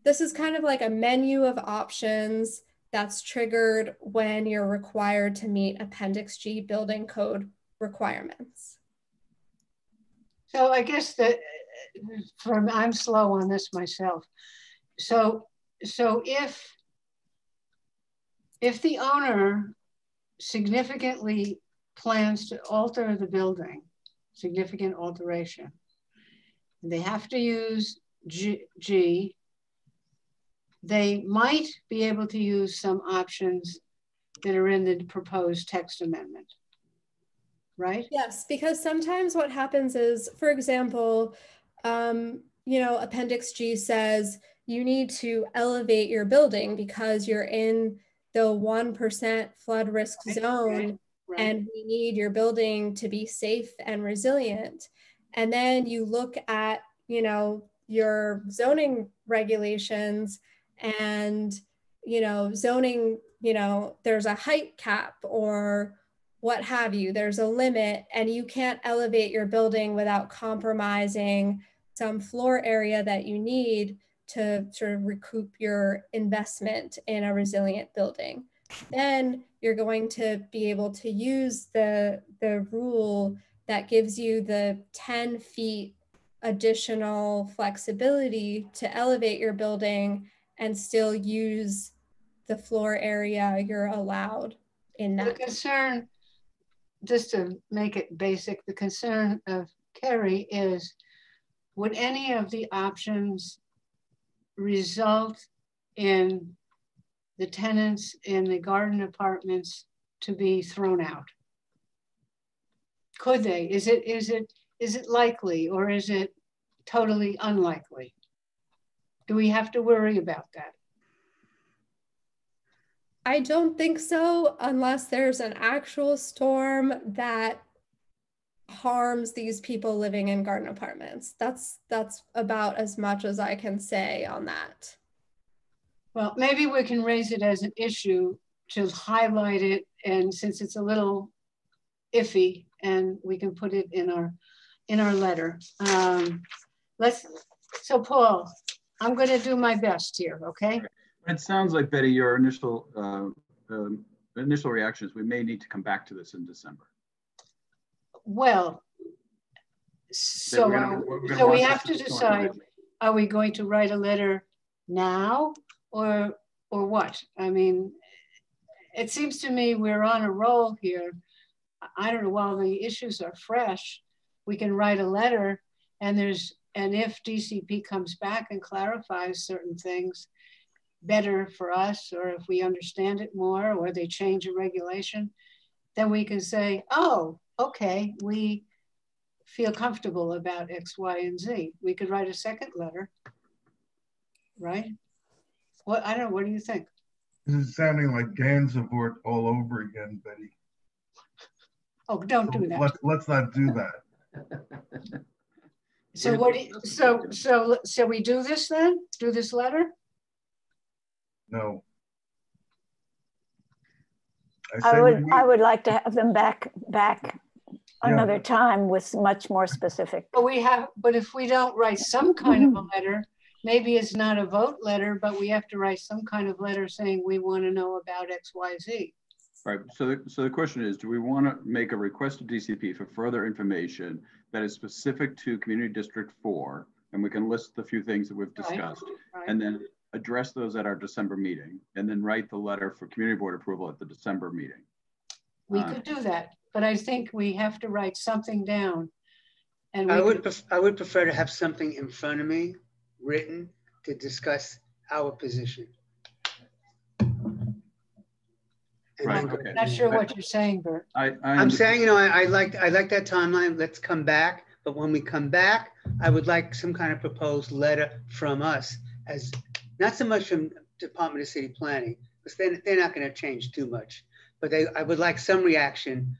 this is kind of like a menu of options that's triggered when you're required to meet Appendix G building code requirements. So I guess that from I'm slow on this myself. So so if if the owner significantly plans to alter the building, significant alteration, they have to use G, G they might be able to use some options that are in the proposed text amendment, right? Yes, because sometimes what happens is, for example, um, you know, Appendix G says you need to elevate your building because you're in the 1% flood risk right, zone right, right. and we need your building to be safe and resilient. And then you look at, you know, your zoning regulations and you know zoning you know there's a height cap or what have you. There's a limit and you can't elevate your building without compromising some floor area that you need to sort of recoup your investment in a resilient building. Then you're going to be able to use the the rule that gives you the 10 feet additional flexibility to elevate your building and still use the floor area you're allowed in that. The concern, just to make it basic, the concern of Kerry is, would any of the options result in the tenants in the garden apartments to be thrown out? Could they? Is it is it is it likely or is it totally unlikely? Do we have to worry about that? I don't think so, unless there's an actual storm that harms these people living in garden apartments. That's that's about as much as I can say on that. Well, maybe we can raise it as an issue to highlight it, and since it's a little iffy, and we can put it in our in our letter. Um, let's. So, Paul, I'm going to do my best here, okay? It sounds like, Betty, your initial uh, um, initial reaction is we may need to come back to this in December. Well, so, gonna, uh, so we have to decide, are we going to write a letter now or, or what? I mean, it seems to me we're on a roll here. I don't know, while the issues are fresh, we can write a letter and there's and if DCP comes back and clarifies certain things better for us, or if we understand it more, or they change a regulation, then we can say, oh, okay, we feel comfortable about X, Y, and Z. We could write a second letter, right? What I don't know. What do you think? This is sounding like Gansevoort all over again, Betty. Oh, don't so do that. Let's let's not do that. So what, do you- so, so, shall we do this then? Do this letter? No. I would, I would like to have them back, back another time with much more specific. But we have, but if we don't write some kind of a letter, maybe it's not a vote letter, but we have to write some kind of letter saying we want to know about X, Y, Z. Right. So, so the question is, do we want to make a request to DCP for further information that is specific to Community District 4? And we can list the few things that we've discussed right. Right. and then address those at our December meeting and then write the letter for community board approval at the December meeting. We uh, could do that, but I think we have to write something down. And I would, could... I would prefer to have something in front of me written to discuss our position. Right, I'm okay. not sure what you're saying, Bert. I, I I'm saying, you know, I, I like, I like that timeline. Let's come back. But when we come back, I would like some kind of proposed letter from us as, not so much from Department of City Planning, because they're, they're not going to change too much. but they, I would like some reaction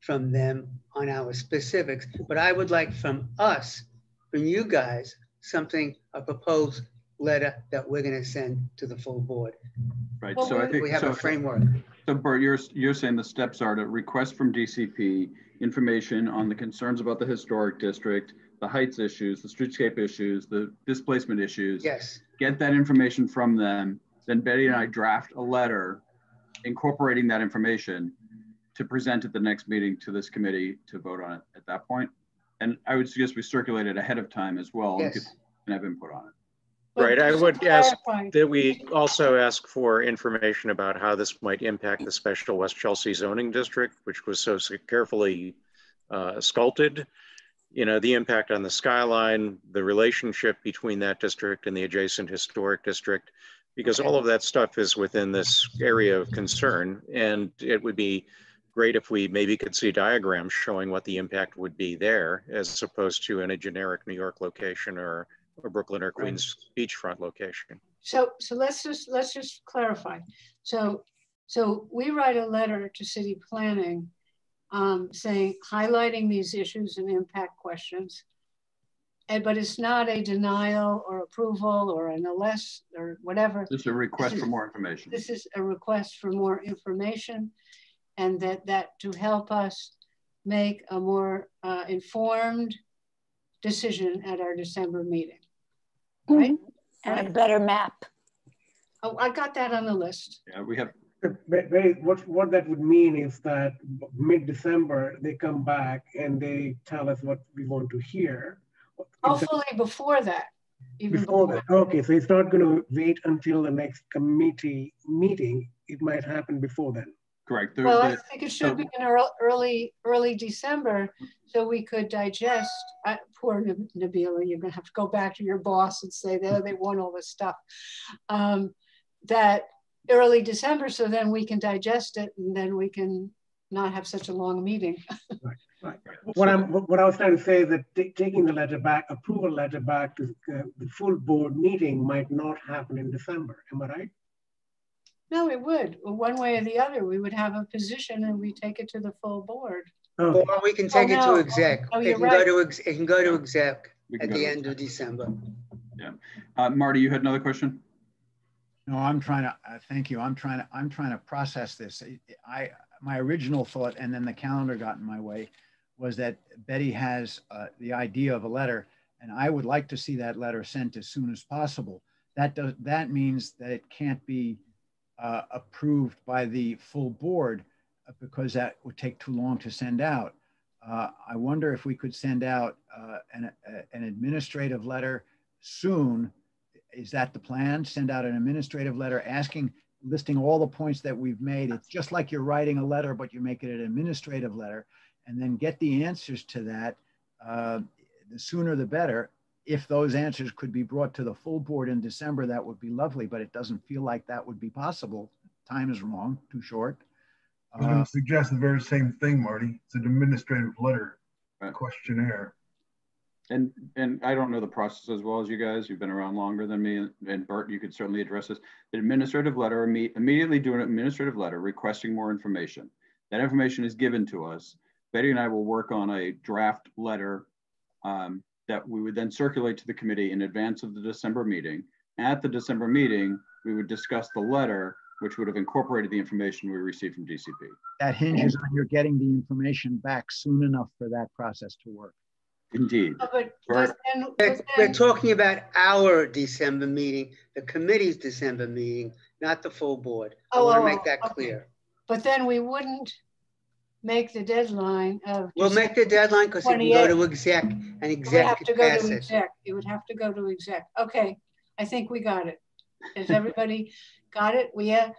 from them on our specifics. But I would like from us, from you guys, something, a proposed letter that we're gonna send to the full board. Right, Well, so I we- think. we have a framework. So Bert, you're, you're saying the steps are to request from DCP information on the concerns about the historic district, the heights issues, the streetscape issues, the displacement issues. Yes. Get that information from them, then Betty and I draft a letter incorporating that information to present at the next meeting to this committee to vote on it at that point. And I would suggest we circulate it ahead of time as well. and Yes. people Can have input on it. Right, I would ask that we also ask for information about how this might impact the special West Chelsea zoning district, which was so carefully uh, sculpted. You know, the impact on the skyline, the relationship between that district and the adjacent historic district, because all of that stuff is within this area of concern. And it would be great if we maybe could see diagrams showing what the impact would be there as opposed to in a generic New York location or, or Brooklyn or Queens beachfront location. So, so let's just, let's just clarify. So, so we write a letter to city planning um, saying, highlighting these issues and impact questions. And, but it's not a denial or approval or an unless or whatever. Just a request This for is- more information. This is a request for more information and that, that to help us make a more uh, informed decision at our December meeting. Right? Mm-hmm. And a better map. Oh, I got that on the list. Yeah, we have, Very, what, what that would mean is that mid-December, they come back and they tell us what we want to hear. Oh, Hopefully before that, even Before that, okay, so it's not gonna wait until the next committee meeting. It might happen before then. Correct. The- Well, I think it so- should be in ear- early, early December, so we could digest, I- poor Nab- Nabeela, you're gonna have to go back to your boss and say, they, they want all this stuff. Um, That early December, so then we can digest it and then we can not have such a long meeting. Right. What I'm, what I was trying to say is that ta- taking the letter back, approval letter back to uh, the full board meeting might not happen in December. Am I right? No, it would, one way or the other, we would have a position and we take it to the full board. Oh. Or we can take it Oh, no. to exec. Oh, It you're can go right. to, ex- it can go to exec We can at go the to end of December. Yeah. Uh, Marty, you had another question? No, I'm trying to, uh, thank you. I'm trying to, I'm trying to process this. I, my original thought, and then the calendar got in my way, was that Betty has uh, the idea of a letter, and I would like to see that letter sent as soon as possible. That does, that means that it can't be uh, approved by the full board uh, because that would take too long to send out. Uh, I wonder if we could send out uh, an, a- an administrative letter soon is that the plan? Send out an administrative letter asking, listing all the points that we've made. It's just like you're writing a letter, but you make it an administrative letter and then get the answers to that. Uh, the sooner the better. If those answers could be brought to the full board in December, that would be lovely, but it doesn't feel like that would be possible. Time is wrong, too short. I was going Uh, to suggest the very same thing, Marty. It's an administrative letter questionnaire. And, and I don't know the process as well as you guys. You've been around longer than me. And Bert, you could certainly address this. The administrative letter, imme- immediately do an administrative letter requesting more information. That information is given to us. Betty and I will work on a draft letter um, that we would then circulate to the committee in advance of the December meeting. At the December meeting, we would discuss the letter, which would have incorporated the information we received from DCP. That hinges on your getting the information back soon enough for that process to work. Indeed. Oh, But, Bert, but then, We're, we're talking about our December meeting, the committee's December meeting, not the full board. I Oh, want to oh, make that oh, okay. clear. but then we wouldn't make the deadline of. We'll make the deadline because it can go to exec and It would exec have to could go pass to it. exec. It would have to go to exec. Okay, I think we got it. Has everybody got it? We have,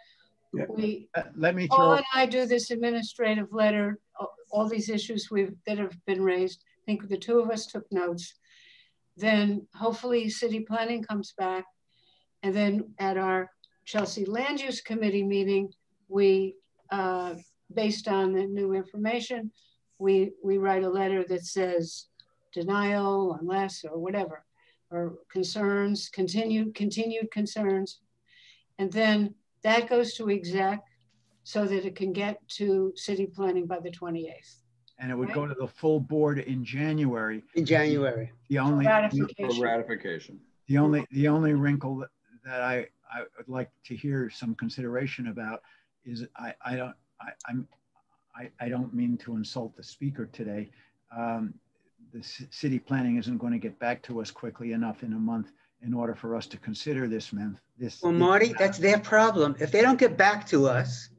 we, Uh, Let me Paul and I do this administrative letter, all- all these issues we've, that have been raised. I think the two of us took notes. Then hopefully city planning comes back. And then at our Chelsea Land Use Committee meeting, we, uh, based on the new information, we, we write a letter that says denial unless or whatever, or concerns, continued, continued concerns. And then that goes to exec. so that it can get to city planning by the 28th. And it would go to the full board in January. In January. The only, Ratification. For ratification. the only, the only wrinkle that, that I, I would like to hear some consideration about is I, I don't, I, I'm, I, I don't mean to insult the speaker today. Um, the ci- city planning isn't going to get back to us quickly enough in a month in order for us to consider this, man, this. Well, Marty, that's their problem. If they don't get back to us,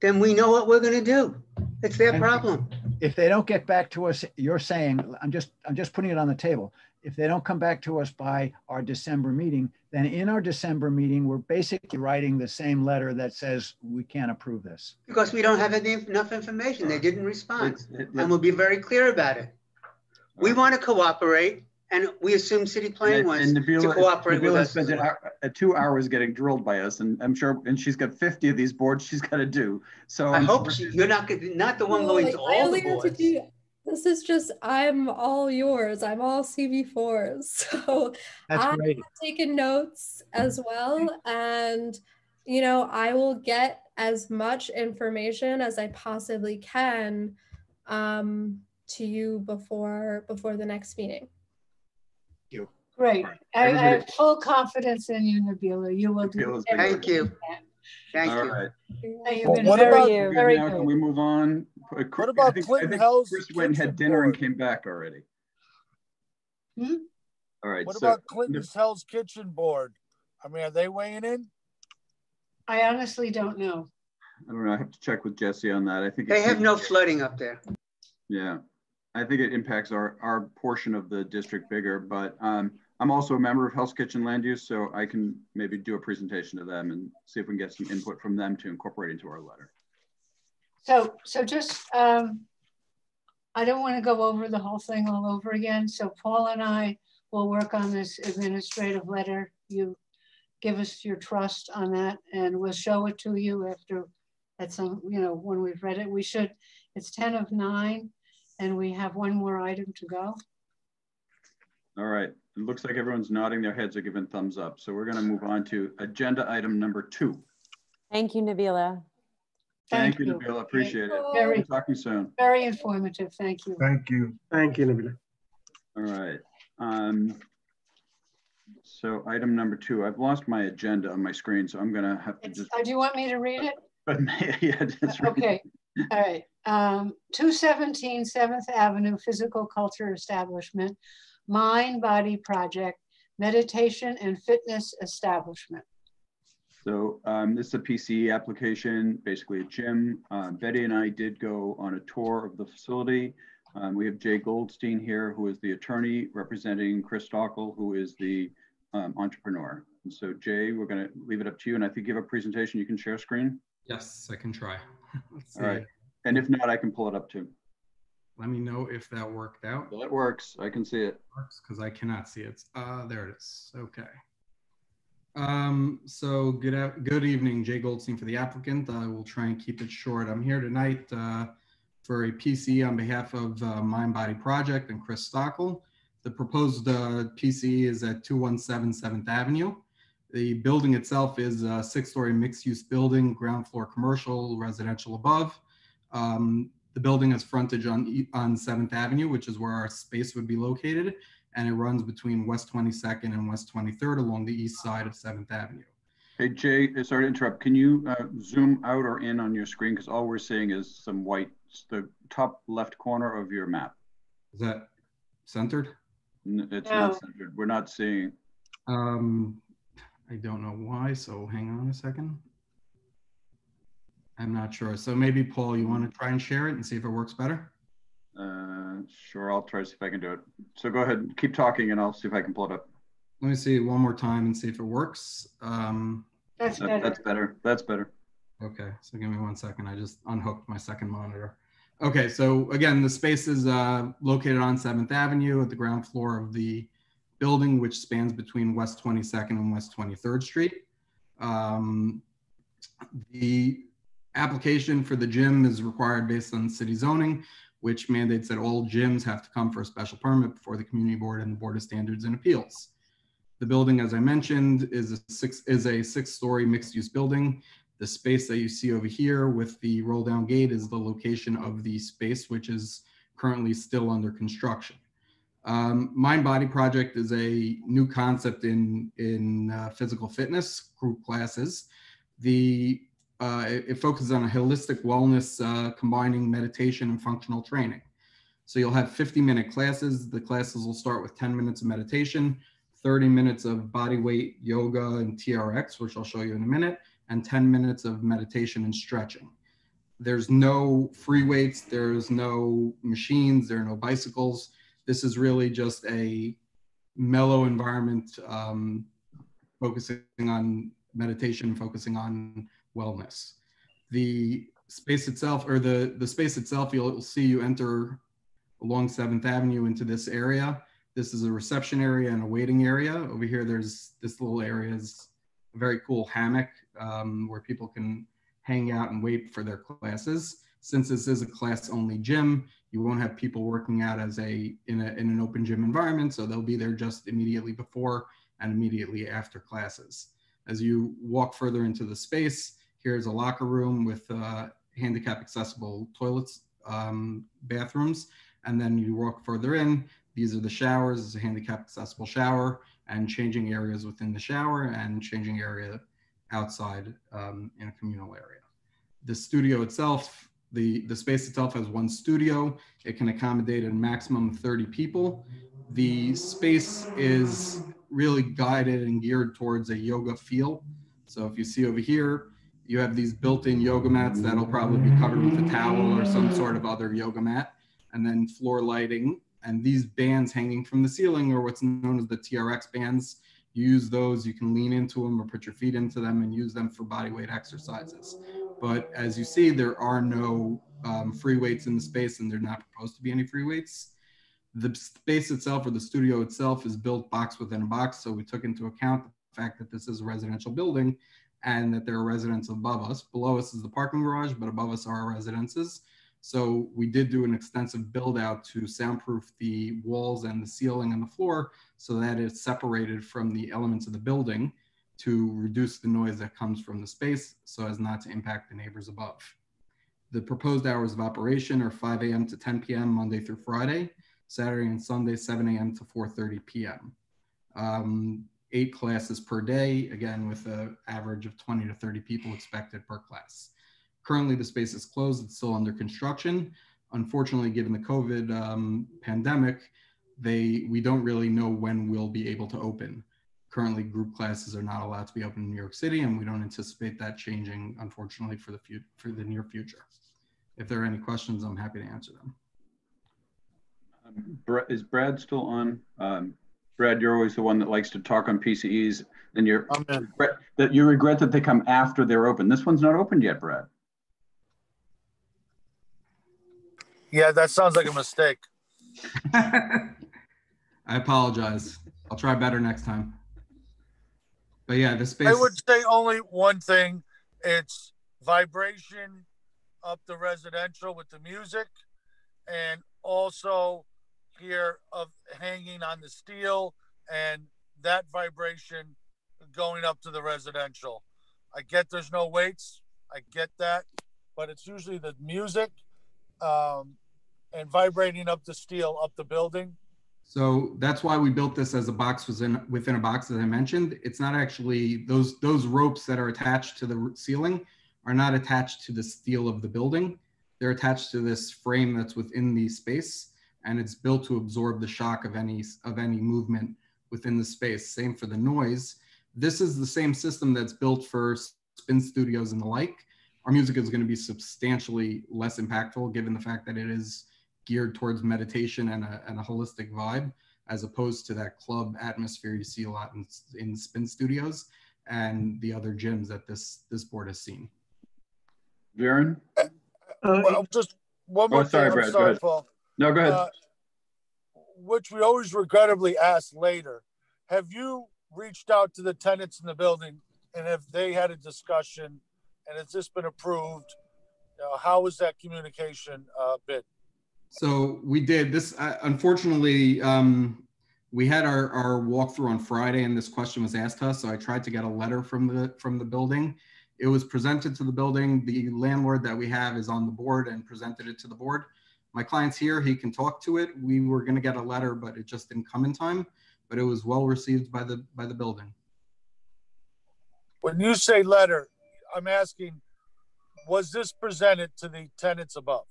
then we know what we're gonna do. It's their And- problem. if they don't get back to us, you're saying, I'm just, I'm just putting it on the table. If they don't come back to us by our December meeting, then in our December meeting, we're basically writing the same letter that says we can't approve this. Because we don't have any- enough information. They didn't respond. And we'll be very clear about it. We want to cooperate and we assume city planning And- wants and to Nabeela- cooperate with Nabeela us. spent an hour- two hours getting drilled by us, and I'm sure, and she's got 50 of these boards she's got to do. So I I'm hope sure- she- you're not, not the one No, going like, to I all the only have to boards. do- This is just, I'm all yours. I'm all CB4s. So That's I great. have taken notes as well. And, you know, I will get as much information as I possibly can um, to you before before the next meeting. Thank You great. I, I have full confidence in you, Nabeela. You will do Nabeela's been everything Thank you. can. Thank All you. right. Well, what very, about- Good, very now can we move on? Uh, Chris- What about I think- I think Hell's Chris went and had Kitchen dinner and came back already. Hmm? All right. What so- about Clinton's Hell's Kitchen Board? I mean, are they weighing in? I honestly don't know. I don't know. I have to check with Jesse on that. I think. They have no flooding up there. Yeah, I think it impacts our, our portion of the district bigger, but um, I'm also a member of Hell's Kitchen Land Use, so I can maybe do a presentation to them and see if we can get some input from them to incorporate into our letter. So, so just, um, I don't want to go over the whole thing all over again. So Paul and I will work on this administrative letter. You give us your trust on that and we'll show it to you after at some, you know, when we've read it. We should, it's 10 of nine and we have one more item to go. All right, it looks like everyone's nodding their heads or giving thumbs up. So we're gonna move on to agenda item number two. Thank you, Nabeela. Thank Thank you, you. Nabil, appreciate it. Very, We'll talk to you soon. very informative. Thank you. Thank you. Thank you, Nabeela. All right. Um, so item number two, I've lost my agenda on my screen, so I'm gonna have to It's, just, uh, do you want me to read it? but yeah, that's right. Okay, all right. Um, 217 Seventh Avenue Physical Culture Establishment, Mind Body Project, Meditation and Fitness Establishment. So um, this is a PCE application, basically a gym. Um, Betty and I did go on a tour of the facility. Um, we have Jay Goldstein here, who is the attorney representing Chris Stockel, who is the um, entrepreneur. And so Jay, we're gonna leave it up to you. And I think you have a presentation you can share screen. Yes, I can try. Let's All right. And if not, I can pull it up too. Let me know if that worked out. Well, it works. I can see it. Works because I cannot see it. Uh, there it is. Okay. Um, so good, good evening, Jay Goldstein for the applicant. I will try and keep it short. I'm here tonight uh, for a PC on behalf of uh, Mind Body Project and Chris Stockel. The proposed uh, PC is at 217 7th Avenue. The building itself is a six-story mixed-use building, ground floor commercial, residential above. Um, the building has frontage on, E- on 7th Avenue, which is where our space would be located, and it runs between West 22nd and West 23rd along the east side of 7th Avenue. Hey, Jay, uh, sorry to interrupt. Can you uh, zoom out or in on your screen? Because all we're seeing is some white, the top left corner of your map. Is that centered? N- It's No. not centered. We're not seeing. Um, I don't know why, so hang on a second. I'm not sure. So maybe Paul, you want to try and share it and see if it works better? Uh, sure, I'll try to see if I can do it. So go ahead, keep talking and I'll see if I can pull it up. Let me see one more time and see if it works. Um, That's That- better. That's better. That's better. Okay, so give me one second. I just unhooked my second monitor. Okay, so again, the space is uh, located on 7th Avenue at the ground floor of the building, which spans between West 22nd and West 23rd Street. Um, the application for the gym is required based on city zoning, which mandates that all gyms have to come for a special permit before the community board and the board of standards and appeals. The building, as I mentioned, is a six is a six-story mixed-use building. The space that you see over here with the roll down gate is the location of the space, which is currently still under construction. Um, Mind Body Project is a new concept in, in uh, physical fitness group classes. The, uh, it, it focuses on a holistic wellness uh, combining meditation and functional training. So you'll have 50 minute classes. The classes will start with 10 minutes of meditation, 30 minutes of body weight yoga and TRX, which I'll show you in a minute, and 10 minutes of meditation and stretching. There's no free weights, there's no machines, there are no bicycles. This is really just a mellow environment um, focusing on meditation, focusing on wellness. The space itself, or the, the space itself, you'll see you enter along 7th Avenue into this area. This is a reception area and a waiting area. Over here, there's this little area is a very cool hammock um, where people can hang out and wait for their classes. Since this is a class only gym, you won't have people working out as a in, a in an open gym environment. So they'll be there just immediately before and immediately after classes. As you walk further into the space, here's a locker room with uh, handicap accessible toilets, um, bathrooms. And then you walk further in, these are the showers, it's a handicap accessible shower and changing areas within the shower and changing area outside um, in a communal area. The studio itself, the, the space itself has one studio. It can accommodate a maximum of 30 people. The space is really guided and geared towards a yoga feel. So if you see over here, you have these built-in yoga mats that'll probably be covered with a towel or some sort of other yoga mat, and then floor lighting. And these bands hanging from the ceiling are what's known as the TRX bands use those, you can lean into them or put your feet into them and use them for body weight exercises. But as you see, there are no um, free weights in the space and they're not proposed to be any free weights. The space itself or the studio itself is built box within a box. So we took into account the fact that this is a residential building and that there are residents above us. Below us is the parking garage, but above us are our residences. So we did do an extensive build out to soundproof the walls and the ceiling and the floor so that it's separated from the elements of the building to reduce the noise that comes from the space so as not to impact the neighbors above. The proposed hours of operation are 5 a.m. to 10 p.m. Monday through Friday, Saturday and Sunday 7 a.m. to 4.30 p.m. Um, eight classes per day, again with an average of 20 to 30 people expected per class. Currently, the space is closed. It's still under construction. Unfortunately, given the COVID um, pandemic, they we don't really know when we'll be able to open. Currently, group classes are not allowed to be open in New York City, and we don't anticipate that changing, unfortunately, for the for the near future. If there are any questions, I'm happy to answer them. Um, is Brad still on? Um, Brad, you're always the one that likes to talk on PCEs, and you're that you regret that they come after they're open. This one's not opened yet, Brad. Yeah, that sounds like a mistake. I apologize. I'll try better next time. But yeah, the space. I would say only one thing. It's vibration up the residential with the music, and also here of hanging on the steel and that vibration going up to the residential. I get there's no weights. I get that, but it's usually the music um, and vibrating up the steel up the building. So that's why we built this as a box within within a box, as I mentioned. It's not actually those those ropes that are attached to the ceiling are not attached to the steel of the building. They're attached to this frame that's within the space, and it's built to absorb the shock of any of any movement within the space. Same for the noise. This is the same system that's built for spin studios and the like our music is going to be substantially less impactful given the fact that it is geared towards meditation and a, and a holistic vibe as opposed to that club atmosphere you see a lot in, in spin studios and the other gyms that this this board has seen. Viren? Uh, well, just one more oh, sorry, thing. Brad, sorry, go ahead. Paul. No, go ahead. Uh, which we always regrettably ask later. Have you reached out to the tenants in the building and have they had a discussion and has this been approved? Uh, how was that communication uh, been? So we did this. Uh, unfortunately, um, we had our, our walkthrough on Friday, and this question was asked us. So I tried to get a letter from the from the building, It was presented to the building. The landlord that we have is on the board and presented it to the board. My client's here, he can talk to it. We were gonna get a letter, but it just didn't come in time, but it was well received by the, by the building. When you say letter, I'm asking, was this presented to the tenants above?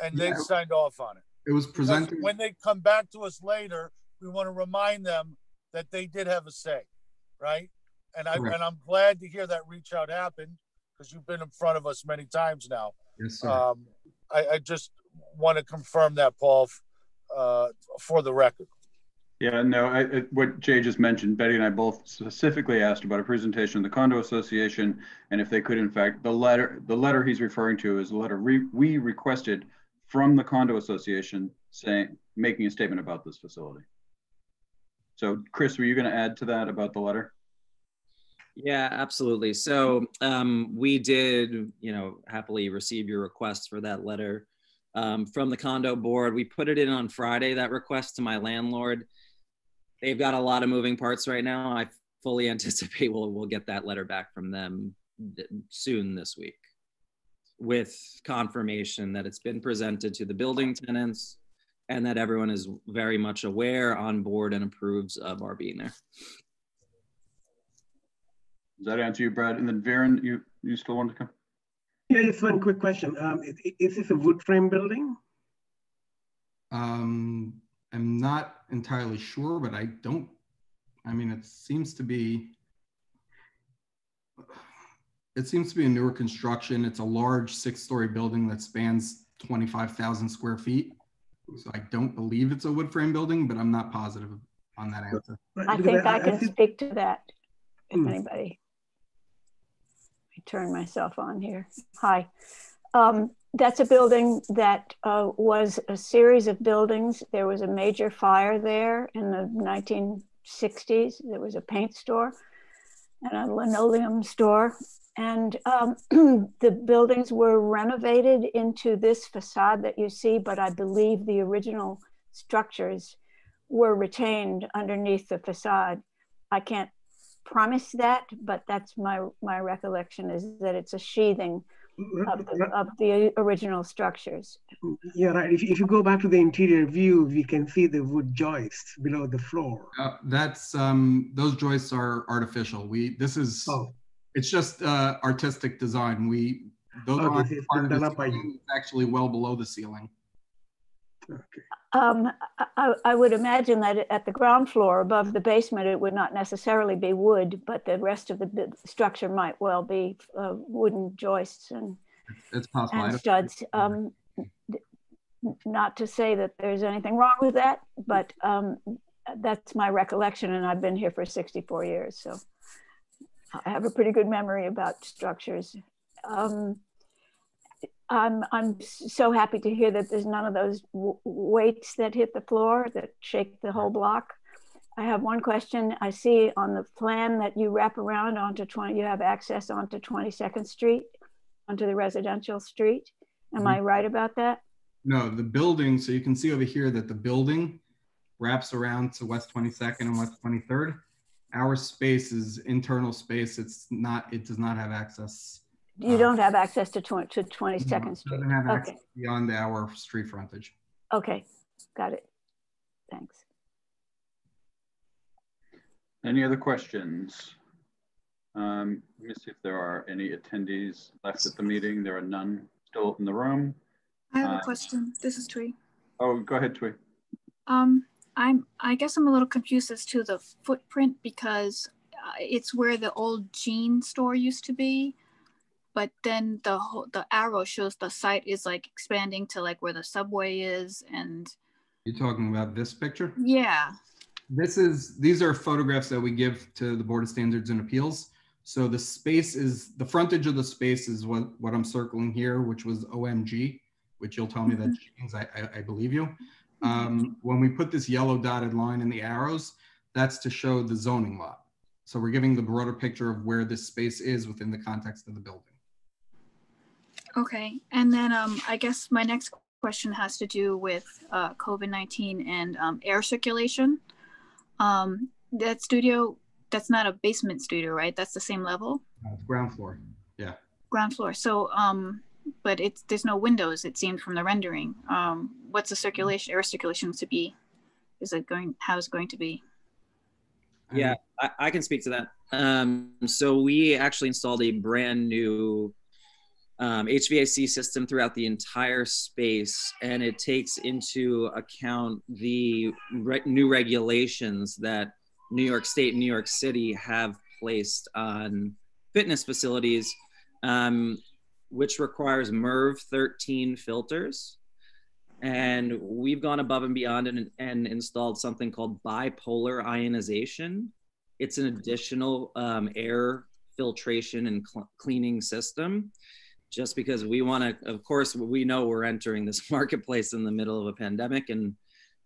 And they signed off on it? It was Because presented, When they come back to us later, we want to remind them that they did have a say, right? And I, Correct. and I'm glad to hear that reach out happened because you've been in front of us many times now. yes, sir. Um, I, I just want to confirm that, Paul, uh, for the record. Yeah, no, I, it- what Jay just mentioned, Betty and I both specifically asked about a presentation of the condo association. And if they could, in fact, the letter, the letter he's referring to is a letter we, we requested from the condo association saying, making a statement about this facility. So Chris, were you going to add to that about the letter? Yeah, absolutely. So um, we did, you know, happily receive your request for that letter um, from the condo board. We put it in on Friday, that request to my landlord. They've got a lot of moving parts right now. I fully anticipate we'll, we'll get that letter back from them th- soon this week with confirmation that it's been presented to the building tenants and that everyone is very much aware, on board, and approves of our being there. Does that answer you, Brad? And then Viren, you, you still want to come? Yeah, just one quick question. Um, i- i- is this a wood frame building? Um, I'm not entirely sure, but I don't, I mean, it seems to be, it seems to be a newer construction. It's a large six-story building that spans 25,000 square feet. So I don't believe it's a wood frame building, but I'm not positive on that answer. I Because think I I can see- speak to that, if Hmm. anybody. Turn myself on here. Hi. Um, That's a building that uh, was a series of buildings. There was a major fire there in the 1960s. There was a paint store and a linoleum store. And um, the buildings were renovated into this facade that you see, but I believe the original structures were retained underneath the facade. I can't promise that, but that's my, my recollection is that it's a sheathing of the, of the original structures. Yeah, right. If, if you go back to the interior view, we can see the wood joists below the floor. Uh, that's um, those joists are artificial. We this is Oh. it's just uh, artistic design. We those Okay, aren't so part of the up by you. ceiling. Actually well below the ceiling. Um, I- I, would imagine that at the ground floor above the basement, it would not necessarily be wood, but the rest of the structure might well be uh, wooden joists and, It's possible. And studs. Um, not to say that there's anything wrong with that, but um, that's my recollection, and I've been here for 64 years, so I have a pretty good memory about structures. Um, I'm I'm so happy to hear that there's none of those w- weights that hit the floor that shake the whole block. I have one question. I see on the plan that you wrap around onto 20, you have access onto 22nd Street, onto the residential street. Am I mm-hmm. right about that? No, the building. So you can see over here that the building wraps around to West 22nd and West 23rd. Our space is internal space. It's not. It does not have access. You don't have access to, twen- to 22nd Uh, no, it Street? Doesn't have access Okay, beyond our street frontage. okay, got it. Thanks. Any other questions? Um, let me see if there are any attendees left at the meeting. There are none still in the room. I have Uh, a question. This is Tui. Oh, go ahead, Tui. Um, I'm. I guess I'm a little confused as to the footprint because uh, it's where the old jean store used to be, but then the whole the arrow shows the site is like expanding to like where the subway is, and You're talking about this picture? yeah. This is, these are photographs that we give to the Board of Standards and Appeals. So the space is, the frontage of the space is what, what I'm circling here, which was OMG, which you'll tell me that means, I, I, I believe you. Um, when we put this yellow dotted line in the arrows, that's to show the zoning lot. So we're giving the broader picture of where this space is within the context of the building. Okay, and then um, I guess my next question has to do with uh, COVID nineteen and um, air circulation. Um, that studio, that's not a basement studio, right? That's the same level. Uh, Ground floor. Yeah. Ground floor. So, um, but it's there's no windows. It seemed from the rendering. Um, what's the circulation, air circulation to be? Is it going? How is it going to be? Yeah, I, I can speak to that. Um, so we actually installed a brand new um, HVAC system throughout the entire space, and it takes into account the re- new regulations that New York State and New York City have placed on fitness facilities, um, which requires MERV 13 filters. And we've gone above and beyond and, and installed something called bipolar ionization. It's an additional um, air filtration and cl- cleaning system just because we want to of course we know we're entering this marketplace in the middle of a pandemic and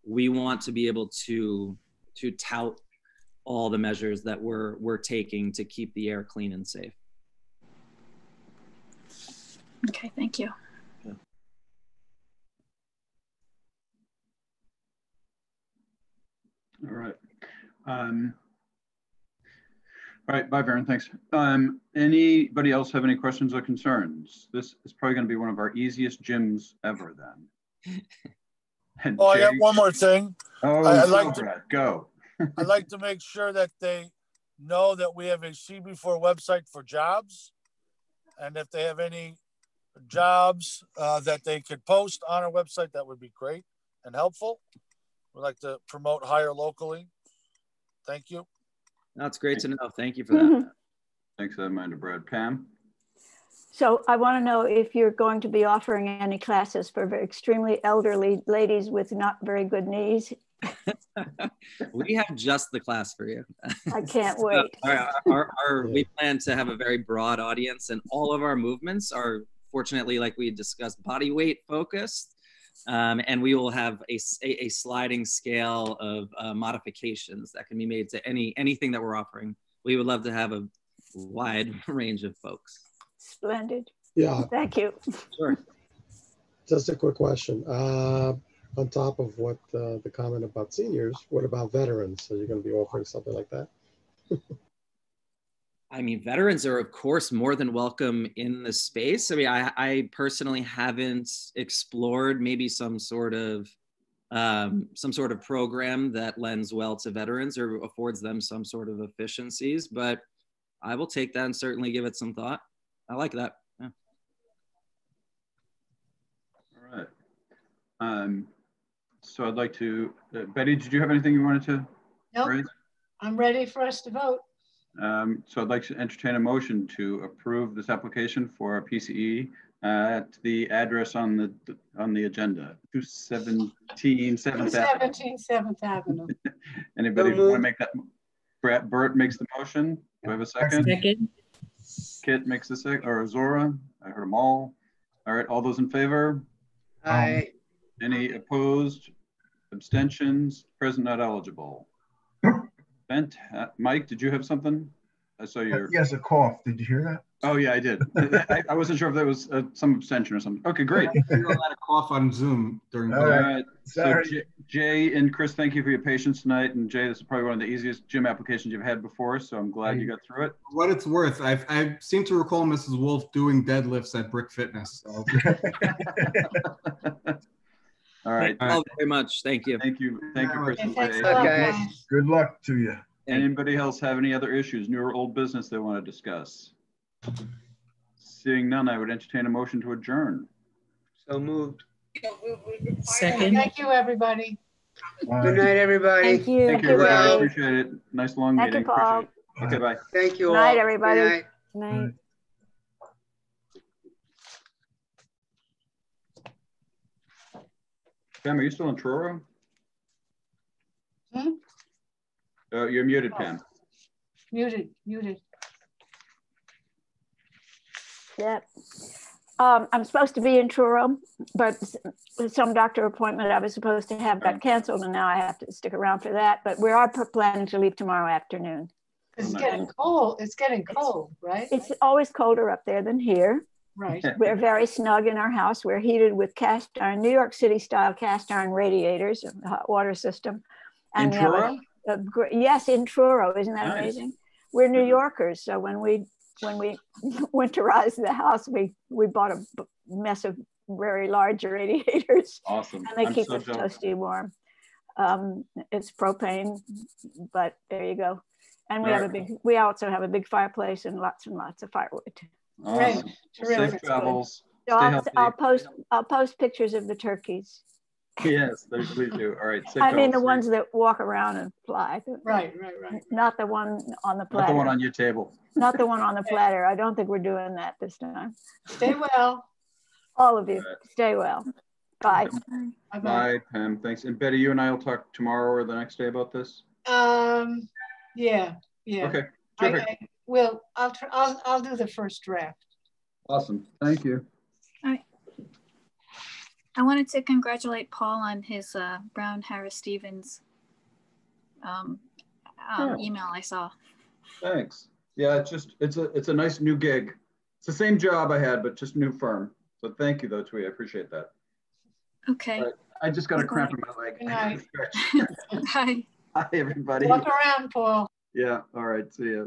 we want to be able to to tout all the measures that we're we're taking to keep the air clean and safe Okay, thank you. All right. Um, all right, bye, Baron, thanks. Um, anybody else have any questions or concerns? This is probably gonna be one of our easiest gyms ever then. And Oh, I got one more thing. Oh, I- I'd go, like to- go. I'd like to make sure that they know that we have a CB4 website for jobs. And if they have any jobs uh, that they could post on our website, that would be great and helpful. We'd like to promote hire locally. Thank you. That's great to know thank you for that mm-hmm. Thanks for that reminder, Brad. Pam? So I want to know if you're going to be offering any classes for extremely elderly ladies with not very good knees. we have just the class for you I can't So, wait. our, our, our, we plan to have a very broad audience and all of our movements are fortunately like we discussed body weight focused um, and we will have a, a, sliding scale of uh, modifications that can be made to any anything that we're offering we would love to have a wide range of folks Splendid. Yeah, Thank you. sure just a quick question. Uh, on top of what uh, the comment about seniors, what about veterans? Are you going to be offering something like that? I mean, veterans are, of course, more than welcome in the space. I mean, I, I personally haven't explored maybe some sort of um, some sort of program that lends well to veterans or affords them some sort of efficiencies. But I will take that and certainly give it some thought. I like that. Yeah. All right. Um, so I'd like to, uh, Betty, did you have anything you wanted to Nope, raise? I'm ready for us to vote. Um, so I'd like to entertain a motion to approve this application for a PCE at the address on the, on the agenda, 217 Seventh Avenue. 17 Seventh Avenue. Anybody So want to make that? Brett, Bert makes the motion. Do I have a second? Second. Kit makes the second, or Zora? I heard them all. All right, all those in favor? I, Any opposed? Abstentions? Present not eligible. Bent, uh, Mike, did you have something? I saw your, Yes, a cough. Did you hear that? oh yeah, I did. I, I wasn't sure if that was uh, some abstention or something. Okay, great. You're allowed to cough on Zoom during. All All right. right, so Sorry. J- Jay and Chris, thank you for your patience tonight. And Jay, this is probably one of the easiest gym applications you've had before, so I'm glad you got through it. What it's worth, I I seem to recall Mrs. Wolf doing deadlifts at Brick Fitness. So All right, Thank you all very much. Thank you. thank you, thank you, Chris Okay, and thanks a lot, guys. guys. Good luck to you. Anybody else have any other issues, new or old business they want to discuss? Seeing none, I would entertain a motion to adjourn. so moved. Second. Thank you, everybody. Good night, everybody. Thank you. Thank you, Good everybody. night. Appreciate it. Nice long Thank you. Paul. Appreciate it. Okay, bye. Thank you all. Good night, Good everybody. night. Pam, are you still in Truro? Hmm? Uh, you're muted, Pam. Muted, muted. Yep. Um, I'm supposed to be in Truro, but some doctor appointment I was supposed to have got canceled and now I have to stick around for that. But we are planning to leave tomorrow afternoon. It's getting cold. It's getting cold, right? It's always colder up there than here. Right. We're very snug in our house. We're heated with cast iron, New York City style cast iron radiators, a hot water system. In we have a- a yes, in Truro. Isn't that Nice. amazing? We're New Yorkers, so when we when we winterized the house, we we bought a mess of very large radiators. Awesome. And they I'm keep so us jealous. toasty warm. Um, it's propane, but there you go. And we have a big, we also have a big fireplace and lots and lots of firewood. Awesome. Well, Terrific. Safe travels. So Stay I'll. I'll post, I'll post pictures of the turkeys. Yes, please please do. All right. Safe I mean, the ones that walk around and fly. Right, right, right. Not the one on the Not platter. the one on your table. Not the one on the platter. I don't think we're doing that this time. Stay well. All of you, stay well. Bye. Bye, Pam. Thanks. And Betty, you and I will talk tomorrow or the next day about this. Um, yeah, yeah. Okay. I, Terrific. I will, I'll, tr- I'll, I'll do the first draft. Awesome. Thank you. All right. I wanted to congratulate Paul on his uh, Brown Harris Stevens um, um, Oh. email I saw. Thanks. Yeah, it's just it's a it's a nice new gig. It's the same job I had, but just new firm. So thank you though, Twee. I appreciate that. Okay. All right. I just got a cramp in my leg. Good night. Hi. Hi, everybody. Walk around, Paul. Yeah. All right. See ya.